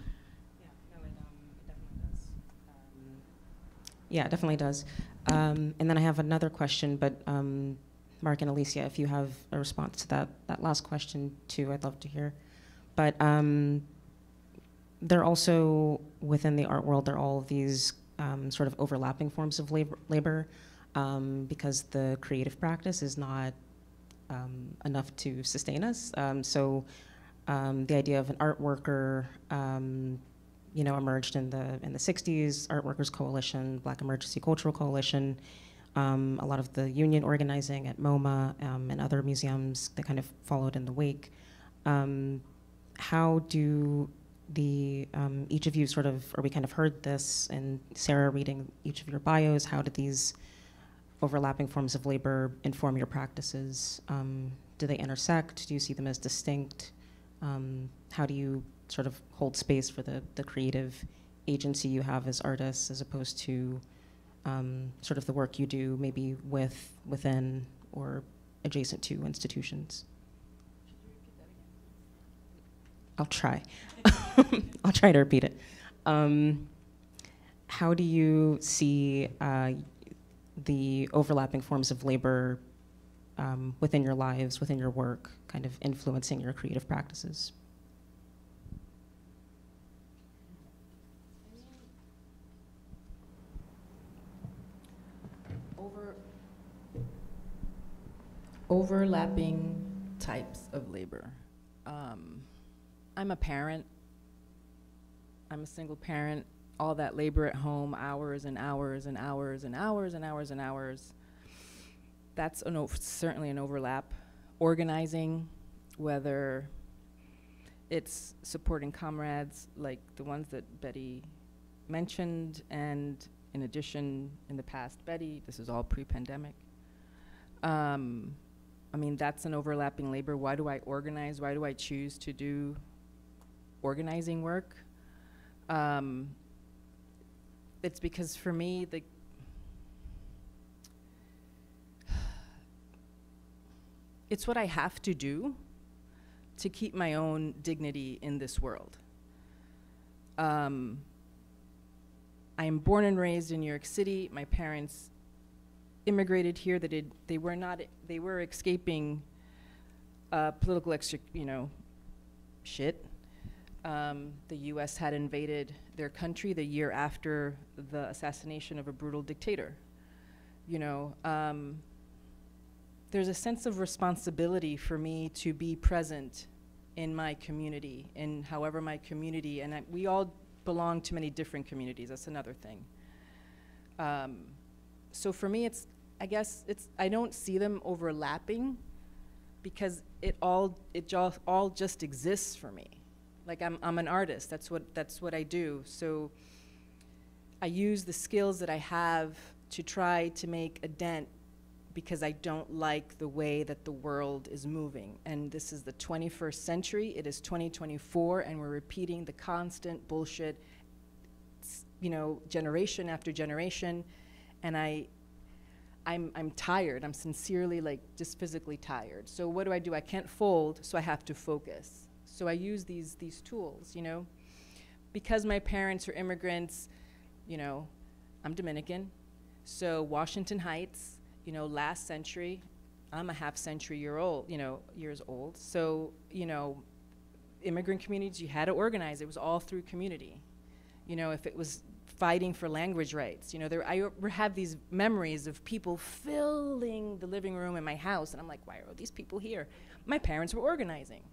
Yeah, it definitely does. Um, and then I have another question, but um, Mark and Alicia, if you have a response to that, that last question too, I'd love to hear. But um, there also, within the art world, there are all of these um, sort of overlapping forms of labor, labor um, because the creative practice is not um, enough to sustain us. so the idea of an art worker you know, emerged in the in the 60s, Art Workers Coalition, Black Emergency Cultural Coalition, um, a lot of the union organizing at MoMA um, and other museums that kind of followed in the wake. Um, how do the um, each of you sort of, or we kind of heard this, and Sarah reading each of your bios, how did these overlapping forms of labor inform your practices? Um, do they intersect? Do you see them as distinct? Um, how do you sort of hold space for the, the creative agency you have as artists as opposed to um, sort of the work you do maybe with within or adjacent to institutions. I'll try. I'll try to repeat it. Um, how do you see uh, the overlapping forms of labor um, within your lives, within your work, kind of influencing your creative practices? Overlapping types of labor. Um, I'm a parent. I'm a single parent. All that labor at home, hours and hours and hours and hours and hours and hours. That's an certainly an overlap. Organizing, whether it's supporting comrades like the ones that Betty mentioned, and in addition, in the past, Betty, this is all pre-pandemic. Um, I mean, that's an overlapping labor. Why do I organize? Why do I choose to do organizing work? Um, it's because for me, the it's what I have to do to keep my own dignity in this world. Um, I am born and raised in New York City. My parents immigrated here. that did. They were not. They were escaping uh, political extra, you know, shit. Um, the U.S. had invaded their country the year after the assassination of a brutal dictator. You know, um, there's a sense of responsibility for me to be present in my community, in however my community, and I, we all belong to many different communities. That's another thing. Um, so for me, it's I guess it's I don't see them overlapping because it all it just all just exists for me. Like I'm I'm an artist. That's what that's what I do. So I use the skills that I have to try to make a dent because I don't like the way that the world is moving. And this is the 21st century. It is 2024 and we're repeating the constant bullshit you know, generation after generation and I I'm, I'm tired. I'm sincerely, like, just physically tired. So what do I do? I can't fold, so I have to focus. So I use these, these tools, you know. Because my parents are immigrants, you know, I'm Dominican. So Washington Heights, you know, last century, I'm a half century year old, you know, years old. So, you know, immigrant communities, you had to organize. It was all through community. You know, if it was fighting for language rights. You know, there, I have these memories of people filling the living room in my house, and I'm like, why are all these people here? My parents were organizing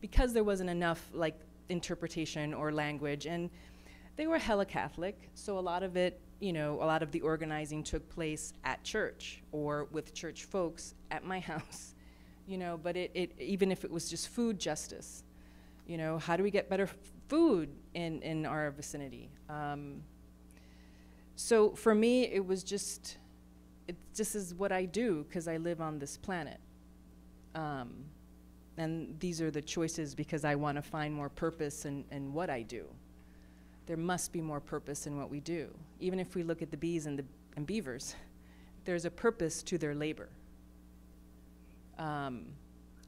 because there wasn't enough like interpretation or language, and they were hella Catholic, so a lot of it, you know, a lot of the organizing took place at church or with church folks at my house, you know. But it, it even if it was just food justice, you know, how do we get better food in in our vicinity? Um, so for me, it was just, it just is what I do because I live on this planet. Um, and these are the choices because I want to find more purpose in, in what I do. There must be more purpose in what we do. Even if we look at the bees and the and beavers, there's a purpose to their labor. Um,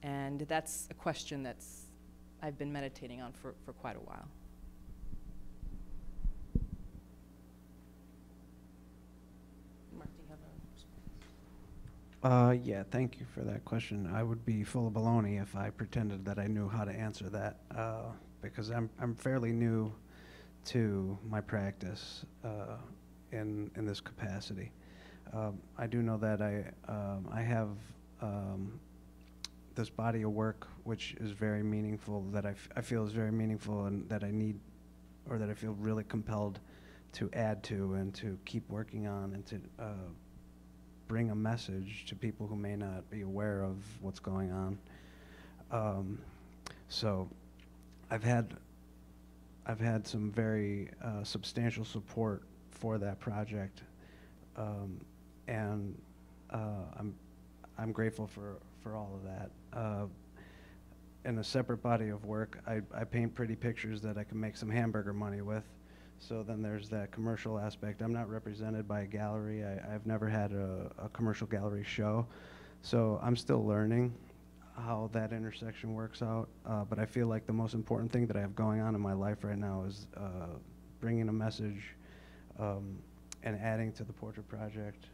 and that's a question that's I've been meditating on for, for quite a while. Uh, yeah, thank you for that question. I would be full of baloney if I pretended that I knew how to answer that, uh, because I'm, I'm fairly new to my practice uh, in, in this capacity. Um, I do know that I, um, I have um, this body of work which is very meaningful, that I, I feel is very meaningful and that I need, or that I feel really compelled to add to and to keep working on and to uh, bring a message to people who may not be aware of what's going on. Um, so I've had I've had some very uh, substantial support for that project, um, and uh, I'm I'm grateful for for all of that. Uh, in a separate body of work, I, I paint pretty pictures that I can make some hamburger money with. So then there's that commercial aspect. I'm not represented by a gallery. I, have never had a, a, commercial gallery show. So I'm still learning how that intersection works out. Uh, but I feel like the most important thing that I have going on in my life right now is uh, bringing a message um, and adding to the portrait project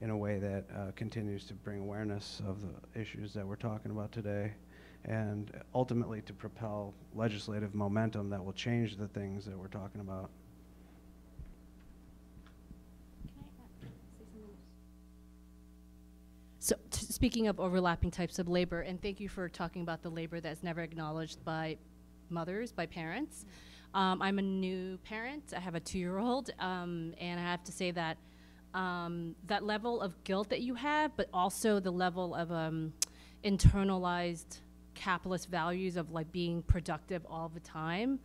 in a way that uh, continues to bring awareness of the issues that we're talking about today and ultimately to propel legislative momentum that will change the things that we're talking about. So, speaking of overlapping types of labor, and thank you for talking about the labor that's never acknowledged by mothers, by parents. Um, I'm a new parent. I have a two-year-old, um, and I have to say that um, that level of guilt that you have, but also the level of um, internalized capitalist values of like being productive all the time.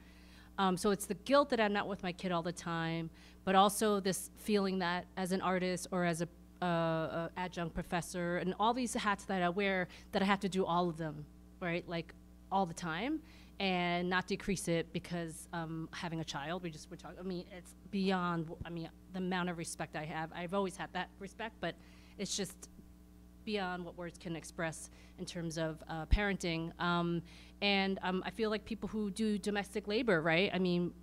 Um, so it's the guilt that I'm not with my kid all the time, but also this feeling that as an artist or as a, uh, a adjunct professor and all these hats that I wear, that I have to do all of them, right? Like all the time and not decrease it because um, having a child. We just were talking. I mean, it's beyond. I mean, the amount of respect I have. I've always had that respect, but it's just beyond what words can express in terms of uh, parenting. Um, and um, I feel like people who do domestic labor, right? I mean,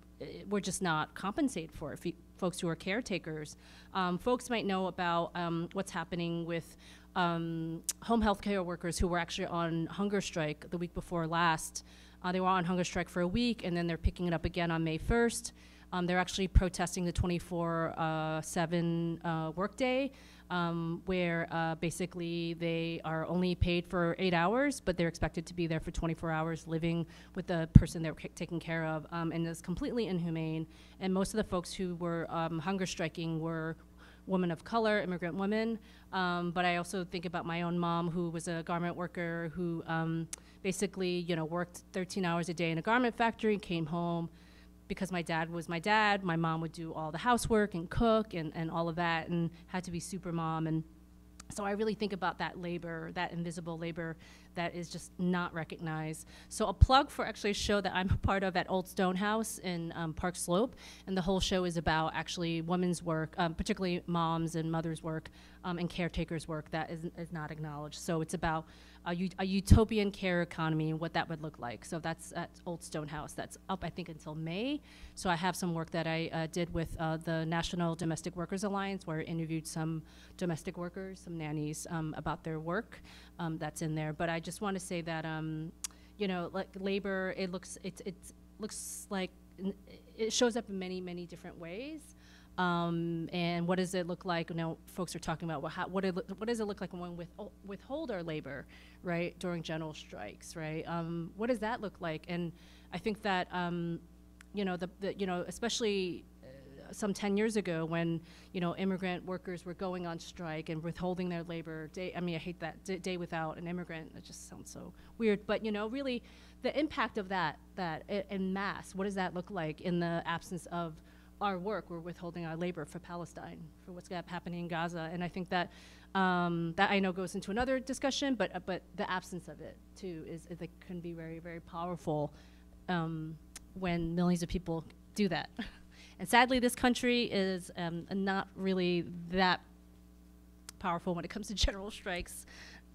we're just not compensated for it. folks who are caretakers, um, folks might know about um, what's happening with um, home health care workers who were actually on hunger strike the week before last. Uh, they were on hunger strike for a week, and then they're picking it up again on May 1st. Um, they're actually protesting the 24 uh, 7 uh, workday, um, where uh, basically they are only paid for eight hours, but they're expected to be there for 24 hours living with the person they're taking care of, um, and it's completely inhumane. And most of the folks who were um, hunger striking were women of color, immigrant women. Um, but I also think about my own mom, who was a garment worker, who um, basically, you know, worked 13 hours a day in a garment factory, came home because my dad was my dad. My mom would do all the housework and cook and, and all of that, and had to be super mom. And so I really think about that labor, that invisible labor that is just not recognized. So a plug for actually a show that I'm a part of at Old Stone House in um, Park Slope, and the whole show is about actually women's work, um, particularly moms and mothers' work um, and caretakers' work that is, is not acknowledged. So it's about a, a, utopian care economy and what that would look like. So that's at Old Stone House. That's up, I think, until May. So I have some work that I uh, did with uh, the National Domestic Workers Alliance, where I interviewed some domestic workers, some nannies, um, about their work. Um, that's in there. But I just want to say that, um, you know, like labor, it looks, it, it looks like it shows up in many, many different ways. Um, and what does it look like? You know, folks are talking about well, how, what, it, what does it look like when we withhold our labor, right, during general strikes, right? Um, what does that look like? And I think that, um, you know, the, the, you know, especially some 10 years ago when, you know, immigrant workers were going on strike and withholding their labor day, I mean, I hate that, d- day without an immigrant, it just sounds so weird, but, you know, really the impact of that, that in mass, what does that look like in the absence of our work, we're withholding our labor for Palestine, for what's happening in Gaza. And I think that um, that I know goes into another discussion, but uh, but the absence of it too is, it can be very very powerful um, when millions of people do that. and sadly, this country is um, not really that powerful when it comes to general strikes,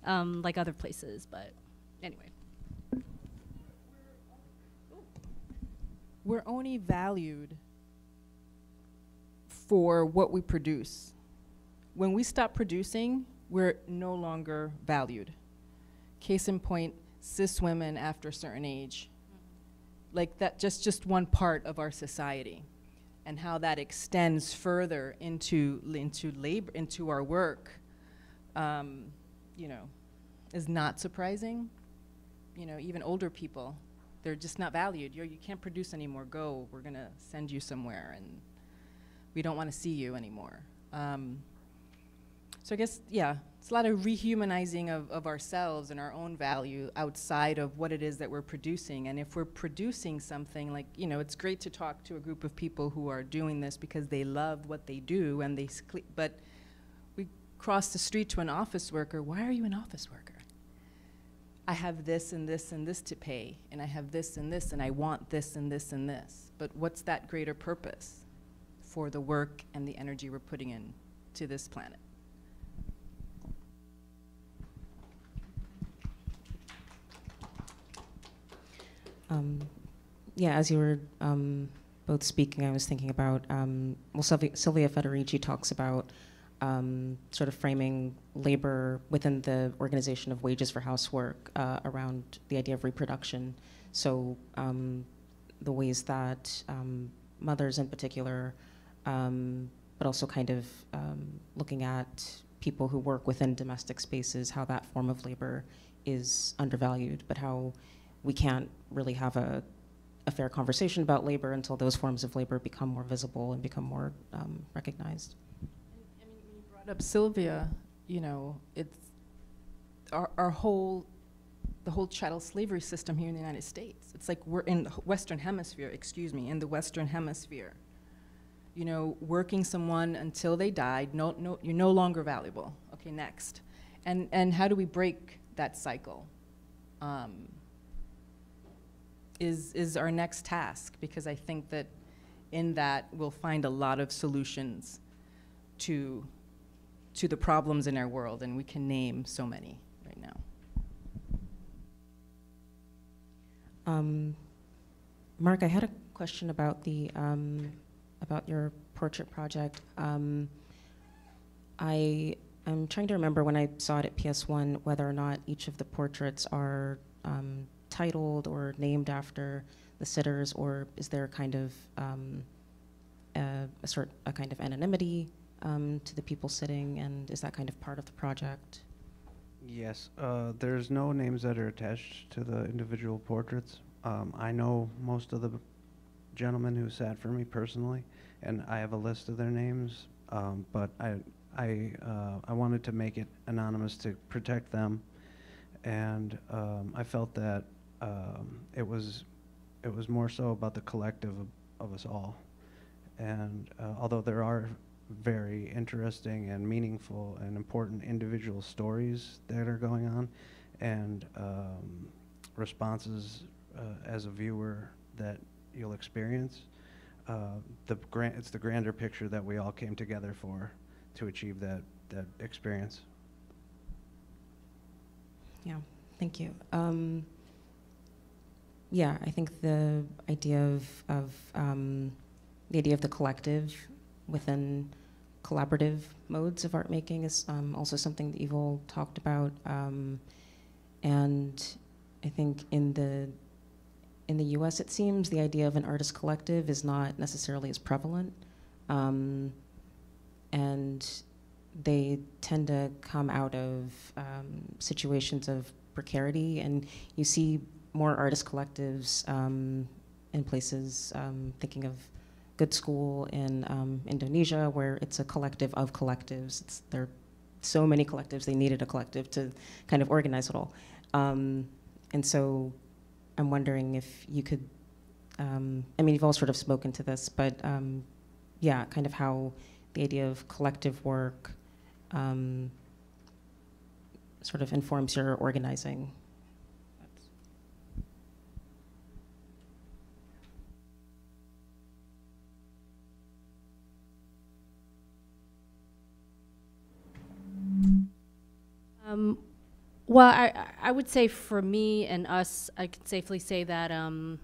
um, like other places. But anyway. We're only valued for what we produce. When we stop producing, we're no longer valued. Case in point, cis women after a certain age. Like that, just, just one part of our society and how that extends further into, into labor, into our work, um, you know, is not surprising. You know, even older people, they're just not valued. You're, you can't produce anymore. Go, we're gonna send you somewhere. And we don't want to see you anymore. Um, so I guess, yeah, it's a lot of rehumanizing of, of ourselves and our own value outside of what it is that we're producing. And if we're producing something like, you know, it's great to talk to a group of people who are doing this because they love what they do and they, but we cross the street to an office worker, why are you an office worker? I have this and this and this to pay, and I have this and this, and I want this and this and this. But what's that greater purpose? for the work and the energy we're putting in to this planet. Um, yeah, as you were um, both speaking, I was thinking about, um, well, Silvia, Silvia, Federici talks about um, sort of framing labor within the organization of wages for housework uh, around the idea of reproduction. So um, the ways that um, mothers in particular but also kind of looking at people who work within domestic spaces, how that form of labor is undervalued, but how we can't really have a, a fair conversation about labor until those forms of labor become more visible and become more um, recognized. And, I mean, when you brought up Silvia, you know, it's our, our whole, the whole chattel slavery system here in the United States. It's like we're in the Western Hemisphere, excuse me, in the Western Hemisphere. You know, working someone until they died, no, no, you're no longer valuable. Okay, next. And, and how do we break that cycle? Um, is, is our next task, because I think that in that we'll find a lot of solutions to to the problems in our world, and we can name so many right now. Um, Mark, I had a question about the um, about your portrait project. Um, I am trying to remember when I saw it at PS1 whether or not each of the portraits are um, titled or named after the sitters, or is there a kind of um, a, a sort a kind of anonymity um, to the people sitting, and is that kind of part of the project? Yes, uh, there's no names that are attached to the individual portraits. Um, I know most of the gentlemen who sat for me personally, and I have a list of their names. Um, but I, I, uh, I wanted to make it anonymous to protect them, and um, I felt that um, it was, it was more so about the collective of, of us all. And uh, although there are very interesting and meaningful and important individual stories that are going on and um, responses uh, as a viewer that you'll experience. Uh, the gran- it's the grander picture that we all came together for to achieve that, that experience. Yeah, thank you. Um, yeah, I think the idea of, of um, the idea of the collective within collaborative modes of art making is um, also something that you've all talked about. Um, and I think in the in the U.S., it seems the idea of an artist collective is not necessarily as prevalent, um, and they tend to come out of um, situations of precarity, and you see more artist collectives um, in places. Um, thinking of Gudskul in um, Indonesia, where it's a collective of collectives. It's, there are so many collectives, they needed a collective to kind of organize it all. Um, and so I'm wondering if you could, um, I mean, you've all sort of spoken to this, but um, yeah, kind of how the idea of collective work sort of informs your organizing. Um, well, I, I would say for me and us, I can safely say that um,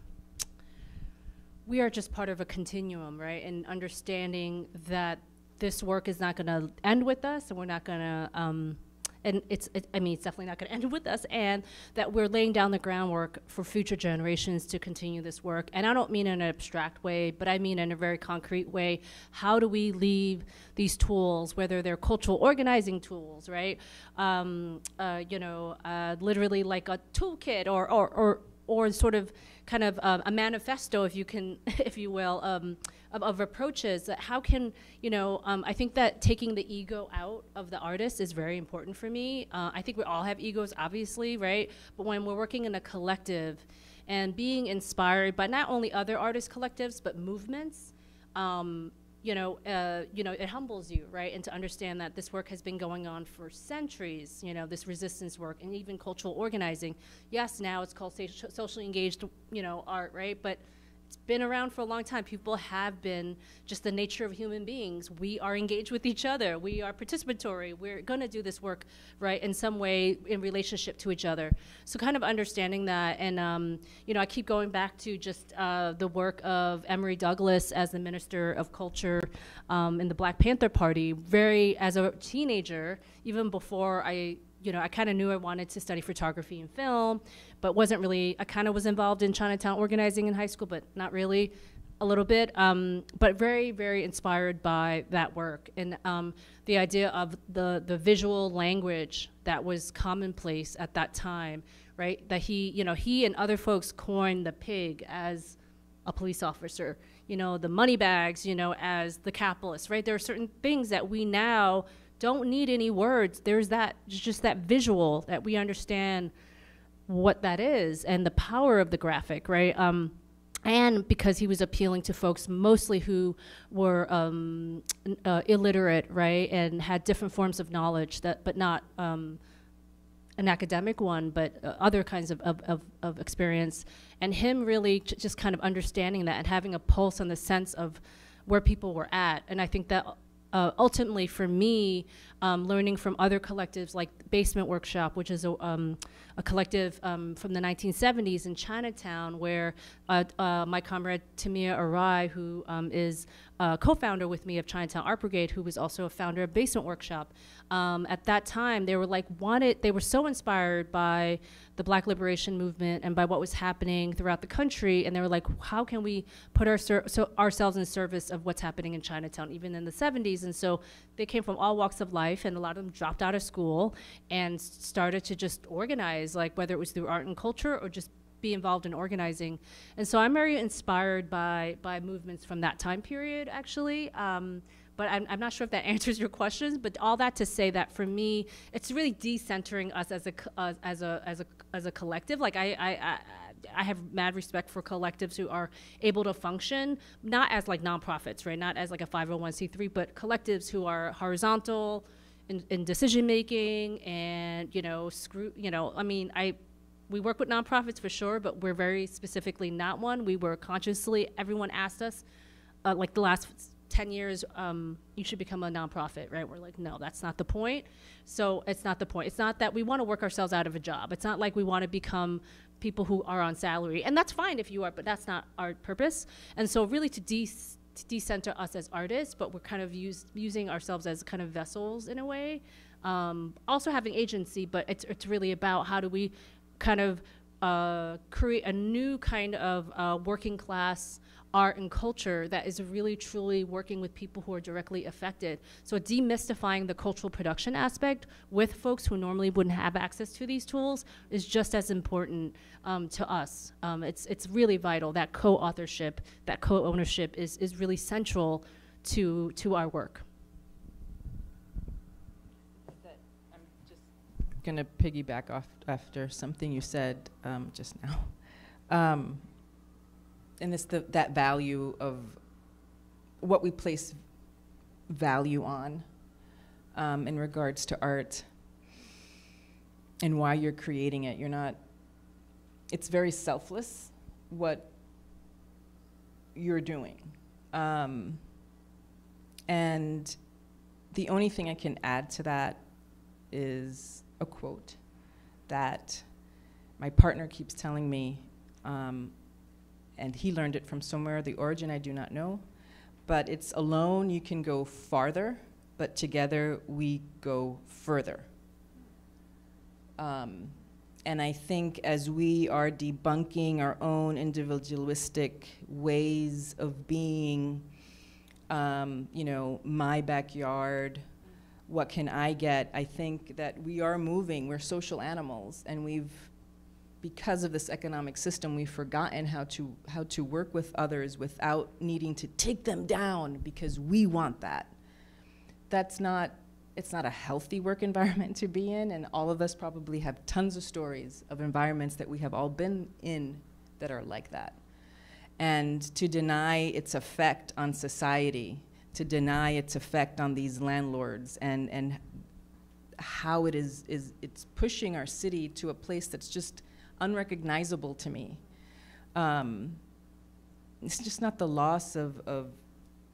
we are just part of a continuum, right? And understanding that this work is not going to end with us, and we're not going to um, and it's, it, I mean, it's definitely not going to end with us, and that we're laying down the groundwork for future generations to continue this work. And I don't mean in an abstract way, but I mean in a very concrete way. How do we leave these tools, whether they're cultural organizing tools, right? Um, uh, you know, uh, literally like a toolkit or, or, or, or sort of kind of um, a manifesto, if you can, if you will, um, of, of, approaches. That how can you know? Um, I think that taking the ego out of the artist is very important for me. Uh, I think we all have egos, obviously, right? But when we're working in a collective and being inspired by not only other artist collectives but movements. Um, you know, uh, you know, it humbles you, right? And to understand that this work has been going on for centuries, you know, this resistance work and even cultural organizing. Yes, now it's called socially engaged, you know, art, right? But it's been around for a long time. People have been just the nature of human beings. We are engaged with each other. We are participatory. We're going to do this work, right, in some way in relationship to each other. So kind of understanding that, and um, you know, I keep going back to just uh, the work of Emory Douglas as the Minister of Culture um, in the Black Panther Party. Very as a teenager, even before I you know, I kind of knew I wanted to study photography and film, but wasn't really, I kind of was involved in Chinatown organizing in high school, but not really. a little bit, um, but very, very inspired by that work and um, the idea of the the visual language that was commonplace at that time, right? That he, you know, he and other folks coined the pig as a police officer, you know, the money bags, you know, as the capitalist, right? There are certain things that we now don't need any words. There's that, just that visual that we understand what that is and the power of the graphic, right? Um, and because he was appealing to folks mostly who were um, uh, illiterate, right, and had different forms of knowledge that, but not um, an academic one, but uh, other kinds of, of, of, of, experience. And him really just kind of understanding that and having a pulse on the sense of where people were at. And I think that uh, ultimately for me, um, learning from other collectives like Basement Workshop, which is a, um, a collective um, from the 1970s in Chinatown, where uh, uh, my comrade Tomie Arai, who um, is a co-founder with me of Chinatown Art Brigade, who was also a founder of Basement Workshop, um, at that time they were like wanted, they were so inspired by the Black Liberation Movement and by what was happening throughout the country, and they were like, how can we put our so ourselves in service of what's happening in Chinatown, even in the 70s? And so they came from all walks of life, and a lot of them dropped out of school and started to just organize, like whether it was through art and culture or just be involved in organizing. And so I'm very inspired by by movements from that time period, actually. Um, but I'm, I'm, not sure if that answers your questions. But all that to say that for me, it's really decentering us as a uh, as a as a as a collective. Like I, I, I I have mad respect for collectives who are able to function not as like nonprofits, right? Not as like a 501c3, but collectives who are horizontal in, in decision making and you know screw. You know, I mean, I we work with nonprofits for sure, but we're very specifically not one. We were consciously. Everyone asked us, uh, like the last 10 years, um, you should become a nonprofit, right? We're like, no, that's not the point. So it's not the point. It's not that we want to work ourselves out of a job. It's not like we want to become people who are on salary. And that's fine if you are, but that's not our purpose. And so really to, de- to decenter us as artists, but we're kind of use, using ourselves as kind of vessels in a way. Um, also having agency, but it's, it's really about how do we kind of uh, create a new kind of uh, working class art and culture that is really truly working with people who are directly affected. So demystifying the cultural production aspect with folks who normally wouldn't have access to these tools is just as important um, to us. Um, it's, it's really vital. That co-authorship, that co-ownership is, is really central to, to our work. Going to piggyback off after something you said um, just now. Um, and it's the, that value of what we place value on um, in regards to art and why you're creating it. You're not, it's very selfless what you're doing. Um, and the only thing I can add to that is a quote that my partner keeps telling me um, and he learned it from somewhere. The origin I do not know, but it's alone you can go farther, but together we go further. Um, and I think as we are debunking our own individualistic ways of being, um, you know, my backyard, what can I get? I think that we are moving. We're social animals, and we've because of this economic system, we've forgotten how to, how to work with others without needing to take them down because we want that. That's not, it's not a healthy work environment to be in, and all of us probably have tons of stories of environments that we have all been in that are like that. And to deny its effect on society, to deny its effect on these landlords and, and how it is, is it's pushing our city to a place that's just unrecognizable to me. Um, it's just not the loss of, of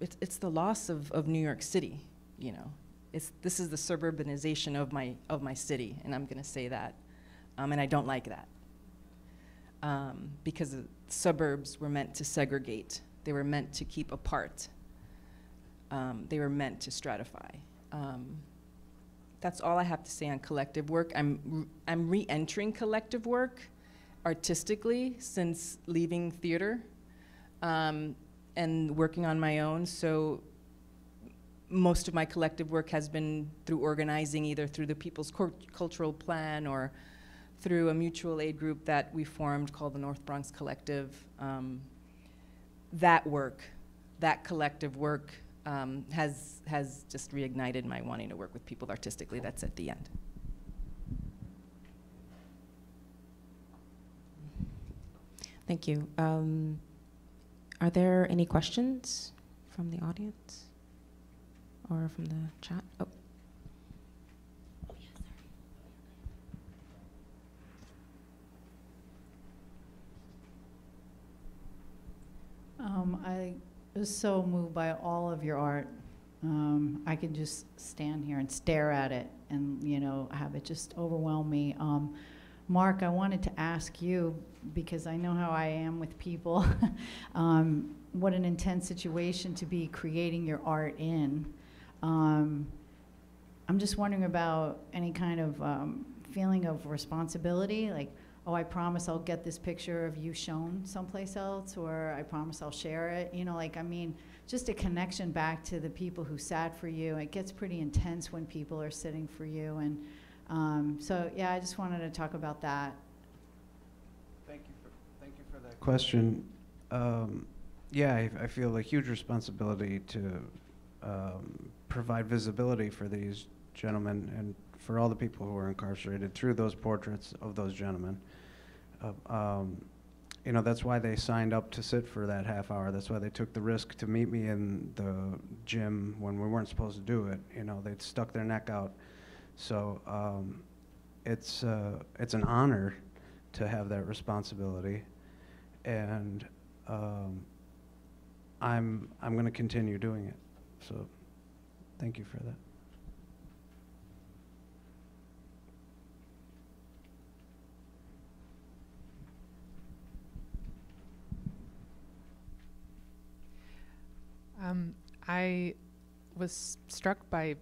it's, it's the loss of, of New York City, you know. It's, this is the suburbanization of my, of my city, and I'm gonna say that. Um, and I don't like that. Um, because suburbs were meant to segregate. They were meant to keep apart. Um, they were meant to stratify. Um, that's all I have to say on collective work. I'm, I'm re-entering collective work artistically since leaving theater. Um, and working on my own. So most of my collective work has been through organizing, either through the People's Cultural Plan or through a mutual aid group that we formed called the North Bronx Collective. Um, that work, that collective work, um, has has just reignited my wanting to work with people artistically. That's at the end. Thank you. Um, are there any questions from the audience or from the chat? Oh. Um, I was so moved by all of your art. Um, I could just stand here and stare at it and, you know, have it just overwhelm me. Um, Mark, I wanted to ask you, because I know how I am with people, um, what an intense situation to be creating your art in. Um, I'm just wondering about any kind of um, feeling of responsibility, like, oh, I promise I'll get this picture of you shown someplace else, or I promise I'll share it. You know, like, I mean, just a connection back to the people who sat for you. It gets pretty intense when people are sitting for you. And um, so, yeah, I just wanted to talk about that. Thank you for, thank you for that question. Um, yeah, I, I, feel a huge responsibility to um, provide visibility for these gentlemen and for all the people who are incarcerated through those portraits of those gentlemen. Uh, um, you know, that's why they signed up to sit for that half hour. That's why they took the risk to meet me in the gym when we weren't supposed to do it. You know, they'd stuck their neck out. So um, it's, uh, it's an honor to have that responsibility. And um, I'm, I'm going to continue doing it. So thank you for that. Um, I was struck by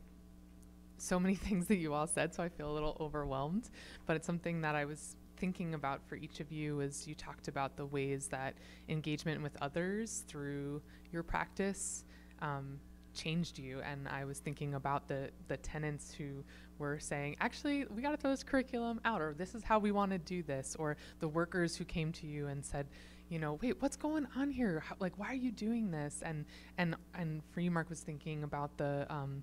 so many things that you all said, so I feel a little overwhelmed. But it's something that I was thinking about for each of you as you talked about the ways that engagement with others through your practice um, changed you. And I was thinking about the the tenants who were saying, actually, we got to throw this curriculum out, or this is how we want to do this, or the workers who came to you and said, you know, wait, what's going on here? How, like, why are you doing this? And and and for you, Mark was thinking about the, um,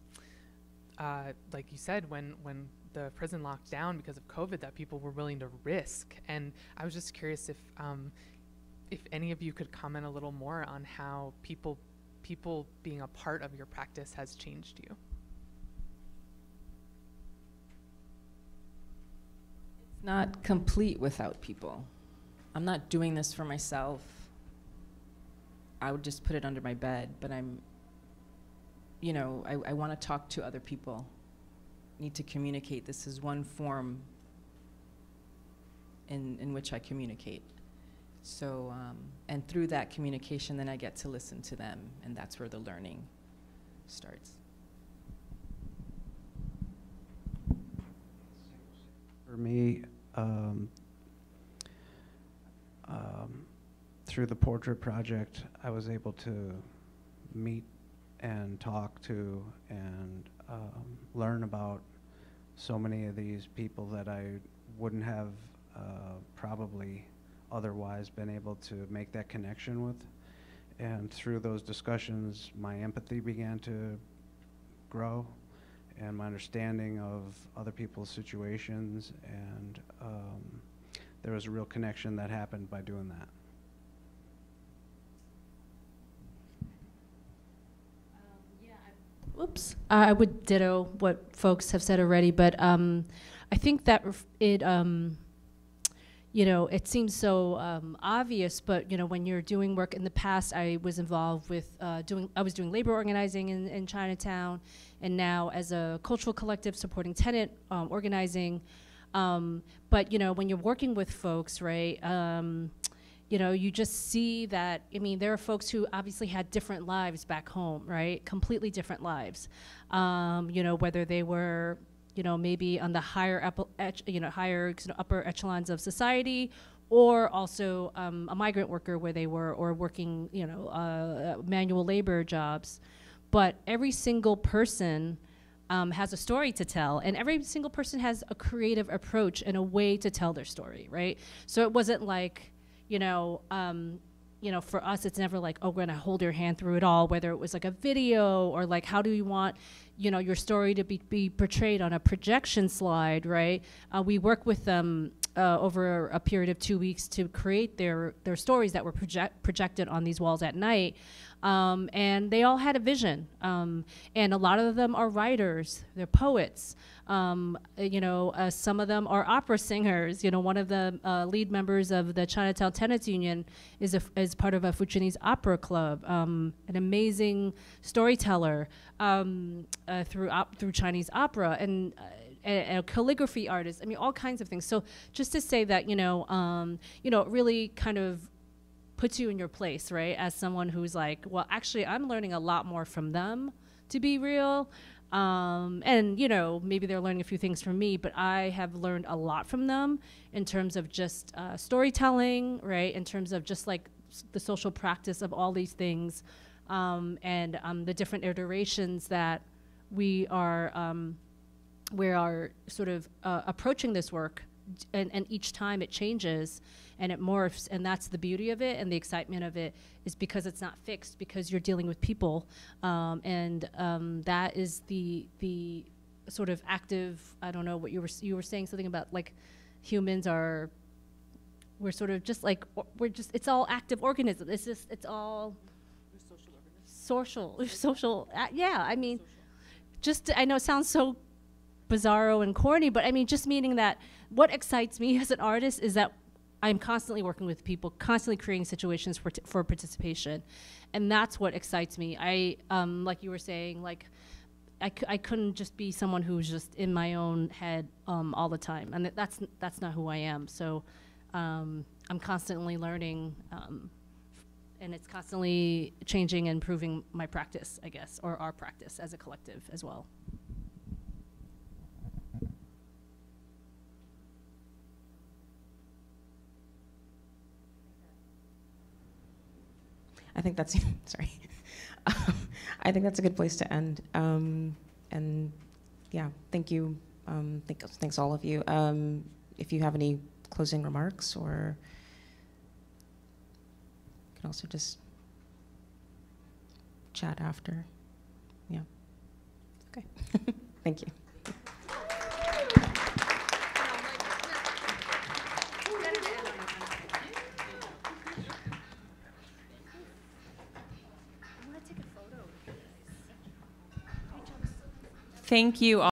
uh, like you said, when when the prison locked down because of COVID, that people were willing to risk. And I was just curious if um, if any of you could comment a little more on how people people being a part of your practice has changed you. Not complete without people. I'm not doing this for myself. I would just put it under my bed, but I'm, you know, I, I want to talk to other people. Need to communicate. This is one form in, in which I communicate. So, um, and through that communication, then I get to listen to them, and that's where the learning starts. For me, um, um, through the portrait project, I was able to meet and talk to and um, learn about so many of these people that I wouldn't have uh, probably otherwise been able to make that connection with. And through those discussions, my empathy began to grow and my understanding of other people's situations and um, there was a real connection that happened by doing that. Oops. I would ditto what folks have said already, but um, I think that it, um, you know, it seems so um, obvious, but you know, when you're doing work in the past, I was involved with uh, doing, I was doing labor organizing in, in Chinatown, and now as a cultural collective supporting tenant um, organizing, um, but you know, when you're working with folks, right? Um, you know, you just see that. I mean, there are folks who obviously had different lives back home, right? Completely different lives. Um, you know, whether they were, you know, maybe on the higher, you know, higher, upper echelons of society, or also um, a migrant worker where they were, or working, you know, uh, manual labor jobs. But every single person um, has a story to tell, and every single person has a creative approach and a way to tell their story, right? So it wasn't like, you know, um, you know, for us, it's never like, oh, we're gonna hold your hand through it all, whether it was like a video or like, how do you want, you know, your story to be, be portrayed on a projection slide, right? Uh, we work with them uh, over a period of two weeks to create their, their stories that were project projected on these walls at night. Um, and they all had a vision. Um, and a lot of them are writers, they're poets. Um, uh, you know, uh, some of them are opera singers. You know, one of the uh, lead members of the Chinatown Tenants Union is, a, is part of a Fujianese opera club, um, an amazing storyteller um, uh, through, op through Chinese opera. And uh, a, a, calligraphy artist. I mean, all kinds of things. So just to say that, you know, um, you know, it really kind of puts you in your place, right? As someone who's like, well, actually, I'm learning a lot more from them, to be real. Um, and you know, maybe they're learning a few things from me, but I have learned a lot from them in terms of just uh, storytelling, right? In terms of just like the social practice of all these things, um, and um, the different iterations that we are um, we are sort of uh, approaching this work and, and each time it changes and it morphs and that's the beauty of it and the excitement of it is because it's not fixed because you're dealing with people. Um, and um, that is the the sort of active i don't know what you were you were saying something about like humans are we're sort of just like we're just it's all active organism. It's just it's all social social social uh, yeah i mean just i know it sounds so bizarro and corny but i mean just meaning that what excites me as an artist is that I'm constantly working with people, constantly creating situations for, for participation. And that's what excites me. I, um, like you were saying, like, I c- I couldn't just be someone who's just in my own head um, all the time. And th- that's, that's not who I am. So um, I'm constantly learning, um, and it's constantly changing and improving my practice, I guess, or our practice as a collective as well. I think that's sorry. I think that's a good place to end. Um, and yeah, thank you. Um, thank, thanks all of you. Um, if you have any closing remarks, or you can also just chat after. Yeah. Okay. thank you. Thank you all.